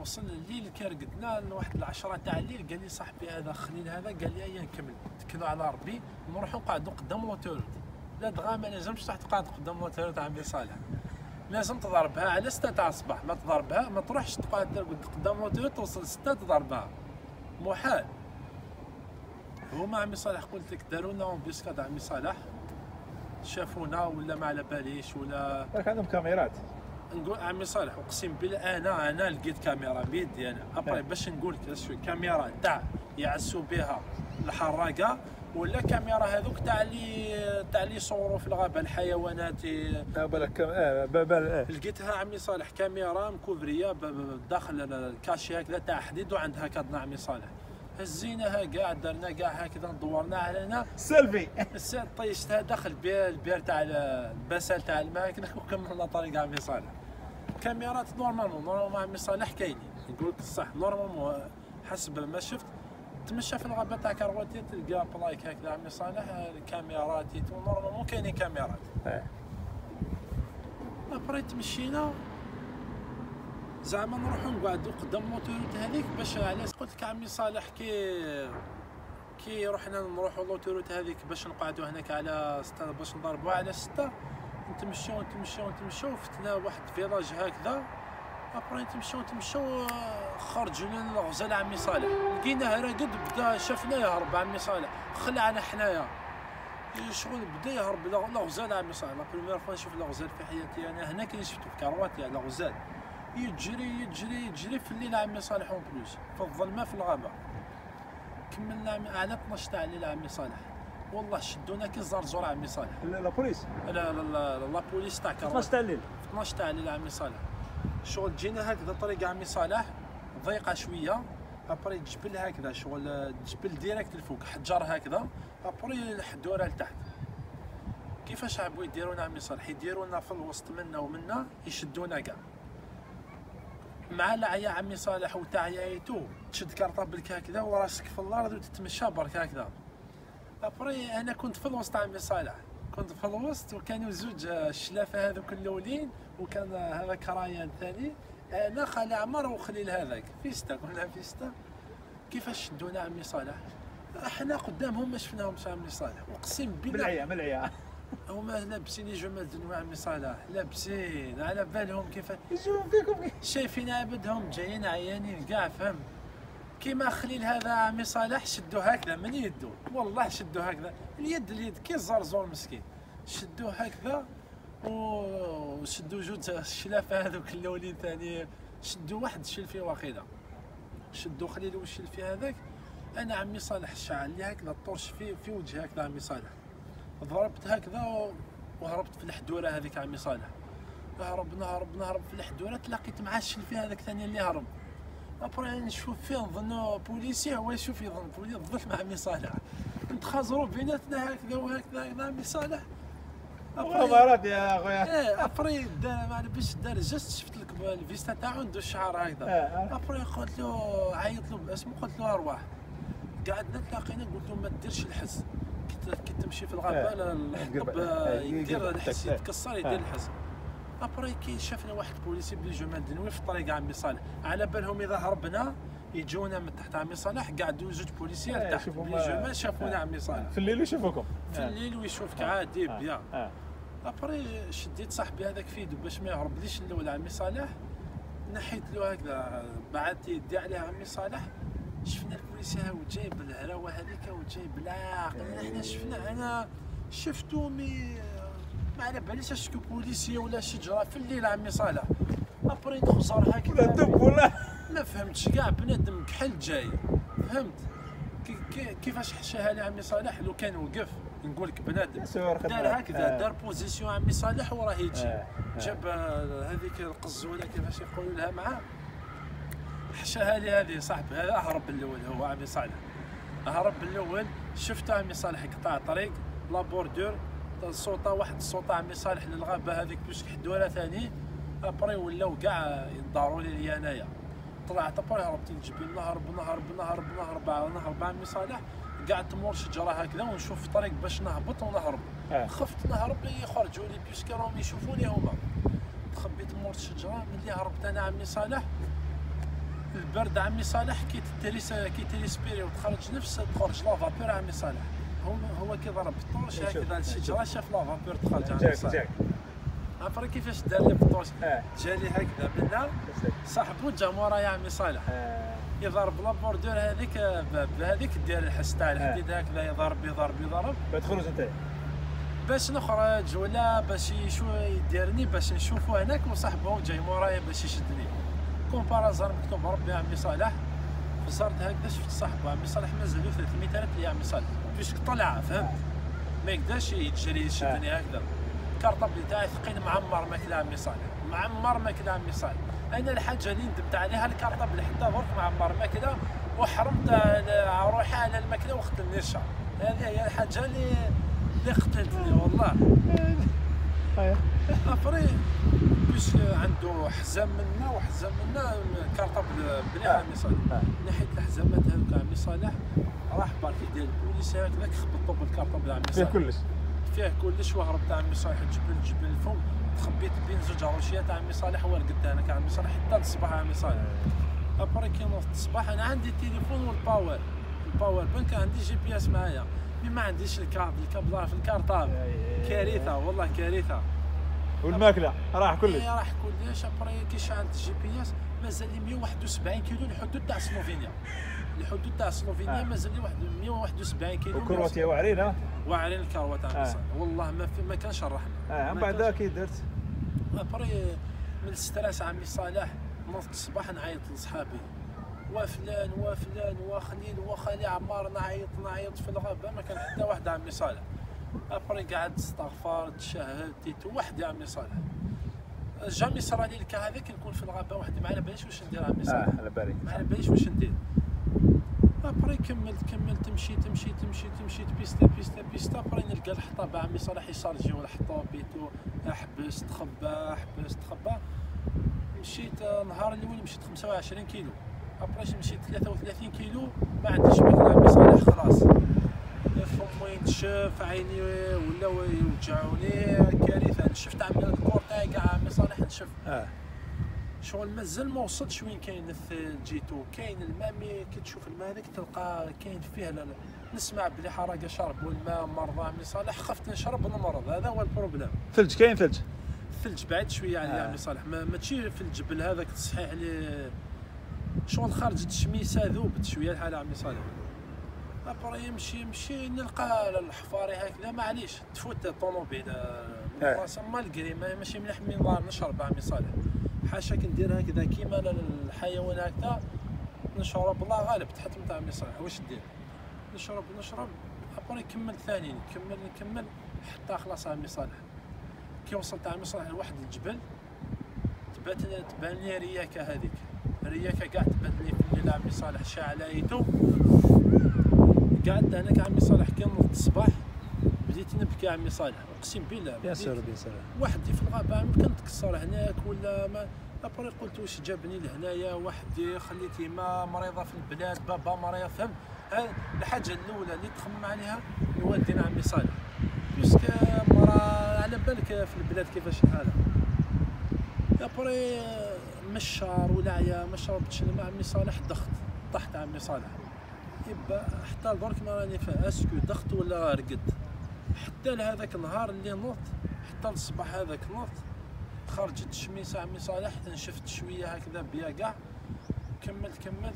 وصلنا الليل كي رقدنا لواحد العشرة تاع الليل قال لي صاحبي هذا خليل هذا قال لي أيا نكمل. تكلوا على ربي نروحوا نقعدوا قدام l'autoroute لا ما لازمش تروح تقعد قدام l'autoroute عمي صالح لازم تضربها على 6 تاع الصباح. ما تضربها ما تروحش تقعد قدام لوتوريت توصل 6 تضربها. محال. هما عمي صالح قلت لك داروا لنا بيسكاد عمي صالح شافونا ولا ما على باليش ولا راك عندهم كاميرات. نقول عمي صالح أقسم بالله أنا أنا لقيت كاميرا بيدي أنا. أبري إيه. باش نقول لك كاميرا تاع يعسوا بها الحراقة ولا كاميرا هذوك تاع اللي تاع اللي يصوروا في الغابة الحيوانات. آه، بالك بال- آه. لقيتها عمي صالح كاميرا مكوفريه داخل ال- الكاشي هكذا تاع حديد وعندها كادنا عمي صالح. هزيناها كاع درنا كاع هكذا دورنا علينا. سيلفي الساعة طيشتها داخل البير البير تاع ال- البسال تاع الماء هكذا وكملنا طريق عمي صالح. كاميرات نورمالمون نورمالمون عمي صالح كاينين. نقول لك الصح نورمالمون حسب ما شفت تمشى في الغابة تاع كرواتيا تلقى بلايك هكذا عمي صالح الكاميرات normalement كاينين كاميرات. آه. après تمشينا زعما نروحو نقعدو قدام l'autoroute هذيك باش علاش قلت لك عمي صالح كي كي رحنا نروحوا l'autoroute هذيك باش نقعدوا هناك على ستة باش نضربوا على ستة نتمشوا نتمشوا نتمشوا فتنا واحد village هكذا. après نتمشوا نتمشوا خرج لنا الغزال عمي صالح. لقيناه راقد بدا شافنا يهرب عمي صالح. خلعنا حنايا. شغل بدا يهرب الغزال عمي صالح. la première fois نشوف الغزال في حياتي أنا. هنا كي شفته في كرواتي على الغزال يجري يجري يجري في الليل عمي صالح en plus في الظلمه في الغابة. كملنا على 12 تاع الليل عمي صالح. والله شدونا كي الزرزور عمي صالح. la police la la la la police تاع 12 كرواتي تاع الليل. 12 تاع الليل عمي صالح. شغل جينا هكذا طريق عمي صالح. ضيقة شوية. après جبل هكذا شغل جبل direct الفوق حجر هكذا. après حدوره لتحت. كيفاش عبوا يديرونا عمي صالح يديرونا في الوسط منا ومنا يشدونا كاع. مع العيا عمي صالح وتاع عيايتو تشد cartable ك هكذا وراسك في الأرض وتتمشى برك هكذا. après أنا كنت في الوسط عمي صالح. كنت في الوسط وكانوا زوج الشلافة هذوك الأولين وكان هذاك رايان ثاني أنا خالي عمر وخليل هذاك فيستا كنا فيستا. كيفاش شدونا عمي صالح؟ أحنا قدامهم ما شفناهمش عمي صالح. اقسم بالله العيا من العيا هما لابسين يا جماعة الدنيا عمي صالح. لابسين. على بالهم كيف يشوفوا فيكم شايفين عبدهم جايين عيانين كاع فهم. كيما خليل هذا عمي صالح شدوه هكذا من يدو. والله شدوه هكذا. اليد اليد كي الزرزور مسكين. شدوه هكذا. وشدوا جوج الشلافة هذوك الأولين ثاني. شدوا واحد الشلفي وأخيرا شدوا خليل والشلفي هذاك. أنا عمي صالح شعل لي هكذا الطرش في في وجهي هكذا عمي صالح. ضربت هكذا وهربت في الحدورة هذيك عمي صالح. نهرب نهرب نهرب في الحدورة تلاقيت مع الشلفي هذاك ثاني اللي هرب. ابري نشوف فيه نظنو بوليسي هو يشوف يظن بوليس ظل مع عمي صالح. نتخازروا بيناتنا هكذا وهكذا هكذا عمي صالح. مغامرات يا خويا إيه après دا ما باش دار juste شفت لك الفيستا تاعو عنده الشعر آه. après قلت له عيط له باسمه قلت له أرواح. قعدنا تلاقينا قلت له ما ديرش الحس كي تمشي في الغابة آه. لا الحطب آه، آه، يدير الحس آه. يتكسر يدير آه. الحس après كي شافنا واحد بوليسي بلي جمال دنوي في الطريق عمي صالح. على بالهم إذا هربنا يجونا من تحت عمي صالح قعدوا زوج بوليسيات آه، تحت. بلي ما- جمال شافونا آه. عمي صالح. في الليل يشوفوكم. في الليل ويشوفك. عادي آه. ابري شديت صاحبي هذاك في يدو باش ما يهربليش الأول عمي صالح. نحيت له هكذا بعثت يدي عليه عمي صالح. شفنا البوليس ها وجايب الهراوة هذيك وجايب العاقل. إحنا شفنا أنا شفتو مي ما على باليش اشكو بوليسيه ولا شجره في الليل عمي صالح. après ولا هكذا. دب ولا. ما فهمتش كاع بنادم كحل جاي. فهمت؟ كي كي كيفاش حشاها لي عمي صالح؟ لو كان وقف. نقول لك بنادم. دار هكذا آه. دار position عمي صالح وراه يجي آه. آه. جاب هذيك القزوله كيفاش يقولوا لها معاه حشاها لي هذه صاحبي هذا هرب الأول هو عمي صالح هرب الأول شفت عمي صالح قطع طريق la bordure الصوطه واحد الصوطه عمي صالح للغابة هذيك باش حدوره ثاني après ولاو كاع يداروا لي أنايا طلعت après هربت الجبل نهرب نهرب نهرب نهرب نهرب عمي صالح قعدت مور شجرة هكذا ونشوف الطريق باش نهبط ونهرب. آه. خفت نهرب يخرجوا لي puisque راهم يشوفوني هما. تخبيت مور الشجرة ملي هربت أنا عمي صالح. البرد عمي صالح كي تريس كي ت respirer وتخرج نفس تخرج la vapeur عمي صالح. هو هو كي ضرب la torche يشوف. هكذا الشجرة شاف la vapeur تخرج عمي صالح. après كيفاش دار لي بال torche؟ آه. جالي هكذا منا صاحبو جا مورايا عمي صالح. آه. يضرب la bordure هذيك بهذيك دير الحس تاع الحديد هكذا يضرب يضرب يضرب. بتخرج انت. باش نخرج ولا باش يشو يديرني باش نشوفو هناك وصاحبه جاي مورايا باش يشدني. comme par hasard مكتوب ربي عمي صالح. فزرت هكذا شفت صاحبه عمي صالح مازالو 300 متر يا عمي صالح. باش طلع فهمت؟ ما يقدرش يتجري يشدني هكذا. ال cartable تاعي ثقيل معمر ماكلة عمي صالح معمر ماكلة عمي صالح. أنا الحاجة اللي ندمت عليها ال cartable حتى درك معمر ماكله وحرمت على روحي على الماكله وقتلني الشعر هذه هي الحاجة اللي اللي قتلتني والله. après باش عنده حزام منا وحزام منا cartable آه. عمي صالح آه. نحيت الحزامات هذوك عمي صالح راح برك يدير البوليس هكذاك خبطوا بال cartable عمي فيه صالح كلش. فيه كلش وهربت عمي صالح الجبل الجبل الفوق تخبيت بين زوج روشيات عمي صالح ورقدت أنا كعمي صالح حتى الصباح عمي صالح. après كي نوضت الصباح أنا عندي التليفون وال power ال power bank عندي GPS معايا. mais ما عنديش ال câble ال câble راه في ال cartable كارثة والله كارثة. والماكلة؟ راح كلش. إيه، راح كلش. après كي شعلت ال GPS مازال لي 171 كيلو الحدود تاع سلوفينيا. الحدود تاع سلوفينيا آه. مازال لي واحد 171 كيلو وكرواتيا واعرين واعرين الكروات تاع آه. والله ما في ما كانش الرحمه آه من بعد كي درت. après من ال stress عمي صالح نوض الصباح نعيط لصحابي. وفلان وفلان وخليل وخالي عمار نعيط نعيط في الغابة. ما كان حتى واحد عمي صالح. après قعدت استغفر تشهد تيتو وحدي عمي صالح. jamais صرا لي ال cas هذا كي نكون في الغابة وحدي. ما على باليش واش ندير عمي صالح. آه على بالي. ما على باليش واش ندير. après كملت كملت تمشي تمشي تمشي تمشي بيستا بيستا بيستا après نلقى الحطاب. عمي صالح يشارجيو الحطاب بيتو حبس تخبى حبس تخبى. مشيت نهار الأول مشيت 25 كيلو. ابري مشيت 33 كيلو. ما عنديش ماكله عمي صالح خلاص فمي نشف عيني ولاو يوجعوني. كارثة. نشفت عمي ال corps تاعي كاع عمي صالح نشف آه. شغل مازال ما وصلتش وين كاين جيتو كاين الماء mais كي تشوف الماء هذاك تلقى كاين فيه لا. نسمع بلي حراقة شربوا الماء مرضى عمي صالح خفت نشرب المرض هذا هو ال problème ثلج كاين ثلج الثلج بعيد شوية عليه آه. عمي صالح ما ماشي في الجبل هذاك تصحيح لي شغل خرجت الشميسه ذوبت شوية الحاله عمي صالح أبري يمشي يمشي نلقى الحفاري هكذا معليش تفوت الطوموبيل آه، من آه. راسها مالقري ما- ماشي مليح من نهار نشرب عمي صالح حاشا ندير هكذا كيما الحيوان هكذا نشرب الله غالب تحت نتاع عمي صالح واش دير؟ نشرب نشرب ابري كمل ثاني نكمل نكمل حتى خلاص عمي صالح كي وصلت عمي صالح لواحد الجبل تبات تبان لي براكة هذيك. براكة كاع تبان لي في الليل عمي صالح شاعله ايتو قعدت هناك عمي صالح كي نوض الصباح. بديت نبكي عمي صالح أقسم بالله bien sûr bien sûr وحدي في الغابة ما كنتكسر هناك ولا ما après قلت واش جابني لهنايا وحدي خليت يما مريضة في البلاد بابا مريض فهم هذه الحاجة الأولى اللي تخمم عليها والدينا عمي صالح. puisque مرا على بالك في البلاد كيفاش الحاله après مشار ولا عيا ما شربتش الماء عمي صالح دخت طحت عمي صالح. يبا حتى درك ما راني فاهم est-ce que دخت ولا رقد حتى لهذاك النهار اللي نوضت حتى الصباح هذاك نوضت خرجت الشميسة عمي صالح نشفت شوية هكذا bien كاع كملت كملت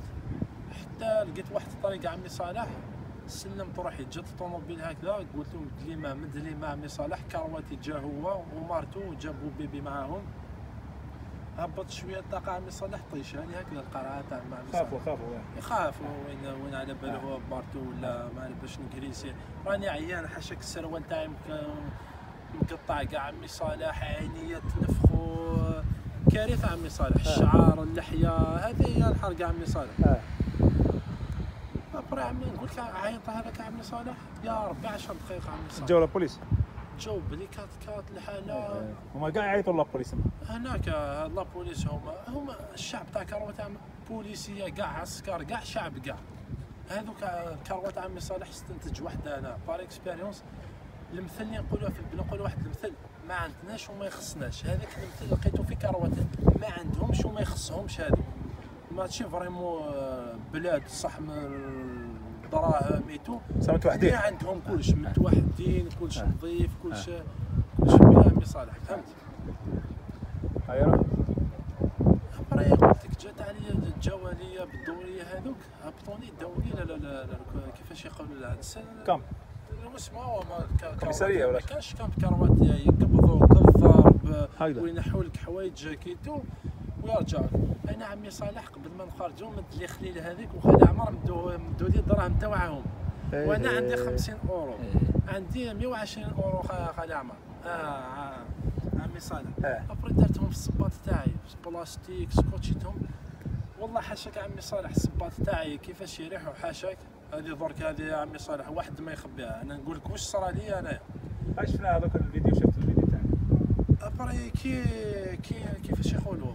حتى لقيت واحد الطريق عمي صالح سلمت روحي جات الطوموبيل هكذا قلت لهم مد ما ما عمي صالح كرواتي جا هو ومارتو وجابوا بيبي معاهم. هبط شوية الطاقه عمي صالح طيشاني هكذا القرعة تاع مع عمي صالح خافوا خافوا يخاف وين وين على باله هو بارتو ولا ما على باش نكريسي. راني عيان حاشاك السروال تاعي مقطع كاع عمي صالح عينيا تنفخو. كارثة عمي صالح الشعار اللحية هذه هي الحرقه عمي صالح. آه. Après عمي نقول لك عيط هذاك عمي صالح؟ يا ربي 10 دقائق عمي صالح. جاو البوليس جو بلي كات كات الحاله هما كاع يعيطوا la police هناك la police هما. هما الشعب تاع كروه تاع بوليسية كاع عسكر كاع شعب كاع هذوك كروه تاع عمي صالح استنتج وحدة أنا. Par expérience المثل اللي نقولوه في البلاد نقولوا واحد المثل ما عندناش وما يخصناش. هذاك المثل لقيته في كروه ما عندهمش وما يخصهمش هذو. ماشي vraiment آه، بلاد صح من الدراهم et tout متوحدين عندهم كلش متوحدين كلش آه. نظيف كلش كلش بلا عمي صالح. فهمت؟ هاي راه. Après قلت لك جات عليا الجوالية بالدورية هذوك هبطوني داوني لا لا كيفاش يقولوا لها نسال كم؟ اسمه هو ما ك- كوميسارية كروات- ولا؟ ما كانش كان كروات يقبضوا كالضرب هكذا. وينحوا لك حوايجك et tout ويرجعوا أنا عمي صالح قبل ما نخرجوا مد لي خليل هذيك وخالي عمر مدو مدو لي الدراهم تاعهم وأنا عندي 50 أورو. عندي 120 أورو خ- خالي عمر. آه, آه. عمي صالح. ابري درتهم في الصباط تاعي بلاستيك سكوتشيتهم. والله حاشاك عمي صالح الصباط تاعي كيفاش يريح وحاشاك؟ هذه درك هذه يا عمي صالح واحد ما يخبيها. أنا نقول لك واش صرا لي أنا. هاي شفنا هذاك الفيديو شفت الفيديو تاعك؟ Après كي كي كيفاش يقولوا؟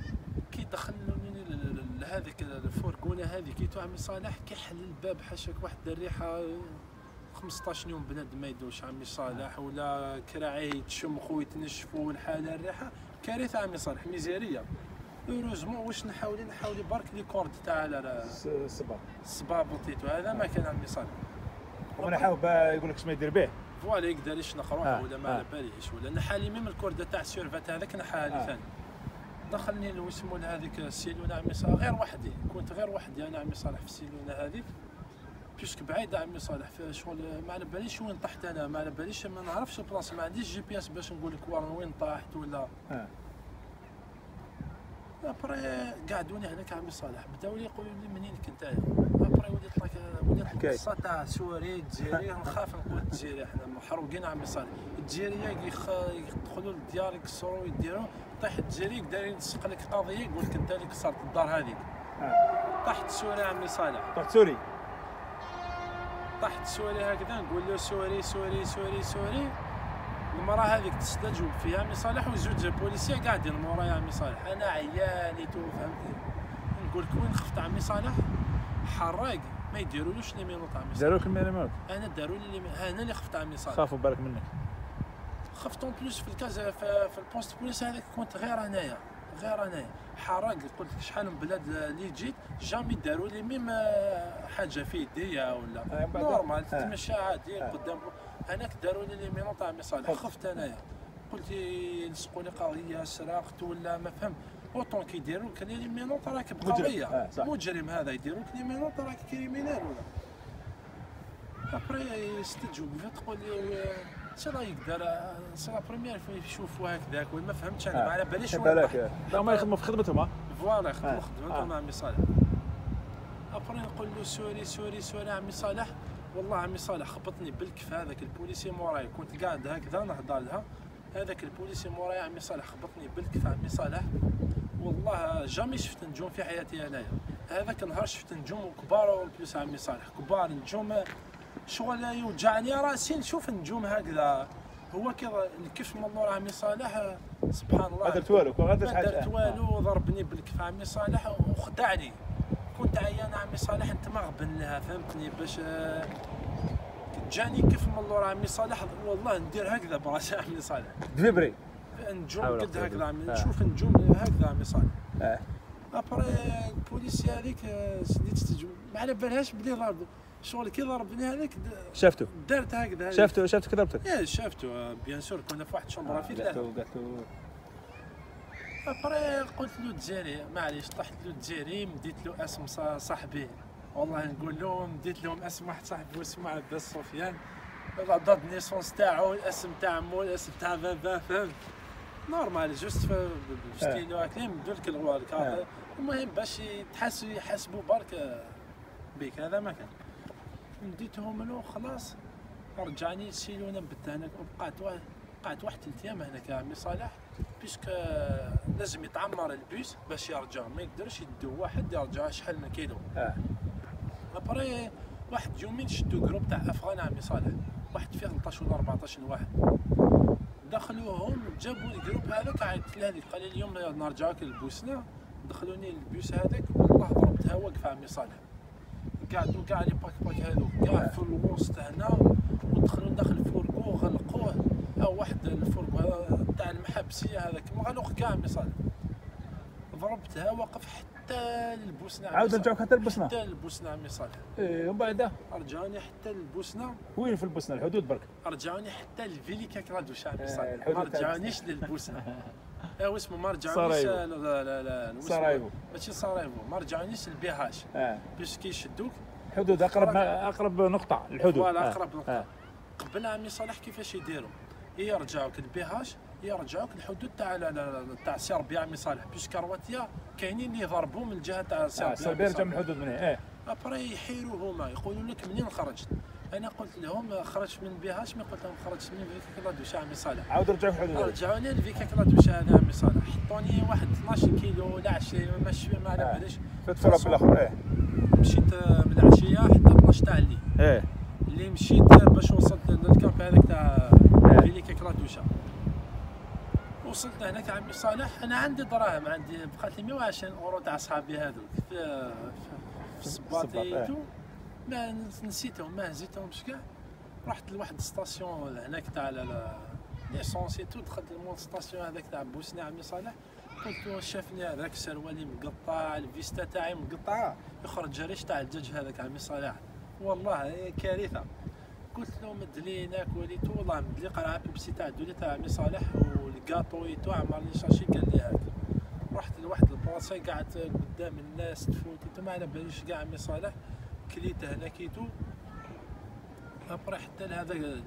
كي دخلوني ل- ل- لهذيك الفرقونة هذه et tout عمي صالح كيحل الباب حاشاك واحد الريحة 15 يوم بنادم ما يدوش عمي صالح ولا كراعيه يتشمخوا ويتنشفوا والحاله الريحة كارثة عمي صالح ميزيرية. Heureusement واش نحاول نحاول برك les cordes تاع الصباح الصباط et tout. هذا ما كان عمي صالح. ومن حاول بقى يقول لك شنو يدير به؟ Voilà يقدر يشنق روحه آه، ولا ما آه. على باليش ولا نحالي même الكورده تاع ال survêt هذاك نحالي آه. ثاني. دخلني لو يسمو هذيك السيلونه عمي صالح. غير وحدي كنت غير وحدي أنا عمي صالح في السيلونه هذيك. Parce que بعيد عمي صالح في شغل ما على باليش وين طحت أنا ما على باليش ما نعرفش البلاصه ما عنديش GPS باش نقول لك وين طاحت ولا. آه. Après قعدوني هناك عمي صالح. بداو لي يقولوا لي منين كنت أنا؟ Après وليت لك وليت. القصة تاع سوري الجزائري. نخاف نقول الجزائري إحنا محروقين عمي صالح. الجزائرية يخ- يدخلوا للديار يكسروا يديروا. طيح الجزائري يقدر يلصق لك قضية يقول لك أنت اللي كسرت الدار هذيك. آه. طحت سوري عمي صالح. طحت سوري. طحت سوري هكذا نقول له سوري سوري سوري سوري. المرأة هذيك تستجوب فيها عمي صالح وزوج بوليسية قاعدين مورايا عمي صالح. أنا عياني تو فهمتني؟ نقول لك وين خفت عمي صالح؟ حراق. ما يديرولوش les menottes عمي صالح. داروا لك les menottes أنا داروا لي أنا اللي خفت عمي صالح. خافوا بالك منك. خفت en plus في الكاز في, في ال poste police هذاك كنت غير أنايا غير أنايا حراق قلت لك شحال من بلاد اللي جيت jamais داروا لي même آه، حاجة في يديا ولا normal آه. تتمشى عادي آه. قدام هناك داروا لي les menottes عمي صالح خفت. أنايا قلت يلصقوا لي قضية سرقت ولا ما فهم Autant كيديروا لك les menottes راك. بقضيه. مجرم هذا يديروا لك les menottes راك criminel ولا après يستجوب تقول لي c'est la يقدر؟ c'est la première fois يشوفوا هكذاك وما فهمتش أنا ما على باليش بالك طحت. لا ما يخدموا في خدمتهم ها؟ Voilà آه. خدموا خدمتهم آه. عمي صالح. Après نقول له سوري سوري سوري عمي صالح. والله عمي صالح خبطني بالكف هذاك البوليسي موراي. كنت قاعد هكذا نهضر لها. هذاك البوليسي موراي عمي صالح خبطني بالكف عمي صالح. والله جامي شفت نجوم في حياتي أنايا. هذاك النهار شفت نجوم كبار بلوس عمي صالح. كبار نجوم شغل يوجعني. راسي نشوف نجوم هكذا هو كذا الكف من الله عمي صالح سبحان الله. ما درت والو ما درت والو ضربني بالكف عمي صالح وخدعني. كنت عيان عمي صالح انت ما غبن لها فهمتني؟ باش آه، جاني كيف من اللور عمي صالح والله ندير هكذا براسي عمي صالح دفبري نجوم قد. هكذا عمي آه. نشوف نجوم هكذا عمي صالح آه. ابري البوليسي هذيك سديت تجوم ما على بالهاش بلي ضرب شغل كي ضربني هذاك د- شافته دارت هكذا. شافته شافته كذبتك إيه شافته بيان سور كنا في واحد شومبرا في ثلاثة قالت له أبري قلت له تجاري معليش طحت له تجاري مديت له اسم صا- صاحبي. والله نقول لهم مديت لهم اسم واحد صاحبي اسمه عباس سفيان la date de naissance تاعو الاسم تاع مو الاسم تاع بابا فهمت normal juste stylo هكا مدوا لك الغوالك آه. المهم باش يتحسوا يحسبوا برك بيك هذا ما كان. مديتهم له خلاص. رجعني سيلونا بت هناك واحد قعدت واحد ثلاث أيام هناك عمي صالح parce que لازم يتعمر البيس باش يرجع. ما يقدرش يدو واحد يرجع شحال من كيلو آه. Après واحد يومين شدوا groupe تاع أفغان عمي صالح. واحد فيه 13 ولا 14 واحد. دخلوهم جابوا ال groupe هذاك عيطت له هذيك. قال لي اليوم نرجعك للبوسنه دخلوني البيوس هذاك والله ضربتها واقف عمي صالح. قعدوا كاع لي باك باك هذوك كاع في الوسط هنا ودخلوا داخل ال fourgon غلقوه أو واحد ال fourgon هذا تاع المحبسية هذاك مغلوق كاع عمي صالح ضربتها وقف حتى للبوسنة. عمي عاود. رجعوك حتى البوسنه حتى للبوسنة عمي صالح إيه ومن بعد رجعوني حتى للبوسنة. وين في البوسنة؟ الحدود برك. رجعوني حتى لفيليكا كرادوش عمي آه، صالح ما رجعونيش للبوسنة. ايوا اسمه ما رجعونيش. لا لا لا سراييفو. ماشي سرايفو. ما رجعونيش للبيهاش آه. باش كيشدوك. الحدود اقرب أقرب نقطة الحدود. Voilà آه. أقرب نقطة. آه. قبل عمي صالح كيفاش يديروا. يرجعوك للبيهاش يرجعوك الحدود تاع تاع سربيا عمي صالح بيش كرواتيا كاينين اللي يضربوا من الجهة تاع سربيا سربيا عمي رجع من. الحدود من هنا. إيه أبري يحيروا هما يقولوا لك منين خرجت. أنا قلت لهم خرجت من بيهاش ما قلت لهم؟ خرجت من فيكا كلادوش عمي صالح عاود رجعوا في الحدود رجعوني لفيكا كلادوش هذا عمي صالح حطوني واحد 12 كيلو ولا 20 ماشي ما على آه. باليش فتفرق بالأخر. إيه مشيت من العشية حتى 12 تاع الليل إيه اللي مشيت باش وصلت لل camp هذاك تاع آه. فيليكا كلادوشا وصلت هناك عمي صالح. أنا عندي دراهم عندي بقات لي 120 أورو تاع صحابي هذوك. في في الصباطي. تو ما نسيتهم ما هزيتهمش كاع. رحت لواحد station هناك تاع l'essence et tout دخلت لمول station هذاك تاع بوسني عمي صالح قلت شافني هذاك سروالي مقطع الفيستا تاعي مقطعه يخرج ريش تاع الدجاج هذاك عمي صالح والله كارثة. قلت له مد لي هناك و et tout والله مد لي قرعه بيبسي تاع دولي تاع عمي صالح وال gâteau et tout عمر لي sachet قال لي هاك. رحت لواحد البلاصه قعدت قدام الناس تفوت et tout ما على باليش كاع عمي صالح كليت هناك et tout après حتى لهذا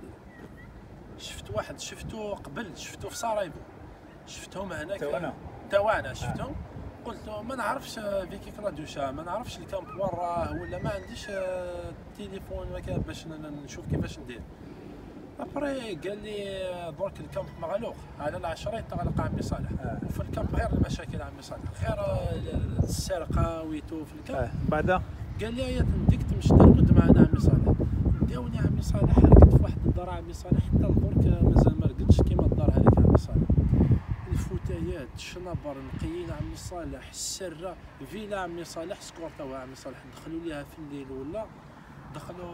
شفت واحد شفتو قبل شفتو في سراييفو شفتهم هناك. تو أنا. توانا شفتهم. قلت له ما نعرفش فيليكا كلادوشا ما نعرفش ال camp وين راه ولا ما عنديش آه، تليفون وكذا باش نشوف كيفاش ندير. après قال لي درك ال camp مغلوق على العشرة تغلق عمي صالح. آه. وفي ال camp غير المشاكل عمي صالح. غير آه، السرقة et tout في ال camp بعدا قال لي يا نديك تمشي ترقد معنا عمي صالح. داوني عمي صالح رقدت في واحد الدار عمي صالح. حتى لدرك مازال ما رقدتش كيما الدار هذيك عمي صالح. الفوتايات الشنبر نقيين عمي صالح السرة فيلا عمي صالح سكورتا عمي صالح. دخلوا ليها في الليل ولا؟ دخلوا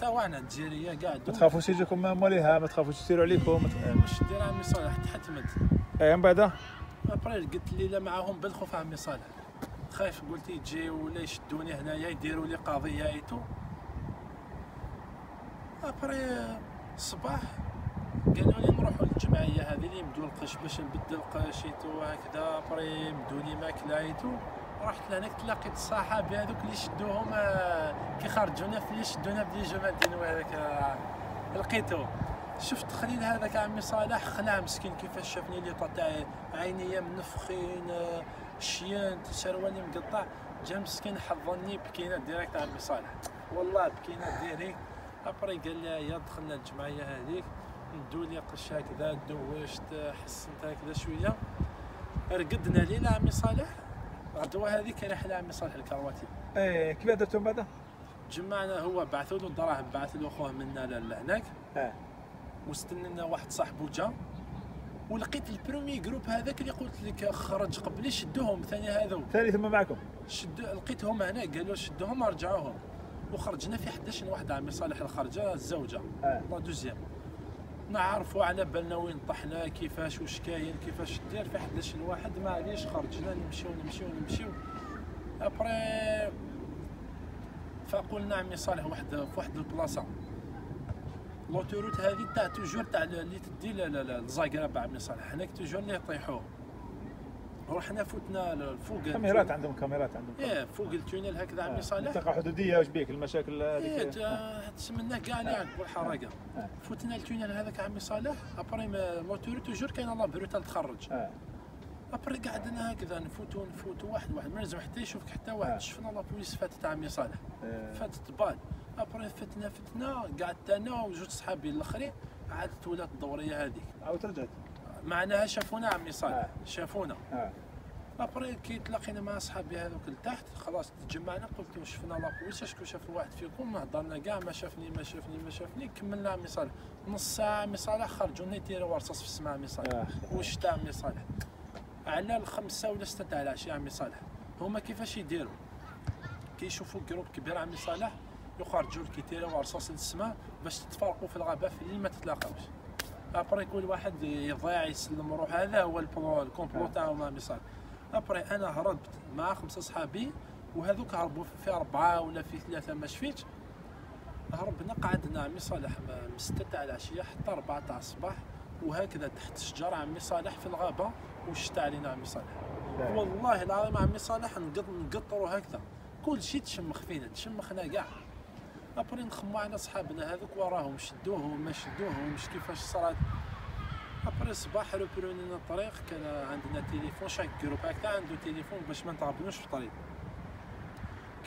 تاوانا الجزائرية كاع ما تخافوش يجيكم موليها ما تخافوش يسيروا عليكم. واش دير عمي صالح تحتمت إيه من بعدا ابري لقيت الليلة معاهم بالخوف عمي صالح. خايف قلت يجي ولا يشدوني هنايا يديروا لي قضيه ايتو après الصباح قالوا لي نروحوا للجمعيه هذه اللي يمدوا القش باش نبدل القش et tout هكذا après يمدوا لي ماكله et tout رحت لهناك تلاقيت الصحابي هذوك اللي شدوهم كي خرجونا في اللي شدونا بدي جمال وهذاك آه، لقيته شفت خليل هذاك عمي صالح خلع مسكين كيفاش شافني لي تاعي عينيا منفخين آه، شيان سروالي مقطع. جا مسكين حضني بكينا direct عمي صالح والله بكينا direct après قال لي يا دخلنا الجمعية هذيك. ندو لي قش هكذا دوشت حسنت هكذا شوية. رقدنا ليله عمي صالح. غدوه هذيك رحله عمي صالح الكرواتي. إيه كيف درتوا من بعدا جمعنا هو بعثوا له الدراهم بعث له اخوه منا لهناك. آه واستنينا واحد صاحبه جا. ولقيت ال premier groupe هذاك اللي قلت لك خرج قبلي شدوهم ثاني هذو ثاني ثم معكم. شد لقيتهم هنا قالوا شدوهم رجعوهم وخرجنا في 11 واحد عمي صالح الخرجة الزوجة. آه. la deuxième. نعرفوا على بالنا وين طحنا كيفاش وش كاين كيفاش دير. في 11 واحد معليش خرجنا نمشيو نمشيو نمشيو. après فقلنا عمي صالح واحد في واحد البلاصة. l'autoroute هذه تاع toujours تاع اللي تدي ل- ل- ل- لزغرب عمي صالح. هناك toujours اللي يطيحوا رحنا فتنا فوق كاميرات عندهم كاميرات عندهم. إيه فوق ال tunnel هكذا عمي آه. صالح. منطقة حدودية واش بيك المشاكل إيه هذيك تا- تسمنا كاع اللي عقبوا آه. فتنا ال tunnel هذاك عمي صالح. après ما موتور toujours كاين la patrouille تخرج après قعدنا هكذا نفوتوا نفوتوا واحد واحد. ما لازم حتى يشوفك حتى آه. واحد شفنا la police فاتت عمي صالح. آه. فاتت بال. après فتنا فتنا قعدت أنا وجوج صحابي الآخرين عادت ولات الدورية هذيك. عاود رجعت معناها شافونا عمي صالح. آه. شافونا. آه. après كي تلاقينا مع صحابي هذوك لتحت خلاص تجمعنا قلت شفنا la police شكون شاف واحد فيكم؟ هضرنا كاع ما شافني ما شافني ما شافني كملنا عمي صالح. نص ساعة عمي صالح خرجونا يديروا رصاص في السماء عمي صالح. آه. وش تاع عمي صالح؟ على الخمسة ولا ستة تاع العشيه عمي صالح. هما كيفاش يديروا؟ كي يشوفوا groupe كبير عمي صالح يخرجوا لك يديروا رصاص للسماء باش تتفرقوا في الغابة في الليل ما تتلاقاوش. après كل واحد يضيع يسلم روح هذا هو ال complot تاعهم عمي صالح après أنا هربت مع خمسه صحابي وهذوك هربوا في اربعه ولا في ثلاثة ما شفيتش هربنا قعدنا عمي صالح من ستة تاع العشيه حتى أربعة تاع الصباح وهكذا تحت الشجره عمي صالح في الغابه والشتاء علينا عمي صالح والله العظيم عمي صالح نقط نقطروا هكذا كل شيء تشمخ فينا تشمخنا كاع après نخمو على صحابنا هذوك وراهم شدوهم ما شدوهمش كيفاش صرات. après الصباح روبرونينا الطريق كان عندنا تليفون chaque groupe هكذا عنده تليفون باش ما نتغبنوش في الطريق.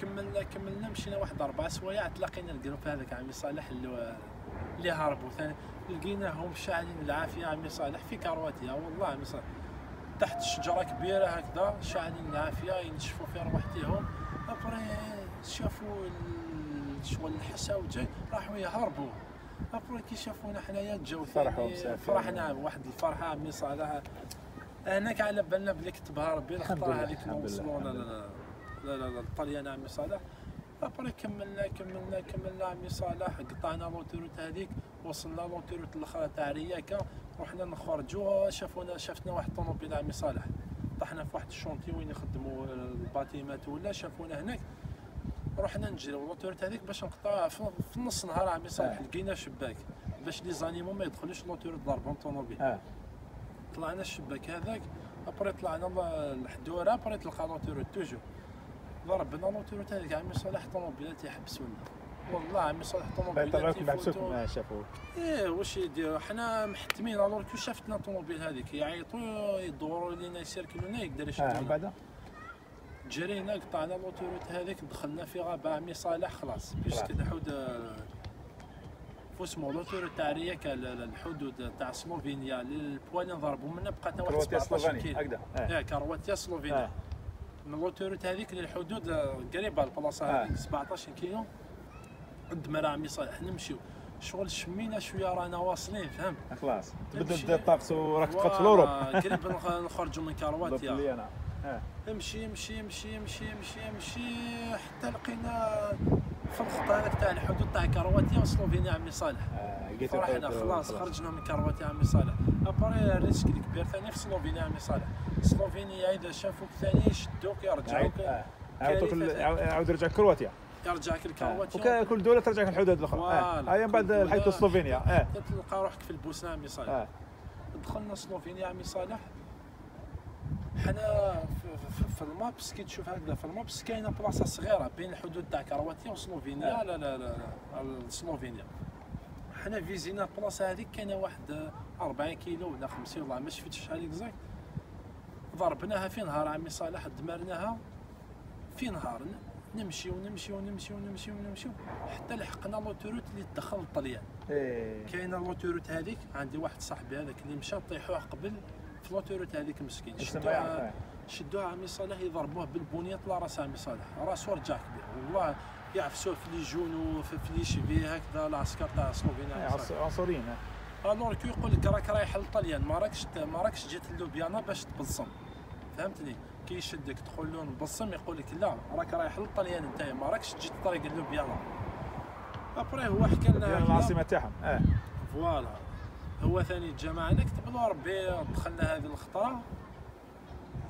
كملنا كملنا مشينا واحد أربع سوايع تلاقينا ال groupe هذاك عمي صالح اللي هربوا. ثاني لقيناهم شاعلين العافية عمي صالح في كرواتيا والله عمي صالح. تحت شجرة كبيرة هكذا شاعلين العافية ينشفوا في روحتهم après شافوا شغل الحسا وجاي راحوا يهربوا après كي شافونا حنايا جاو فرحوا بزاف. فرحنا واحد الفرحة عمي صالح هناك على بالنا بلي كتبها ربي الخطره هذيك نوصلوا لا لا لا لا لا الطليان عمي صالح. après كملنا كملنا كملنا عمي صالح. قطعنا l'autoroute هذيك وصلنا l'autoroute الاخرى تاع رييكا رحنا نخرجوا شافونا شفتنا واحد الطوموبيل عمي صالح. طحنا في واحد ال chantier وين يخدموا الباتيمات ولا شافونا هناك. رحنا نجريو l'autoroute هذيك باش نقطعوها في نص نهار عمي صالح آه. لقينا شباك. باش les animaux ما يدخلوش l'autoroute ضربهم طوموبيل. آه. طلعنا الشباك هذاك après طلعنا الحدوره après تلقى l'autoroute toujours ضربنا l'autoroute هذيك عمي صالح طوموبيلات يحبسونا. والله عمي صالح طوموبيلات ما شافوا إيه واش نديروا حنا محتمين alors كي شافتنا الطوموبيل هذيك. يعيطوا يدوروا لينا يسيركلونا يقدر يشدونا. بعد؟ جرينا قطعنا l'autoroute هذيك دخلنا في غابة عمي صالح خلاص. parce que الحدود واسمو l'autoroute تاع رياك ال- ال- الحدود تاع سلوفينيا. البوالين ضربوا منا بقاتنا واحد كرواتيا 17 سلوفاني كيلو هكذا. آه. آه كرواتيا سلوفينيا. آه. من l'autoroute هذيك للحدود آه، قريبة البلاصة آه. هذيك 17 كيلو. عندما عمي صالح نمشيو. شغل شمينا شوية رانا واصلين فهمت؟ خلاص. تبدل الطقس وراك l'Europe voilà، قريب نخ- نخرجوا من كرواتيا. امشي امشي امشي امشي امشي امشي حتى لقينا في الخط هذاك تاع الحدود تاع كرواتيا وسلوفينيا عمي صالح. آه، فرحنا خلاص خرجنا من كرواتيا عمي صالح. après ال risque الكبير ثاني في سلوفينيا عمي صالح. سلوفينيا اذا شافوك ثاني يشدوك يرجعوك. عاود- آه. عاودوك كارثة. عاود رجع كرواتيا. يرجعك آه. لكرواتيا وكل دولة ترجعك الحدود الأخرى. آه. هاي من بعد دولة سلوفينيا. آه. تلقى روحك في البوسنة عمي صالح. دخلنا سلوفينيا عمي صالح. حنا في, المابس كي تشوف هكذا في ال Maps كاينة بلاصة صغيرة بين الحدود تاع كرواتيا وسلوفينيا. لا. لا لا, لا سلوفينيا. حنا فيزينا البلاصة هذيك كاينة واحد 40 كيلو ولا 50 والله ما شفتش شحال exact. ضربناها في نهار عمي صالح دمرناها في نهار. نمشي ونمشي ونمشي ونمشي ونمشي حتى لحقنا l'autoroute اللي تدخل الطليان. إيه. كاينة l'autoroute هذيك عندي واحد صاحبي هذاك اللي مشى طيحوه قبل. في l'autoroute هذيك مسكين. شدوها. شدوها عمي صالح يضربوه بالبنيه طلع راس عمي صالح راسو رجع كبير. والله يعفسوه في les jambes وفي في les chevilles هكذا العسكر تاع سلوفينيا. عص- عنصريين. alors كي يقول لك راك رايح للطليان ما راكش ما راكش جيت للوبيانا باش تبصم فهمتني؟ كي يشدك تدخل له نبصم يقول لك لا راك رايح للطليان انت ما راكش جيت طريق اللوبيانا après هو حكى لنا. العاصمة تاعهم آه voilà هو ثاني جا معنا كتب له ربي دخلنا هذه الخطره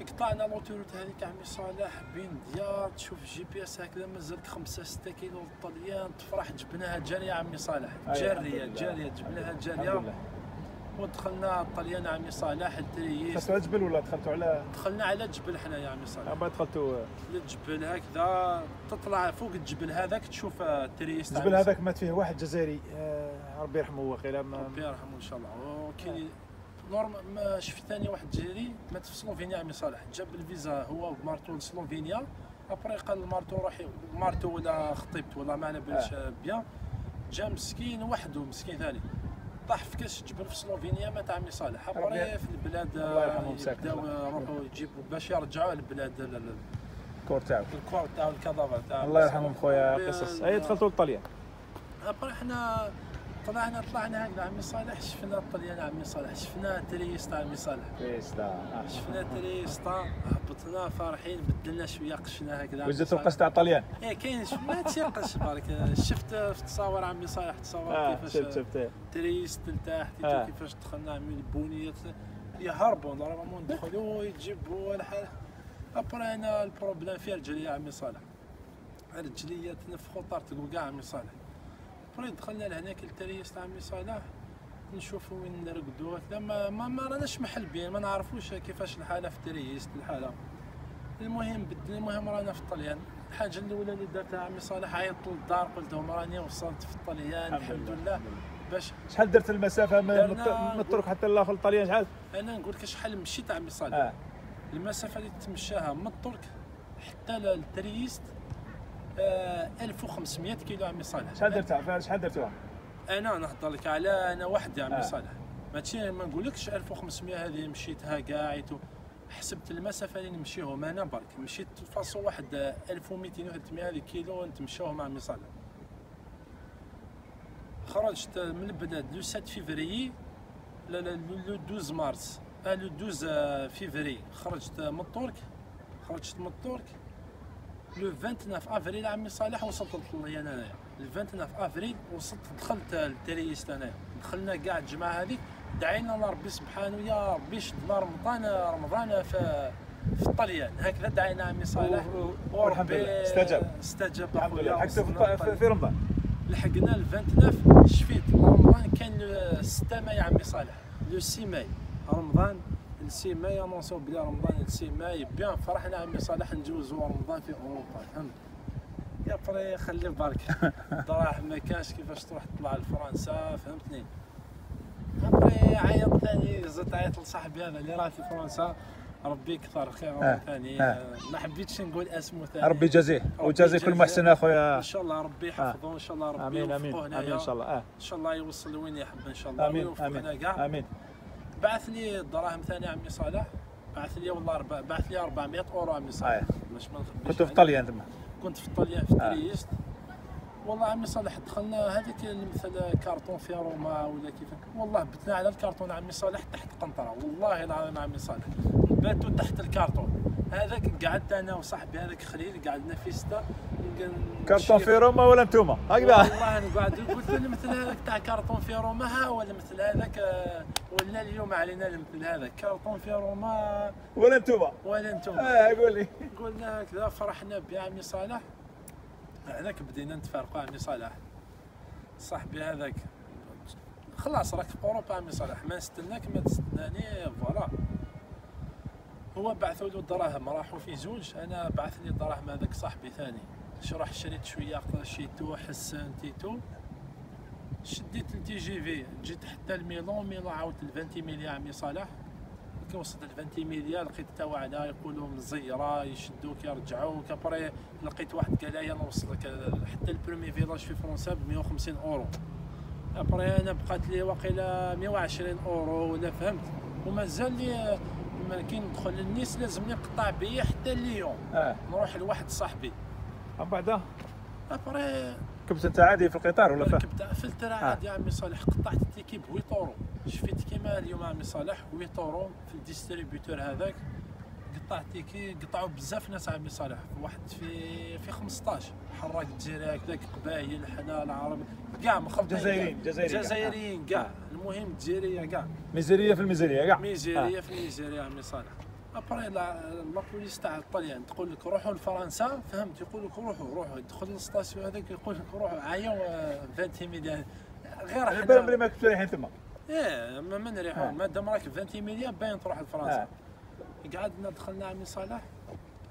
قطعنا l'autoroute هذيك عمي صالح بين ديار. تشوف GPS هكذا مازالك خمسة ستة كيلو للطليان تفرح جبناها جارية عمي صالح. جارية. جارية جبناها جارية. ودخلنا الطليان عمي صالح. الترييس دخلتوا على الجبل ولا دخلتوا على دخلنا على جبل حنا يا عمي صالح. بعد دخلتوا الجبل هكذا. تطلع فوق الجبل هذاك تشوف الترييس تاع الجبل هذاك مات فيه واحد جزائري آه، ربي يرحمه وقيلا ما ربي يرحمه إن شاء الله. وكاين normalement شفت ثاني واحد دزيري مات في سلوفينيا عمي صالح. جاب الفيزا هو ومارتو لسلوفينيا. après قال لمارتو روحي مارتو ولا خطيبته ولا ما على باليش bien. جا مسكين وحده مسكين ثاني. طاح في كاش جبل في سلوفينيا مات عمي صالح. après في البلاد. يبداو يروحوا يجيبوا باش يرجعوا للبلاد ال- ال- ال corps تاعو ال corps تاعو تاعو الله يرحمهم خويا قصص. اي دخلتوا للطليان après حنا طلعنا طلعنا هكذا عمي صالح شفنا الطليان عمي صالح شفنا تريس تاع عمي صالح. فيستا شفنا تريستا هبطنا فرحين بدلنا شوية قشنا هكذا. صالح. القص تاع الطليان إيه كاين ما تيقش بارك. شفت في تصاور عمي صالح تصاور آه كيفاش شفت شفت. تريس تلتاح آه. كيفاش دخلنا عمي البنيات يهربوا normalement ندخلوا يجيبوا الحال après أنا ال problème في رجلي عمي صالح. رجليا تنفخوا طارت كاع عمي صالح. après دخلنا لهناك التريس تاع عمي صالح نشوفوا وين نرقدوا ما ما, ما راناش محلبين ما نعرفوش كيفاش الحالة في تريست الحالة. المهم بدل المهم رانا في الطليان. الحاجة الأولى اللي درتها عمي صالح عيطت للدار قلت لهم راني وصلت في الطليان الحمد لله. باش شحال درت المسافة من الطرق حتى لآخر الطليان؟ شحال؟ أنا نقول لك شحال مشيت عمي صالح. آه. المسافة اللي تمشاها من الترك حتى للتريست آه 1500 كيلو عمي صالح. شحال درتها؟ شحال درتوها؟ أنا نهضر لك على أنا وحدي عمي آه. صالح. ماشي ما نقولكش 1500 هذه مشيتها قاعد حسبت المسافة اللي نمشيهم أنا برك. مشيت فاصو واحد 1200 300 هذه كيلو نتمشاهم مع عمي صالح. خرجت من البلاد le 7 فيفري لا لا le 12 مارس. آه le 12 فيفري. خرجت من الترك خرجت من الترك. le 29 افريل عمي صالح وصلت للطليان انايا ال 29 افريل وصلت دخلت للتريست انايا دخلنا كاع الجماعه هذيك دعينا لربي سبحانه يا ربي شد رمضان رمضان في في الطليان هكذا دعينا عمي صالح والحمد لله استجاب استجاب الحمد لله حتى في- في- رمضان لحقنا ال 29 شفيت رمضان كان le 6 ماي عمي صالح le 6 ماي رمضان ال 6 ماي انونسو بلي رمضان ال 6 ماي bien فرحنا عمي صالح نجوزو رمضان في أوروبا. فهمت après خلي بالك. دراهم ما كانش كيفاش تروح تطلع لفرنسا فهمتني؟ ابري عيط ثاني زدت عيط لصاحبي هذا اللي راه في فرنسا. ربي يكثر خير آه، ثاني. آه. آه، ما حبيتش نقول اسمه ثاني. ربي يجازيه ويجازي كل. محسن أخويا. إن شاء الله ربي يحفظه إن شاء الله ربي آمين آمين. يوفقه آمين هنايا إن شاء الله. آه. إن شاء الله يوصل لوين يحب إن شاء الله. آمين آمين. كاع. آمين. بعث لي الدراهم ثاني عمي صالح. بعث لي والله أربع بعث لي 400 أورو عمي آه. صالح باش ما نخبيش كنت في. طليان ثم كنت في طليان في آه. تريست. والله عمي صالح دخلنا هذيك اللي مثل كارطون في روما ولا كيف والله بتنا على الكرتون عمي صالح تحت قنطرة. والله العظيم عمي صالح. باتوا تحت الكرتون هذاك قعدت أنا وصاحبي هذاك خليل قعدنا في ستا كرتون في روما ولا انتوما هكذا. والله أنا قاعد قلت مثل هذاك تاع كرتون في روما ها ولا مثل هذاك آه، ولا اليوم علينا مثل هذا كرتون في روما. ولا انتوما ولا أنتم آه قول لي. قلنا كذا فرحنا بعمي صالح. هذاك بدينا نتفارقوا عمي صالح. صاحبي هذاك. خلاص راك في أوروبا عمي صالح. ما نستناك ما تستناني فوالا. هو بعثوا له الدراهم راحوا في زوج أنا بعث لي الدراهم هذاك صاحبي ثاني. شرح شريت شوية شيتو حسنتيتو شديت التي جي في جيت حتى الميلون ميلون عاودت ال 20 مليون عمي صالح كي وصلت 20 مليار لقيت تا واحدة يقولوا مزيرة يشدوك يرجعوك. après لقيت واحد قال لي نوصلك حتى ال premier village في فرنسا ب 150 اورو après أنا بقات لي واقيلا 120 اورو ولا فهمت. ومازال لي كي ندخل للنيس لازمني نقطع بيا حتى ليون آه. نروح لواحد صاحبي. من بعد؟ après. كنت أنت عادي في القطار ولا فاهم ركبت ف le train عادي عمي صالح قطعت ال ticket ب 8 اورو شفيت كيما اليوم عمي صالح 8 اورو في distributeur هذاك. قطع التيكي قطعوا بزاف ناس عمي صالح واحد في في 15 حراك الجزيري هكذاك قبايل حنا العرب كاع مخلطين جزائريين- جزائريين. كاع. المهم الجزائريه كاع. misère في ال misère كاع. misère في misère عمي صالح. après la police تاع الطليان تقول لك روحوا لفرنسا فهمت يقول لك روحوا روحوا دخل لل station هذاك يقول لك روحوا عيوا 20 مليون غير على حنا بالهم بلي ما كنتوا رايحين ثم إيه ما آه. نريحوا ما دام راك 20 مليون باين تروح لفرنسا آه. قعدنا دخلنا عمي صالح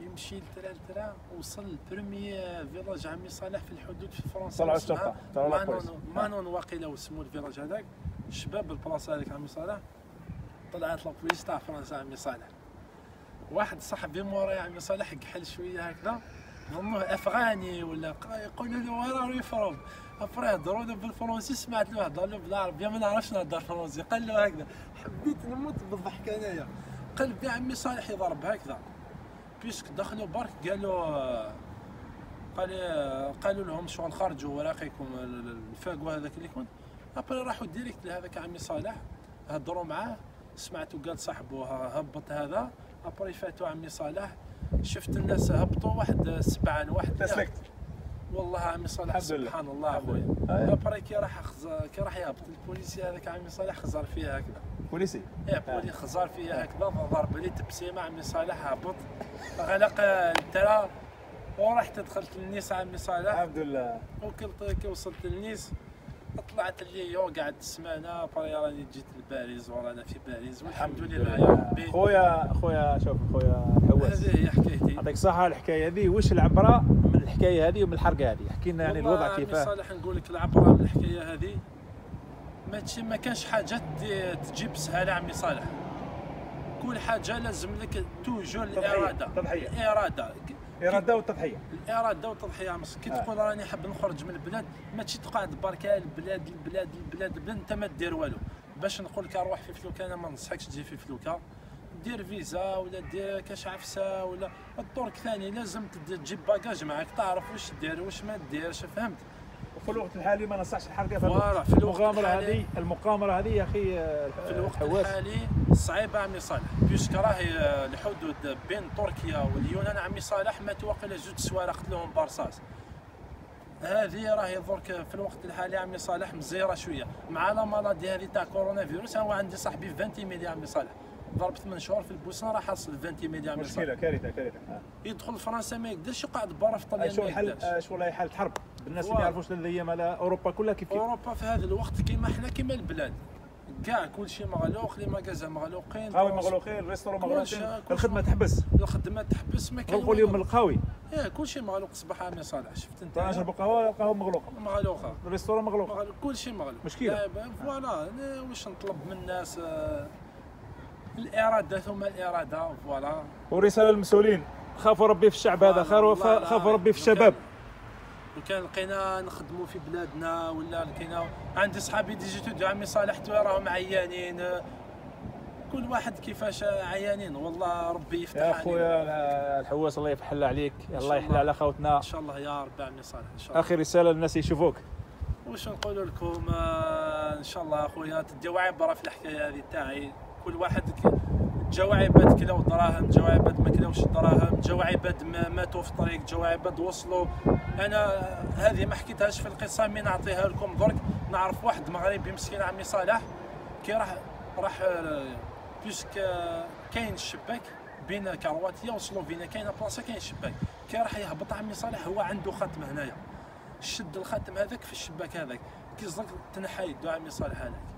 يمشي لترا لترا وصل البريمي فيلاج عمي صالح في الحدود في فرنسا طلعوا طلعوا مانون. مانون واقيلا وسمو الفيلاج هذاك شباب البلاصه هذيك عمي صالح طلعت لابوليس تاع فرنسا عمي صالح. واحد صاحبي موراي عمي صالح كحل شوية هكذا ظنوه أفغاني ولا يقولوا له وين راه يفرض après هضروا له بالفرنسي سمعت له هضر له بالعربيه ما نعرفش نهضر فرنسي قال له هكذا. حبيت نموت بالضحك أنايا. قلبي عمي صالح يضرب هكذا. puisque دخلوا برك قالوا قال قالوا لهم شغل خرجوا ورقكم الفاق هذاك اللي كنت. après راحوا direct لهذاك عمي صالح. هضروا معاه. سمعتوا قال صاحبه هبط هذا. ابري فاتوا عمي صالح. شفت الناس هبطوا واحد سبعة واحد. تسلكت. والله عمي صالح. سبحان الله اخويا لله. آه. après كي راح خز... كي راح يهبط ال policier هذاك عمي صالح خزر فيها هكذا. policier؟ يا بولي خزار فيها هكذا ضرب لي تبسيمة عمي صالح هبط. غلق الترا ورحت دخلت للنيس عمي صالح. الحمد لله. وكنت كي وصلت للنيس. طلعت لي قعدت سمانه après راني جيت لباريس ورانا في باريس والحمد لله يا ربي. خويا خويا شوف خويا الحواس هذه هي حكايتي. يعطيك الصحة الحكاية هذه. وش العبرة من الحكاية هذه ومن الحرقة هذه؟ احكي لنا يعني الوضع كيفاه صالح نقول لك العبرة من الحكاية هذه. ما كانش حاجة تجيب سهله عمي صالح. كل حاجة لازم لك toujours الاراده تضحية. الإرادة. إرادة والتضحية الاراده والتضحيه كي آه. تقول راني حاب نخرج من البلاد ما تجي تقعد بركة البلاد البلاد البلاد البلاد أنت ما دير والو. باش نقول لك روح في فلوكا أنا ما ننصحكش تجي في فلوكا دير فيزا ولا دير كاش عفسة ولا الطرق ثاني لازم تجيب bagage معك تعرف واش دير واش ما ديرش فهمت؟ وفي الوقت الحالي ما ننصحش الحرقة voilà، في المغامرة الحالي- هذه المقامرة هذه يا أخي آه، في الوقت الحواس الحالي صعيبة عمي صالح puisque راهي آه، الحدود بين تركيا واليونان. عمي صالح ما توقع زوج سوارة قتلوهم برصاص هذه راهي درك في الوقت الحالي عمي صالح مزيرة شوية. مع la maladie هذه تاع كورونا فيروس هو عندي صاحبي في 20 مليون عمي صالح. ضرب 8 شهور في البوسنة راه حاصل 20 مليون مشكلة كارثة كارثة. يدخل فرنسا ما يقدرش يقعد برا في طليان آه، شو والله حالة حرب بالناس اللي ما. يعرفوش الأيام هذا أوروبا كلها كيف كيف. أوروبا في هذا الوقت كيما حنا كيما البلاد. كاع كلشي مغلوق les magasins مغلوقين قهوي مغلوقين ال restaurant مغلوقين الخدمة تحبس. الخدمة تحبس ما كان غلقوا اليوم. القهاوي إيه كلشي مغلوق. صباح عامي صالح شفت أنت؟ نشربوا قهوة القهوه مغلوقة. مغلوقة. ال restaurant مغلوق. مغلوق. كلشي مغلوق. ب- voilà واش نطلب من الناس آه، الإرادة ثم الإرادة voilà. ورسالة للمسؤولين. خافوا ربي في الشعب هذا خافوا ربي في الشباب. لو كان لقينا نخدموا في بلادنا ولا لقينا عندي صحابي déjà tout عمي صالح تو راهم عيانين كل واحد كيفاش عيانين. والله ربي يفتح يا. أخويا الحواس الله يفحل عليك. الله الله. على خوتنا. إن شاء الله يا رب عمي صالح إن شاء الله. آخر رسالة للناس يشوفوك. واش نقول لكم؟ آه، إن شاء الله أخويا تديو عبرة في الحكاية هذه تاعي. كل واحد جاو عباد كلاو دراهم جاو عباد ما كلاوش دراهم جاو عباد ما ماتوا في الطريق جاو عباد وصلوا. أنا هذه ما حكيتهاش في القصة mais نعطيها لكم درك؟ نعرف واحد مغربي مسكين عمي صالح كي راح راح puisque كاين الشباك بين كرواتيا وسلوفينيا كاينة بلاصة كاين الشباك كي راح يهبط عمي صالح هو عنده ختم هنايا. شد الخاتم هذاك في الشباك هذاك. كي زلق تنحى يدو عمي صالح هذاك.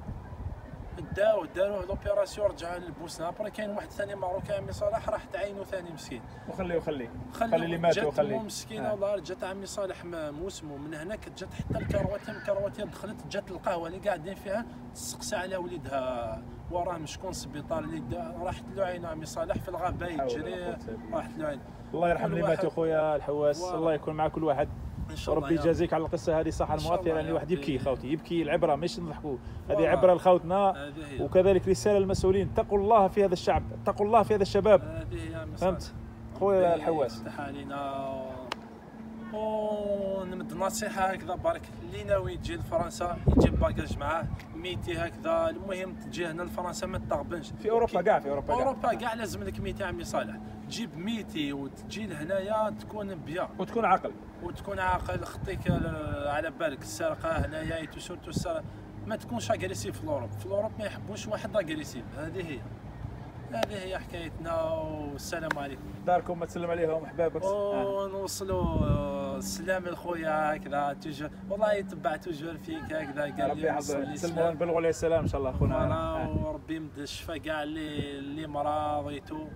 داو داروه لوبيراسيون رجع للبوسنة. أبري كاين واحد ثاني ماروكي عمي صالح راح تعينو ثاني مسكين. وخليه وخليه. خلي اللي ماتوا جات خليه مو مسكينه آه. والله رجعت عمي صالح موسمو. من هناك جات حتى الكرواتيا من الكرواتيا دخلت جات القهوة اللي قاعدين فيها تسقسى على وليدها. وراه شكون سبيطار اللي راحت له عينو عمي صالح في الغابة يجري. راحت له عين الله يرحم اللي ماتوا خويا الحواس. الله يكون مع كل واحد. وربي يا رب. يجازيك على القصة هذه صح؟ المؤثره يعني يا الواحد ربي. يبكي خوتي يبكي العبرة مش نضحكوا. هذه. عبرة لخوتنا وكذلك رسالة للمسؤولين. اتقوا الله في هذا الشعب اتقوا الله في هذا الشباب. فهمت. خويا ربي الحواس. علينا. ونمد نصيحة هكذا. برك اللي ناوي يجي لفرنسا يجيب باكاج معاه ميتي هكذا. المهم تجي هنا لفرنسا ما تغبنش في أوروبا كاع في أوروبا كاع أوروبا كاع لازم لك métier عمي صالح. تجيب métier وتجي لهنايا تكون bien. وتكون عاقل. وتكون عاقل خطيك على بالك. السرقة هنايا تو surtout السرقه ما تكونش agressif في ال Europe. في ال Europe ما يحبوش واحد agressif هذه هي. هذه هي حكايتنا. والسلام عليكم. داركم ما تسلم عليهم. أحبابك. آه. ونوصلوا السلام لخويا هكذا toujours والله يتبع toujours فيك. هكذا قال ربي يحفظك. نبلغوا عليه السلام إن شاء الله فوالا آه. وربي يمد الشفاء كاع اللي اللي مراضيتو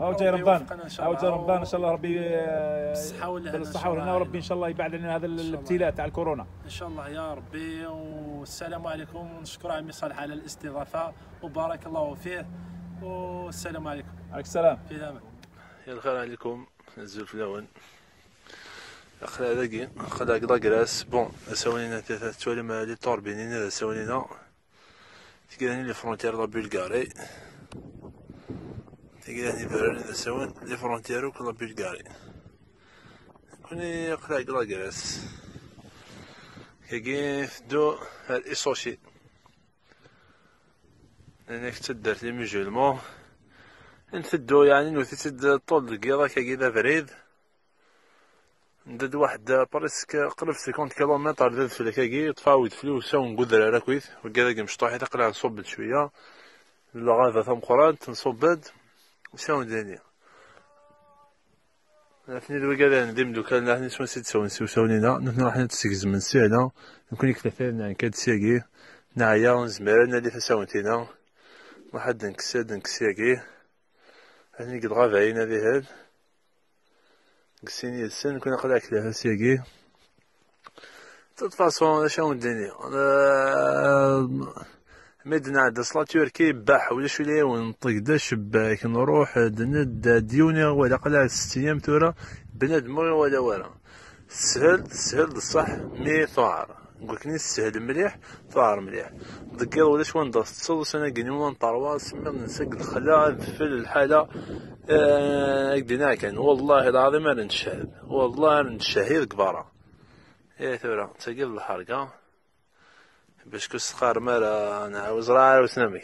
هاو جاي رمضان. الله. جاي رمضان. إن شاء الله ربي آه، بالصحة والهنا شاء والهنا. وربي إن شاء الله يبعد علينا هذا. الابتلاء تاع الكورونا. إن شاء الله يا ربي. والسلام عليكم. ونشكر عمي صالح على الاستضافة. وبارك الله فيه والسلام عليكم. عليك السلام. في الامان يا الخير عليكم. نزل في الأول. خلا داكي خلا قدا كراس بون سوالينا ثلاثة توالي مع لي طوربينين هذا سوالينا تقرأني لي فرونتير لا بلغاري تقراني بران هذا سوان لي فرونتير وكل لا بلغاري كوني قدا كراس كاكي فدو هاد إيسوشي هناك تدرت لي ميجولمون نفدو يعني نوثي تد طول القيضة كاكي فريد. ندد واحد بريسك قرب 50 كيلومتر داد في الكاكي تفاوت فلوس ونقدر على كويت وكذا مشطوحي تقلع نصبد شوية. الغابة ثم قران تنصبد وساون دانيا عرفني دابا كذا نديم دوكا نحن سما سيت ساون سيو ساونينا نحن راح نتسكز من سينا نكون يكتفينا كاد سياكي نعيا ونزمر نادي فساونتينا واحد نكساد نكسياكي هاني قد غافعين هذه هاد. قسيني السن كنا قلع كلاه سياقي تطفاصون شاون الدنيا مدنا عند صلاة تركي باح ولا شو ليه ونطق دا شباك. نروح ند ديوني ولا قلع ست أيام تورا بنادم ولا ولا سهل سهل الصح مي ثعر نقولك ني سهل مليح ثعر مليح. دقير ولا شو ندرس تصل سنة قنيوان طروا سمي نسق الخلا في الحالة. اقدنا كان والله العظيم أنا نتشهد والله أنا نتشهد كبارة إيه ثورة. تقل الحرقة. باش كسقار مرة نعاوز راه وسنامي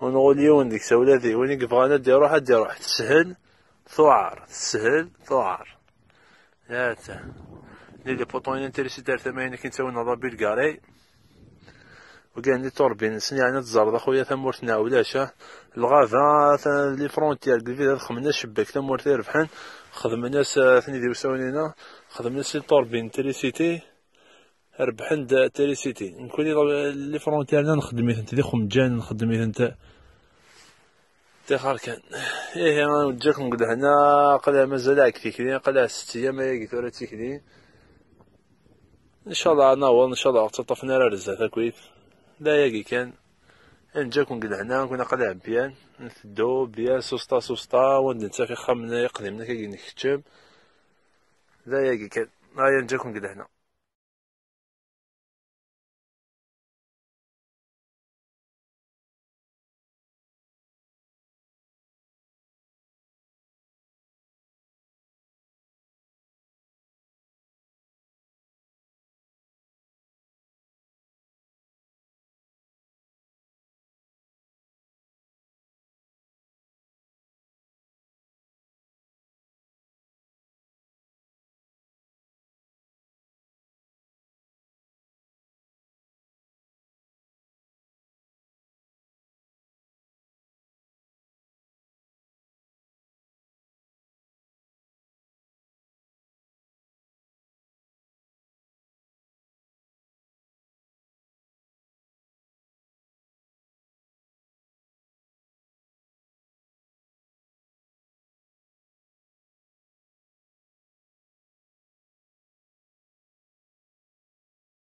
ونقول يون ديك سولاتي وين يقبغانا دي روح دي روح تسهل ثوار. تسهل ثوار. يا تا. لي بوطوين انتريسي دار ثمانية كي نسوي نظام بالكاري وكان لي طوربين سني يعني تزرد اخويا ثمورتنا ولاشا الغابة ثا- لي فرونتيير كيفيدا خدمنا شباك. ثمورتي ربحان خدمنا ثني ديو ساونينا خدمنا سي طوربين تريسيتي ربحن تريسيتي نكون لي فرونتيير نخدم انت دي خمجان نخدم انت تيخار كان إيه أنا وجاكم قد هنا قلع مازال هاك تيكلين قلع ست أيام هاكي ثورة تيكلين إن شاء الله ناول إن شاء الله تطفنا رزا كويت لا ياقي كان. نجاكم قد هنا كنا قلع بيان. نثدو بيان سوستا وندنسا في خمنا يقدمنا كي نكتب لا ياقي كان. هاي نجاكم قد هنا.